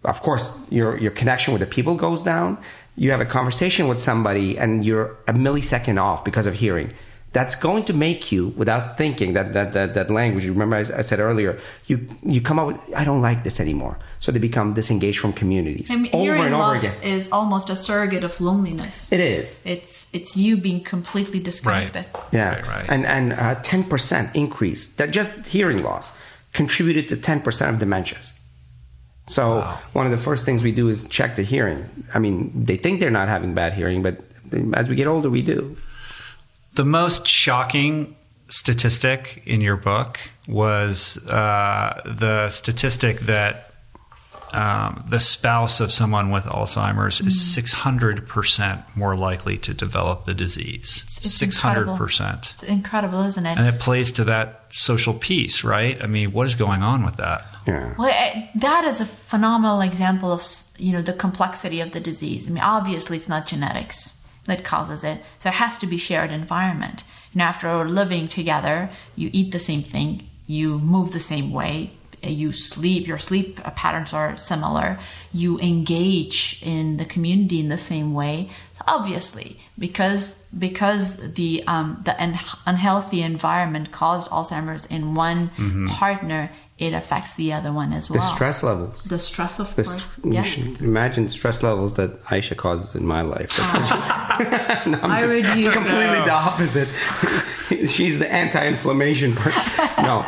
of course your your connection with the people goes down. You have a conversation with somebody and you're a millisecond off because of hearing that's going to make you without thinking that that that, that language remember I, I, said earlier you you come out with i don't like this anymore so they become disengaged from communities I mean, over and over again is almost a surrogate of loneliness it is it's it's you being completely disconnected right. yeah right, right. and and uh, 10% increase that just hearing loss contributed to 10% of dementias so wow. one of the first things we do is check the hearing i mean they think they're not having bad hearing but As we get older, we do. The most shocking statistic in your book was uh, the statistic that um, the spouse of someone with Alzheimer's mm. is 600% more likely to develop the disease. It's, it's 600%. Incredible. It's incredible, isn't it? And it plays to that social piece, right? I mean, what is going on with that? Yeah. Well, that is a phenomenal example of you know the complexity of the disease. I mean, obviously, it's not genetics that causes it, so it has to be shared environment. You know, after living together, you eat the same thing, you move the same way, you sleep, your sleep patterns are similar, you engage in the community in the same way. So obviously, because because the um, the un- unhealthy environment caused Alzheimer's in one mm-hmm. partner, it affects the other one as well. The stress levels. The stress, of the course. yes. Imagine stress levels that Ayesha causes in my life. Oh. [laughs] no, I just, reduce it's completely the opposite. [laughs] She's the anti-inflammation person. No,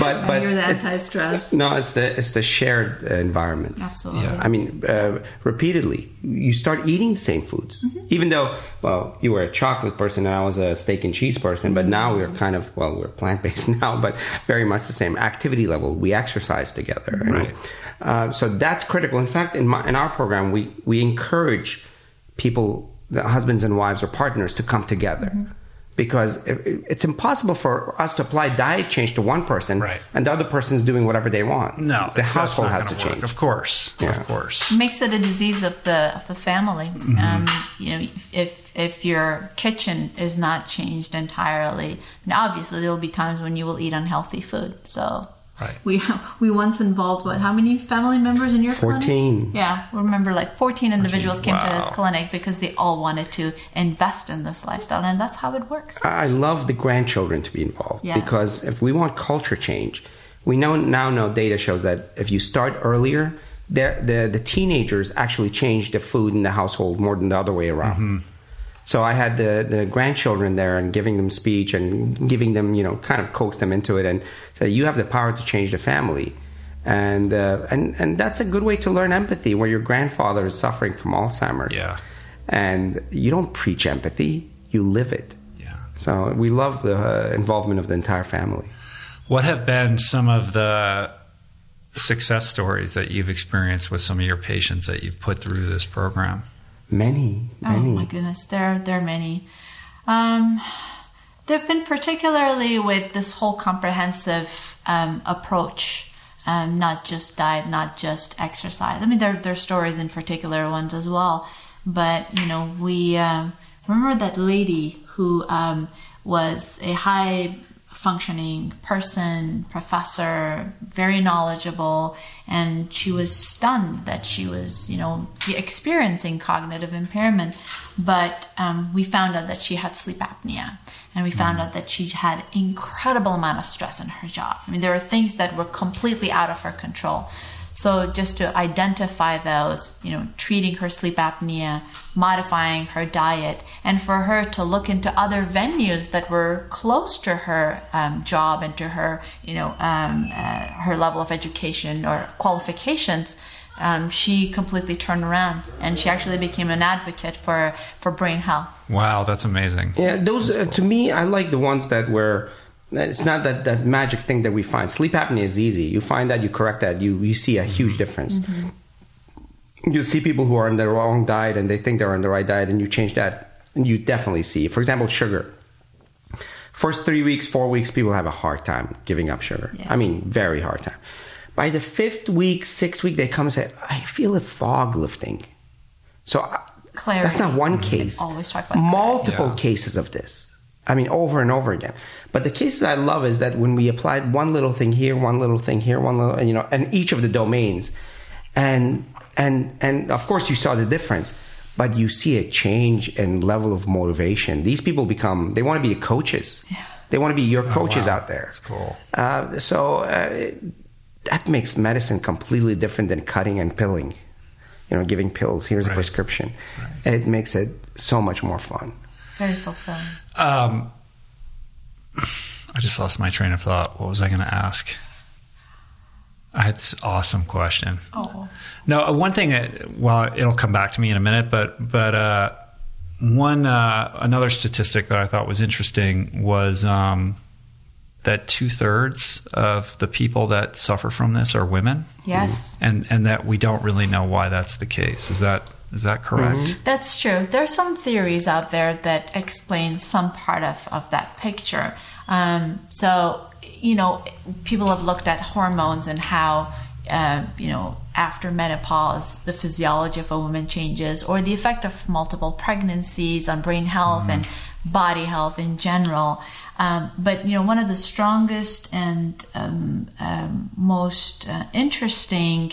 but [laughs] but you're the anti-stress. No, it's the it's the shared uh, environment. Absolutely. Yeah. I mean, uh, repeatedly, you start eating the same foods, mm-hmm. even though well, you were a chocolate person and I was a steak and cheese person, but now we're kind of well, we're plant-based [laughs] now, but very much the same activity level we exercise together. Right. Uh, so that's critical. In fact, in, my, in our program, we, we encourage people, husbands and wives or partners, to come together. Mm-hmm. Because it's impossible for us to apply diet change to one person, right. and the other person's doing whatever they want. No, the household has to work. change. Of course, yeah. of course. It makes it a disease of the of the family. Mm-hmm. Um, you know, if if your kitchen is not changed entirely, and obviously there will be times when you will eat unhealthy food. So Right. We [laughs] we once involved what? How many family members in your 14. clinic? Yeah, remember like 14 individuals 14. came wow. to this clinic because they all wanted to invest in this lifestyle, and that's how it works. I love the grandchildren to be involved yes. because if we want culture change, we know now know data shows that if you start earlier, the the teenagers actually change the food in the household more than the other way around. Mm-hmm. So I had the, the grandchildren there and giving them speech and giving them, you know, kind of coax them into it and say, you have the power to change the family. And, uh, and, and that's a good way to learn empathy where your grandfather is suffering from Alzheimer's. Yeah. And you don't preach empathy, you live it. Yeah. So we love the uh, involvement of the entire family. What have been some of the success stories that you've experienced with some of your patients that you've put through this program? Many, many. Oh my goodness, there there are many. Um, they've been particularly with this whole comprehensive um, approach, um, not just diet, not just exercise. I mean, there there are stories in particular ones as well, but you know, we um, remember that lady who um, was a high functioning person, professor, very knowledgeable, and she was stunned that she was, you know, experiencing cognitive impairment. But um, we found out that she had sleep apnea, and we found mm. out that she had incredible amount of stress in her job. I mean, there were things that were completely out of her control. So just to identify those, you know, treating her sleep apnea, modifying her diet, and for her to look into other venues that were close to her um, job and to her, you know, um, uh, her level of education or qualifications. Um, she completely turned around and she actually became an advocate for, for brain health. Wow, that's amazing. Yeah, those uh, to me, I like the ones that were it's not that, that magic thing that we find. Sleep apnea is easy. You find that, you correct that, you, you see a huge difference. Mm-hmm. You see people who are on the wrong diet and they think they're on the right diet, and you change that, and you definitely see. For example, sugar. First three weeks, four weeks, people have a hard time giving up sugar. Yeah. I mean, very hard time. By the fifth week, sixth week, they come and say, I feel a fog lifting. So Clarity. that's not one case. Always talk about multiple yeah. cases of this. I mean, over and over again. But the cases I love is that when we applied one little thing here, one little thing here, one little, you know, and each of the domains, and and and of course you saw the difference, but you see a change in level of motivation. These people become they want to be the coaches. Yeah. They want to be your oh, coaches wow. out there. That's cool. Uh, so uh, that makes medicine completely different than cutting and pilling. You know, giving pills. Here's right. a prescription. Right. It makes it so much more fun. Very fulfilling. Um, I just lost my train of thought. What was I going to ask? I had this awesome question. Oh. No, uh, one thing that, well, it'll come back to me in a minute, but, but, uh, one uh, another statistic that I thought was interesting was um, that two thirds of the people that suffer from this are women. Yes. and and that we don't really know why that's the case. Is that is that correct? That's true. There's some theories out there that explain some part of, of that picture. Um, so, you know, people have looked at hormones and how, uh, you know, after menopause, the physiology of a woman changes, or the effect of multiple pregnancies on brain health and body health in general. Um, but you know, one of the strongest and um, um, most uh, interesting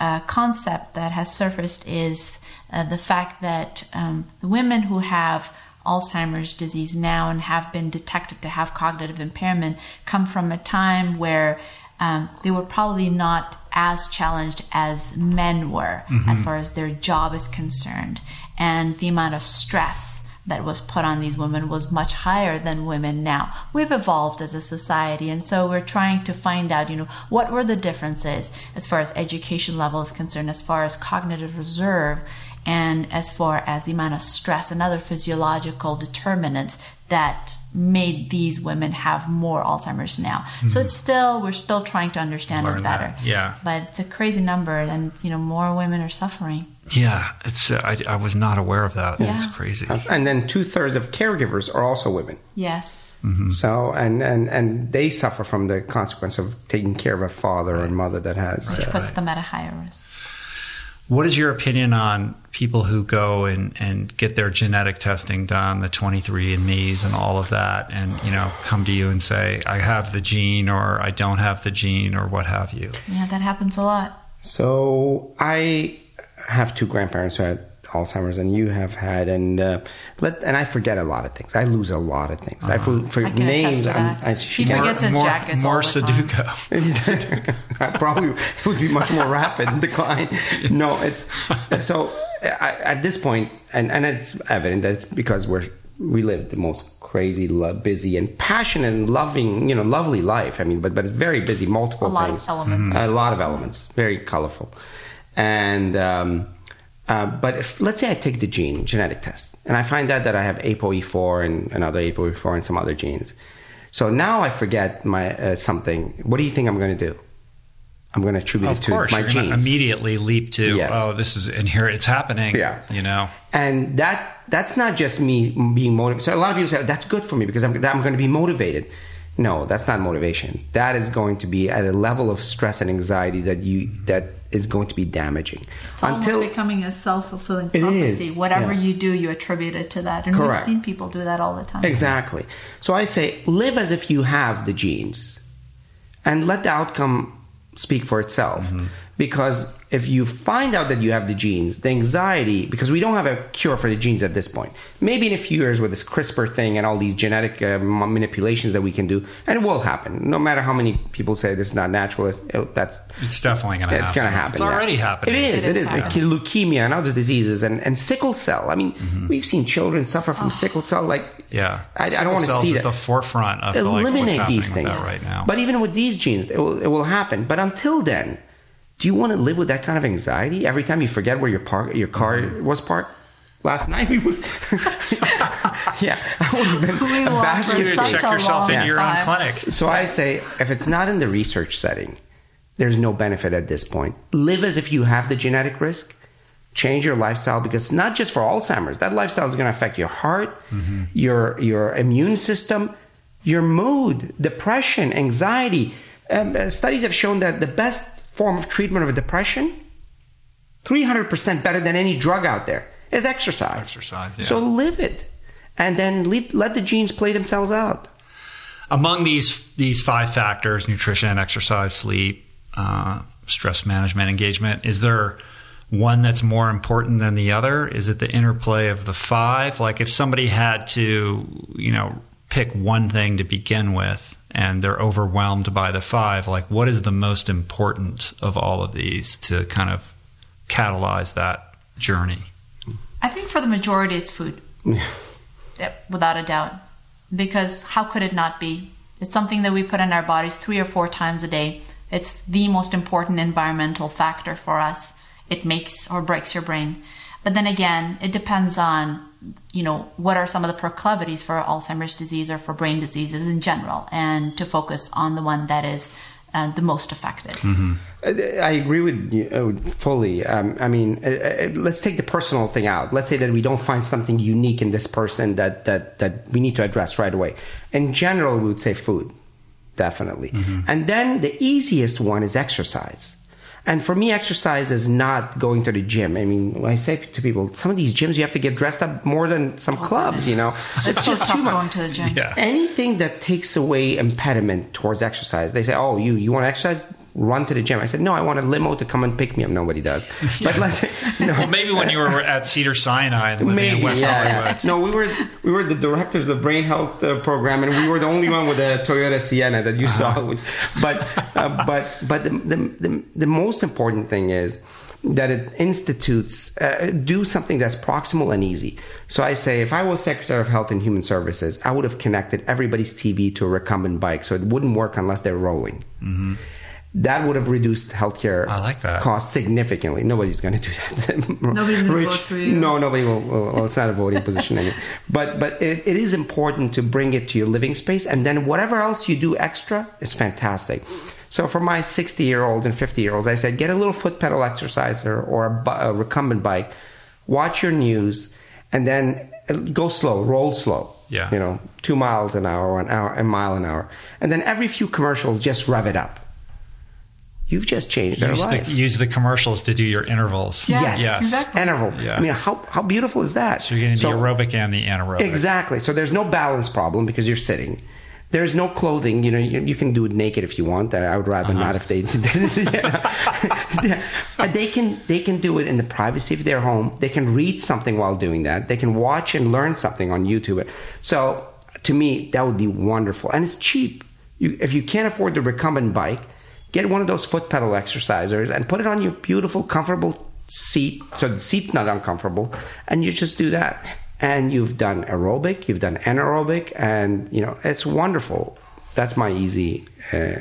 uh, concept that has surfaced is uh, the fact that um, the women who have Alzheimer's disease now and have been detected to have cognitive impairment come from a time where um, they were probably not as challenged as men were as far as their job is concerned. And the amount of stress that was put on these women was much higher than women now. We've evolved as a society, and so we're trying to find out, you know, what were the differences as far as education level is concerned, as far as cognitive reserve, and as far as the amount of stress and other physiological determinants that made these women have more Alzheimer's now. So it's still we're still trying to understand Learn it that, better. yeah. But it's a crazy number, and you know, more women are suffering. Yeah, it's uh, I, I was not aware of that. Yeah. It's crazy. And then two thirds of caregivers are also women. Yes. So and, and and they suffer from the consequence of taking care of a father or mother that has. Which uh, puts them at a higher risk. What is your opinion on people who go and, and get their genetic testing done, the 23andMe's and all of that, and you know come to you and say, I have the gene or I don't have the gene or what have you? Yeah, that happens a lot. So I have two grandparents who had Alzheimer's, and you have had, and uh, let and I forget a lot of things. I lose a lot of things. I for, for I can names. attest to I'm- that. I, He can't- forgets his more, jackets more all the. Sudoku. [laughs] [laughs] I probably would be much more rapid in decline. [laughs] No, it's so I, at this point, and, and it's evident that it's because we're we live the most crazy, lo- busy, and passionate, and loving, you know, lovely life. I mean, but but it's very busy, multiple A lot of things, elements. a lot of elements, very colorful, and. Um, uh, but if let's say I take the gene genetic test and I find out that I have ApoE4 and another ApoE4 and some other genes, so now I forget my uh, something. What do you think I'm going to do? I'm going to attribute Of it to course, my you're genes. immediately leap to, Yes. oh, this is inherent. It's happening. Yeah. You know. and that that's not just me being motivated. So a lot of people say that's good for me because I'm I'm going to be motivated. No, that's not motivation. That is going to be at a level of stress and anxiety that you that is going to be damaging. It's almost becoming a self fulfilling prophecy. is, Whatever yeah. you do, you attribute it to that. And Correct. we've seen people do that all the time. Exactly. So I say live as if you have the genes and let the outcome speak for itself. Mm-hmm. Because if you find out that you have the genes, the anxiety, because we don't have a cure for the genes at this point. Maybe in a few years with this CRISPR thing and all these genetic uh, manipulations that we can do, and it will happen. No matter how many people say this is not natural, it's- it, that's It's definitely going to happen. it's going to happen. It's yeah. already happening. It is. It It is is. Like leukemia and other diseases and, and sickle cell. I mean, we've seen children suffer from sickle cell. Like, Yeah. I, I Sickle don't want to cell's see at that. the forefront of like, what's Eliminate happening these with things that right now. But even with these genes, it will, it will happen. But until then, do you want to live with that kind of anxiety every time you forget where your park, your car Mm-hmm. was parked? Last night we would. [laughs] yeah, I would have been We bastard. you check yourself into your own clinic. So I say, if it's not in the research setting, there's no benefit at this point. Live as if you have the genetic risk. Change your lifestyle because not just for Alzheimer's, that lifestyle is going to affect your heart, your your immune system, your mood, depression, anxiety. Um, uh, studies have shown that the best form of treatment of depression, 300% better than any drug out there, is exercise. Exercise, yeah. So live it, and then let, let the genes play themselves out. Among these these five factors: nutrition, exercise, sleep, uh, stress management, engagement. Is there one that's more important than the other? Is it the interplay of the five? Like if somebody had to, you know, pick one thing to begin with, and they're overwhelmed by the five, like what is the most important of all of these to kind of catalyze that journey? I think for the majority, it's food. Yep, without a doubt. Because how could it not be? It's something that we put in our bodies three or four times a day. It's the most important environmental factor for us. It makes or breaks your brain. But then again, it depends on you know what are some of the proclivities for Alzheimer's disease or for brain diseases in general, and to focus on the one that is uh, the most affected. Mm-hmm. I agree with you uh, fully. Um, I mean, uh, uh, let's take the personal thing out. Let's say that we don't find something unique in this person that that that we need to address right away. In general, we would say food, definitely, mm-hmm. and then the easiest one is exercise. And for me, exercise is not going to the gym. I mean, I say to people, some of these gyms you have to get dressed up more than some oh, clubs. Goodness. You know, it's, just too much. going to the gym. Yeah. Anything that takes away impediment towards exercise, they say, "Oh, you you want to exercise? Run to the gym. I said, no, I want a limo to come and pick me up. Nobody does. yeah. [laughs] But let's, [laughs] no. well, maybe when you were at Cedar Sinai maybe, in West yeah, Hollywood. No, we were we were the directors of the brain health uh, program, and we were the only one with a Toyota Sienna that you uh-huh. saw. But uh, but but the, the, the the most important thing is that it institutes uh, do something that's proximal and easy. So I say, if I was Secretary of Health and Human Services, I would have connected everybody's TV to a recumbent bike, so it wouldn't work unless they're rolling. Mm-hmm that would have reduced healthcare I like that. costs significantly. Nobody's going to do that. [laughs] Nobody's going to vote for you. No, nobody will. Well, it's not a voting [laughs] position anymore. But but it, it is important to bring it to your living space, and then whatever else you do extra is fantastic. So for my 60 year olds and 50 year olds, I said get a little foot pedal exerciser or a, a recumbent bike, watch your news, and then uh, go slow, roll slow. Yeah. You know, two miles an hour, an hour, a mile an hour, and then every few commercials, just rev it up you've just changed their life. The, use the commercials to do your intervals. Yes, yes. yes. Exactly. interval. Yeah. I mean, how, how beautiful is that? So you're getting so, the aerobic and the anaerobic. Exactly. So there's no balance problem because you're sitting. There's no clothing. You know, you, you can do it naked if you want. I would rather uh-huh. not if they. [laughs] yeah. they can they can do it in the privacy of their home. They can read something while doing that. They can watch and learn something on YouTube. So to me, that would be wonderful, and it's cheap. You, if you can't afford the recumbent bike, get one of those foot pedal exercisers and put it on your beautiful, comfortable seat. So the seat's not uncomfortable. And you just do that. And you've done aerobic, you've done anaerobic, and you know, it's wonderful. That's my easy uh,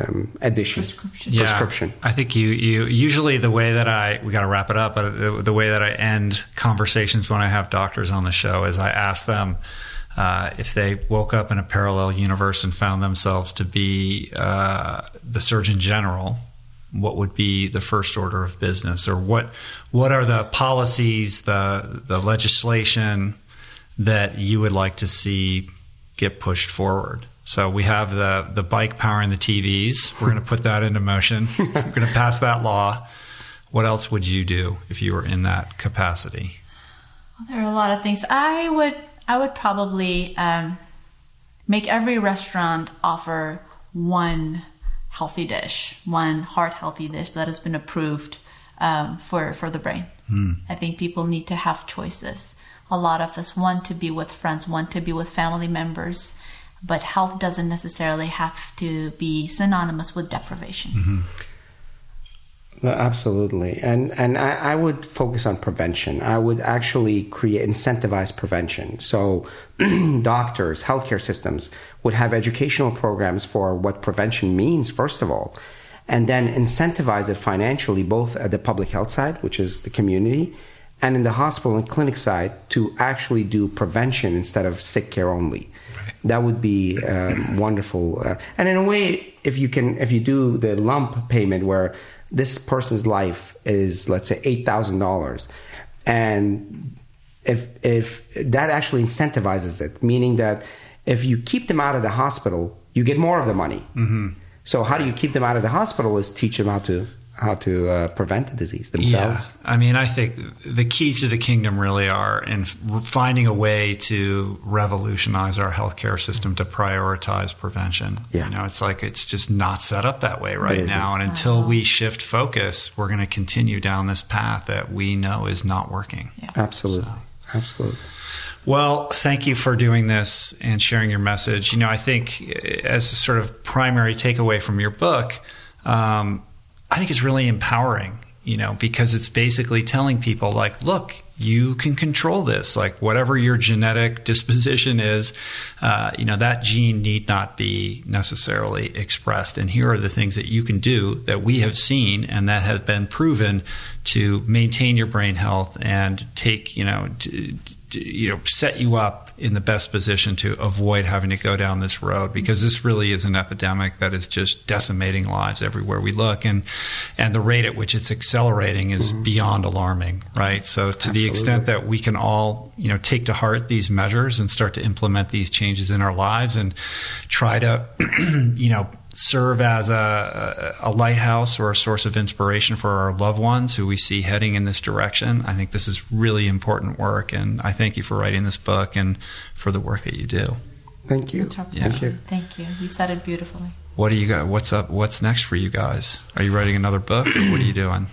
um, addition prescription. Yeah, prescription. I think you you usually the way that I we got to wrap it up, but the, the way that I end conversations when I have doctors on the show is I ask them uh, if they woke up in a parallel universe and found themselves to be uh, the Surgeon General, what would be the first order of business, or what what are the policies, the the legislation that you would like to see get pushed forward? So we have the the bike powering the TVs. We're going to put that into motion. We're going to pass that law. What else would you do if you were in that capacity? Well, there are a lot of things. I would I would probably um, make every restaurant offer one healthy dish, one heart healthy dish that has been approved um, for for the brain. Mm. I think people need to have choices. A lot of us want to be with friends, want to be with family members, but health doesn't necessarily have to be synonymous with deprivation. Mm-hmm. No, absolutely, and and I, I, would focus on prevention. I would actually create incentivize prevention. So, [clears throat] doctors, healthcare systems would have educational programs for what prevention means. First of all, and then incentivize it financially, both at the public health side, which is the community, and in the hospital and clinic side to actually do prevention instead of sick care only. That would be um, [clears throat] wonderful. Uh, and in a way, if you can, if you do the lump payment where this person's life is let's say eight thousand dollars, and if if that actually incentivizes it, meaning that if you keep them out of the hospital, you get more of the money. Mm-hmm. So how do you keep them out of the hospital? Is teach them how to how to uh, prevent the disease themselves. Yeah. I mean, I think the keys to the kingdom really are in finding a way to revolutionize our healthcare system to prioritize prevention. Yeah. You know, it's like it's just not set up that way right now. And until we shift focus, we're going to continue down this path that we know is not working. Yes. Absolutely. So. Absolutely. Well, thank you for doing this and sharing your message. You know, I think as a sort of primary takeaway from your book, um, I think it's really empowering. you know, because it's basically telling people, like, look, you can control this. Like, whatever your genetic [laughs] disposition is, uh, you know, that gene need not be necessarily expressed. And here are the things that you can do that we have seen and that have been proven to maintain your brain health and take, you know, to, you know set you up in the best position to avoid having to go down this road because this really is an epidemic that is just decimating lives everywhere we look and and the rate at which it's accelerating is mm-hmm. beyond alarming right so to Absolutely. the extent that we can all you know take to heart these measures and start to implement these changes in our lives and try to [clears throat] you know serve as a, a, lighthouse or a source of inspiration for our loved ones who we see heading in this direction. I think this is really important work, and I thank you for writing this book and for the work that you do. Thank you. Yeah. Thank you. Thank you. You said it beautifully. What do you got? What's up? What's next for you guys? Are you writing another book, or what are you doing?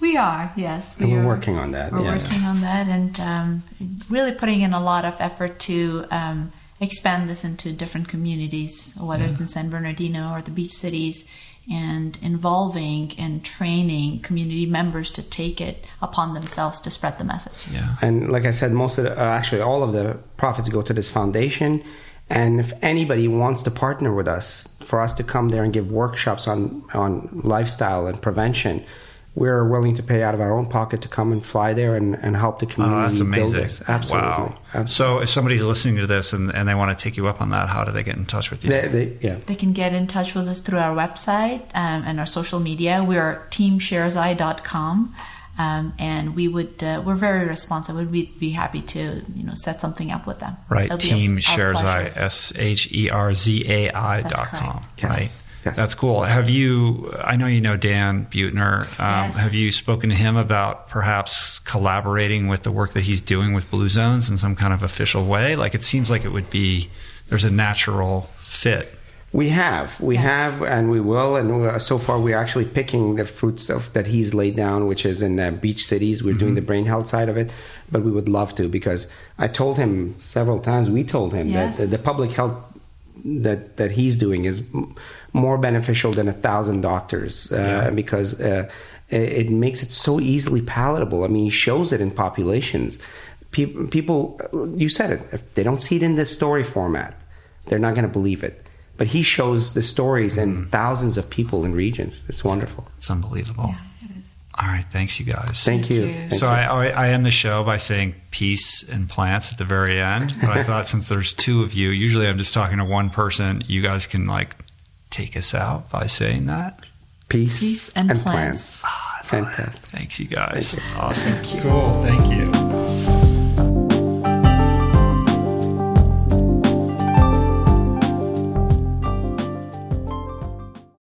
We are, yes. We are working on that. We're yeah. working on that, and um, really putting in a lot of effort to. Um, expand this into different communities, whether yeah. it's in San Bernardino or the beach cities, and involving and training community members to take it upon themselves to spread the message. Yeah. And like I said, most of the, uh, actually all of the profits go to this foundation. And if anybody wants to partner with us, for us to come there and give workshops on on lifestyle and prevention, we're willing to pay out of our own pocket to come and fly there and, and help the community. Oh, that's amazing. Absolutely. Wow. Absolutely. So if somebody's listening to this and, and they want to take you up on that, how do they get in touch with you? They, they, yeah. they can get in touch with us through our website um, and our social media. We're teamsherzai.com. Um, and we would uh, we're very responsive. We'd be happy to you know set something up with them. Right, Team Sherzai S H E R Z A I dot com. Right. Yes. That's cool. Have you? I know you know Dan Buettner. Um, yes. Have you spoken to him about perhaps collaborating with the work that he's doing with Blue Zones in some kind of official way? Like it seems like it would be. There's a natural fit. We have, we yes. have, and we will. And so far, we're actually picking the fruits of that he's laid down, which is in uh, beach cities. We're mm-hmm. doing the brain health side of it, but we would love to because I told him several times. We told him that the public health that that he's doing is more beneficial than a thousand doctors uh, yeah. because uh, it makes it so easily palatable. I mean, he shows it in populations. People, people, you said it. If they don't see it in this story format, they're not going to believe it. But he shows the stories mm. in mm-hmm. thousands of people in regions. It's wonderful. It's unbelievable. Yeah, it is. All right, thanks, you guys. Thank, Thank you. you. Thank so you. I, I end the show by saying peace and plants at the very end. But I [laughs] thought since there's two of you, usually I'm just talking to one person. You guys can like take us out by saying that? Peace, Peace and, and plants. plants. Ah, Fantastic. Thanks, you guys. Thank you. Awesome. Thank you. Cool. Thank you.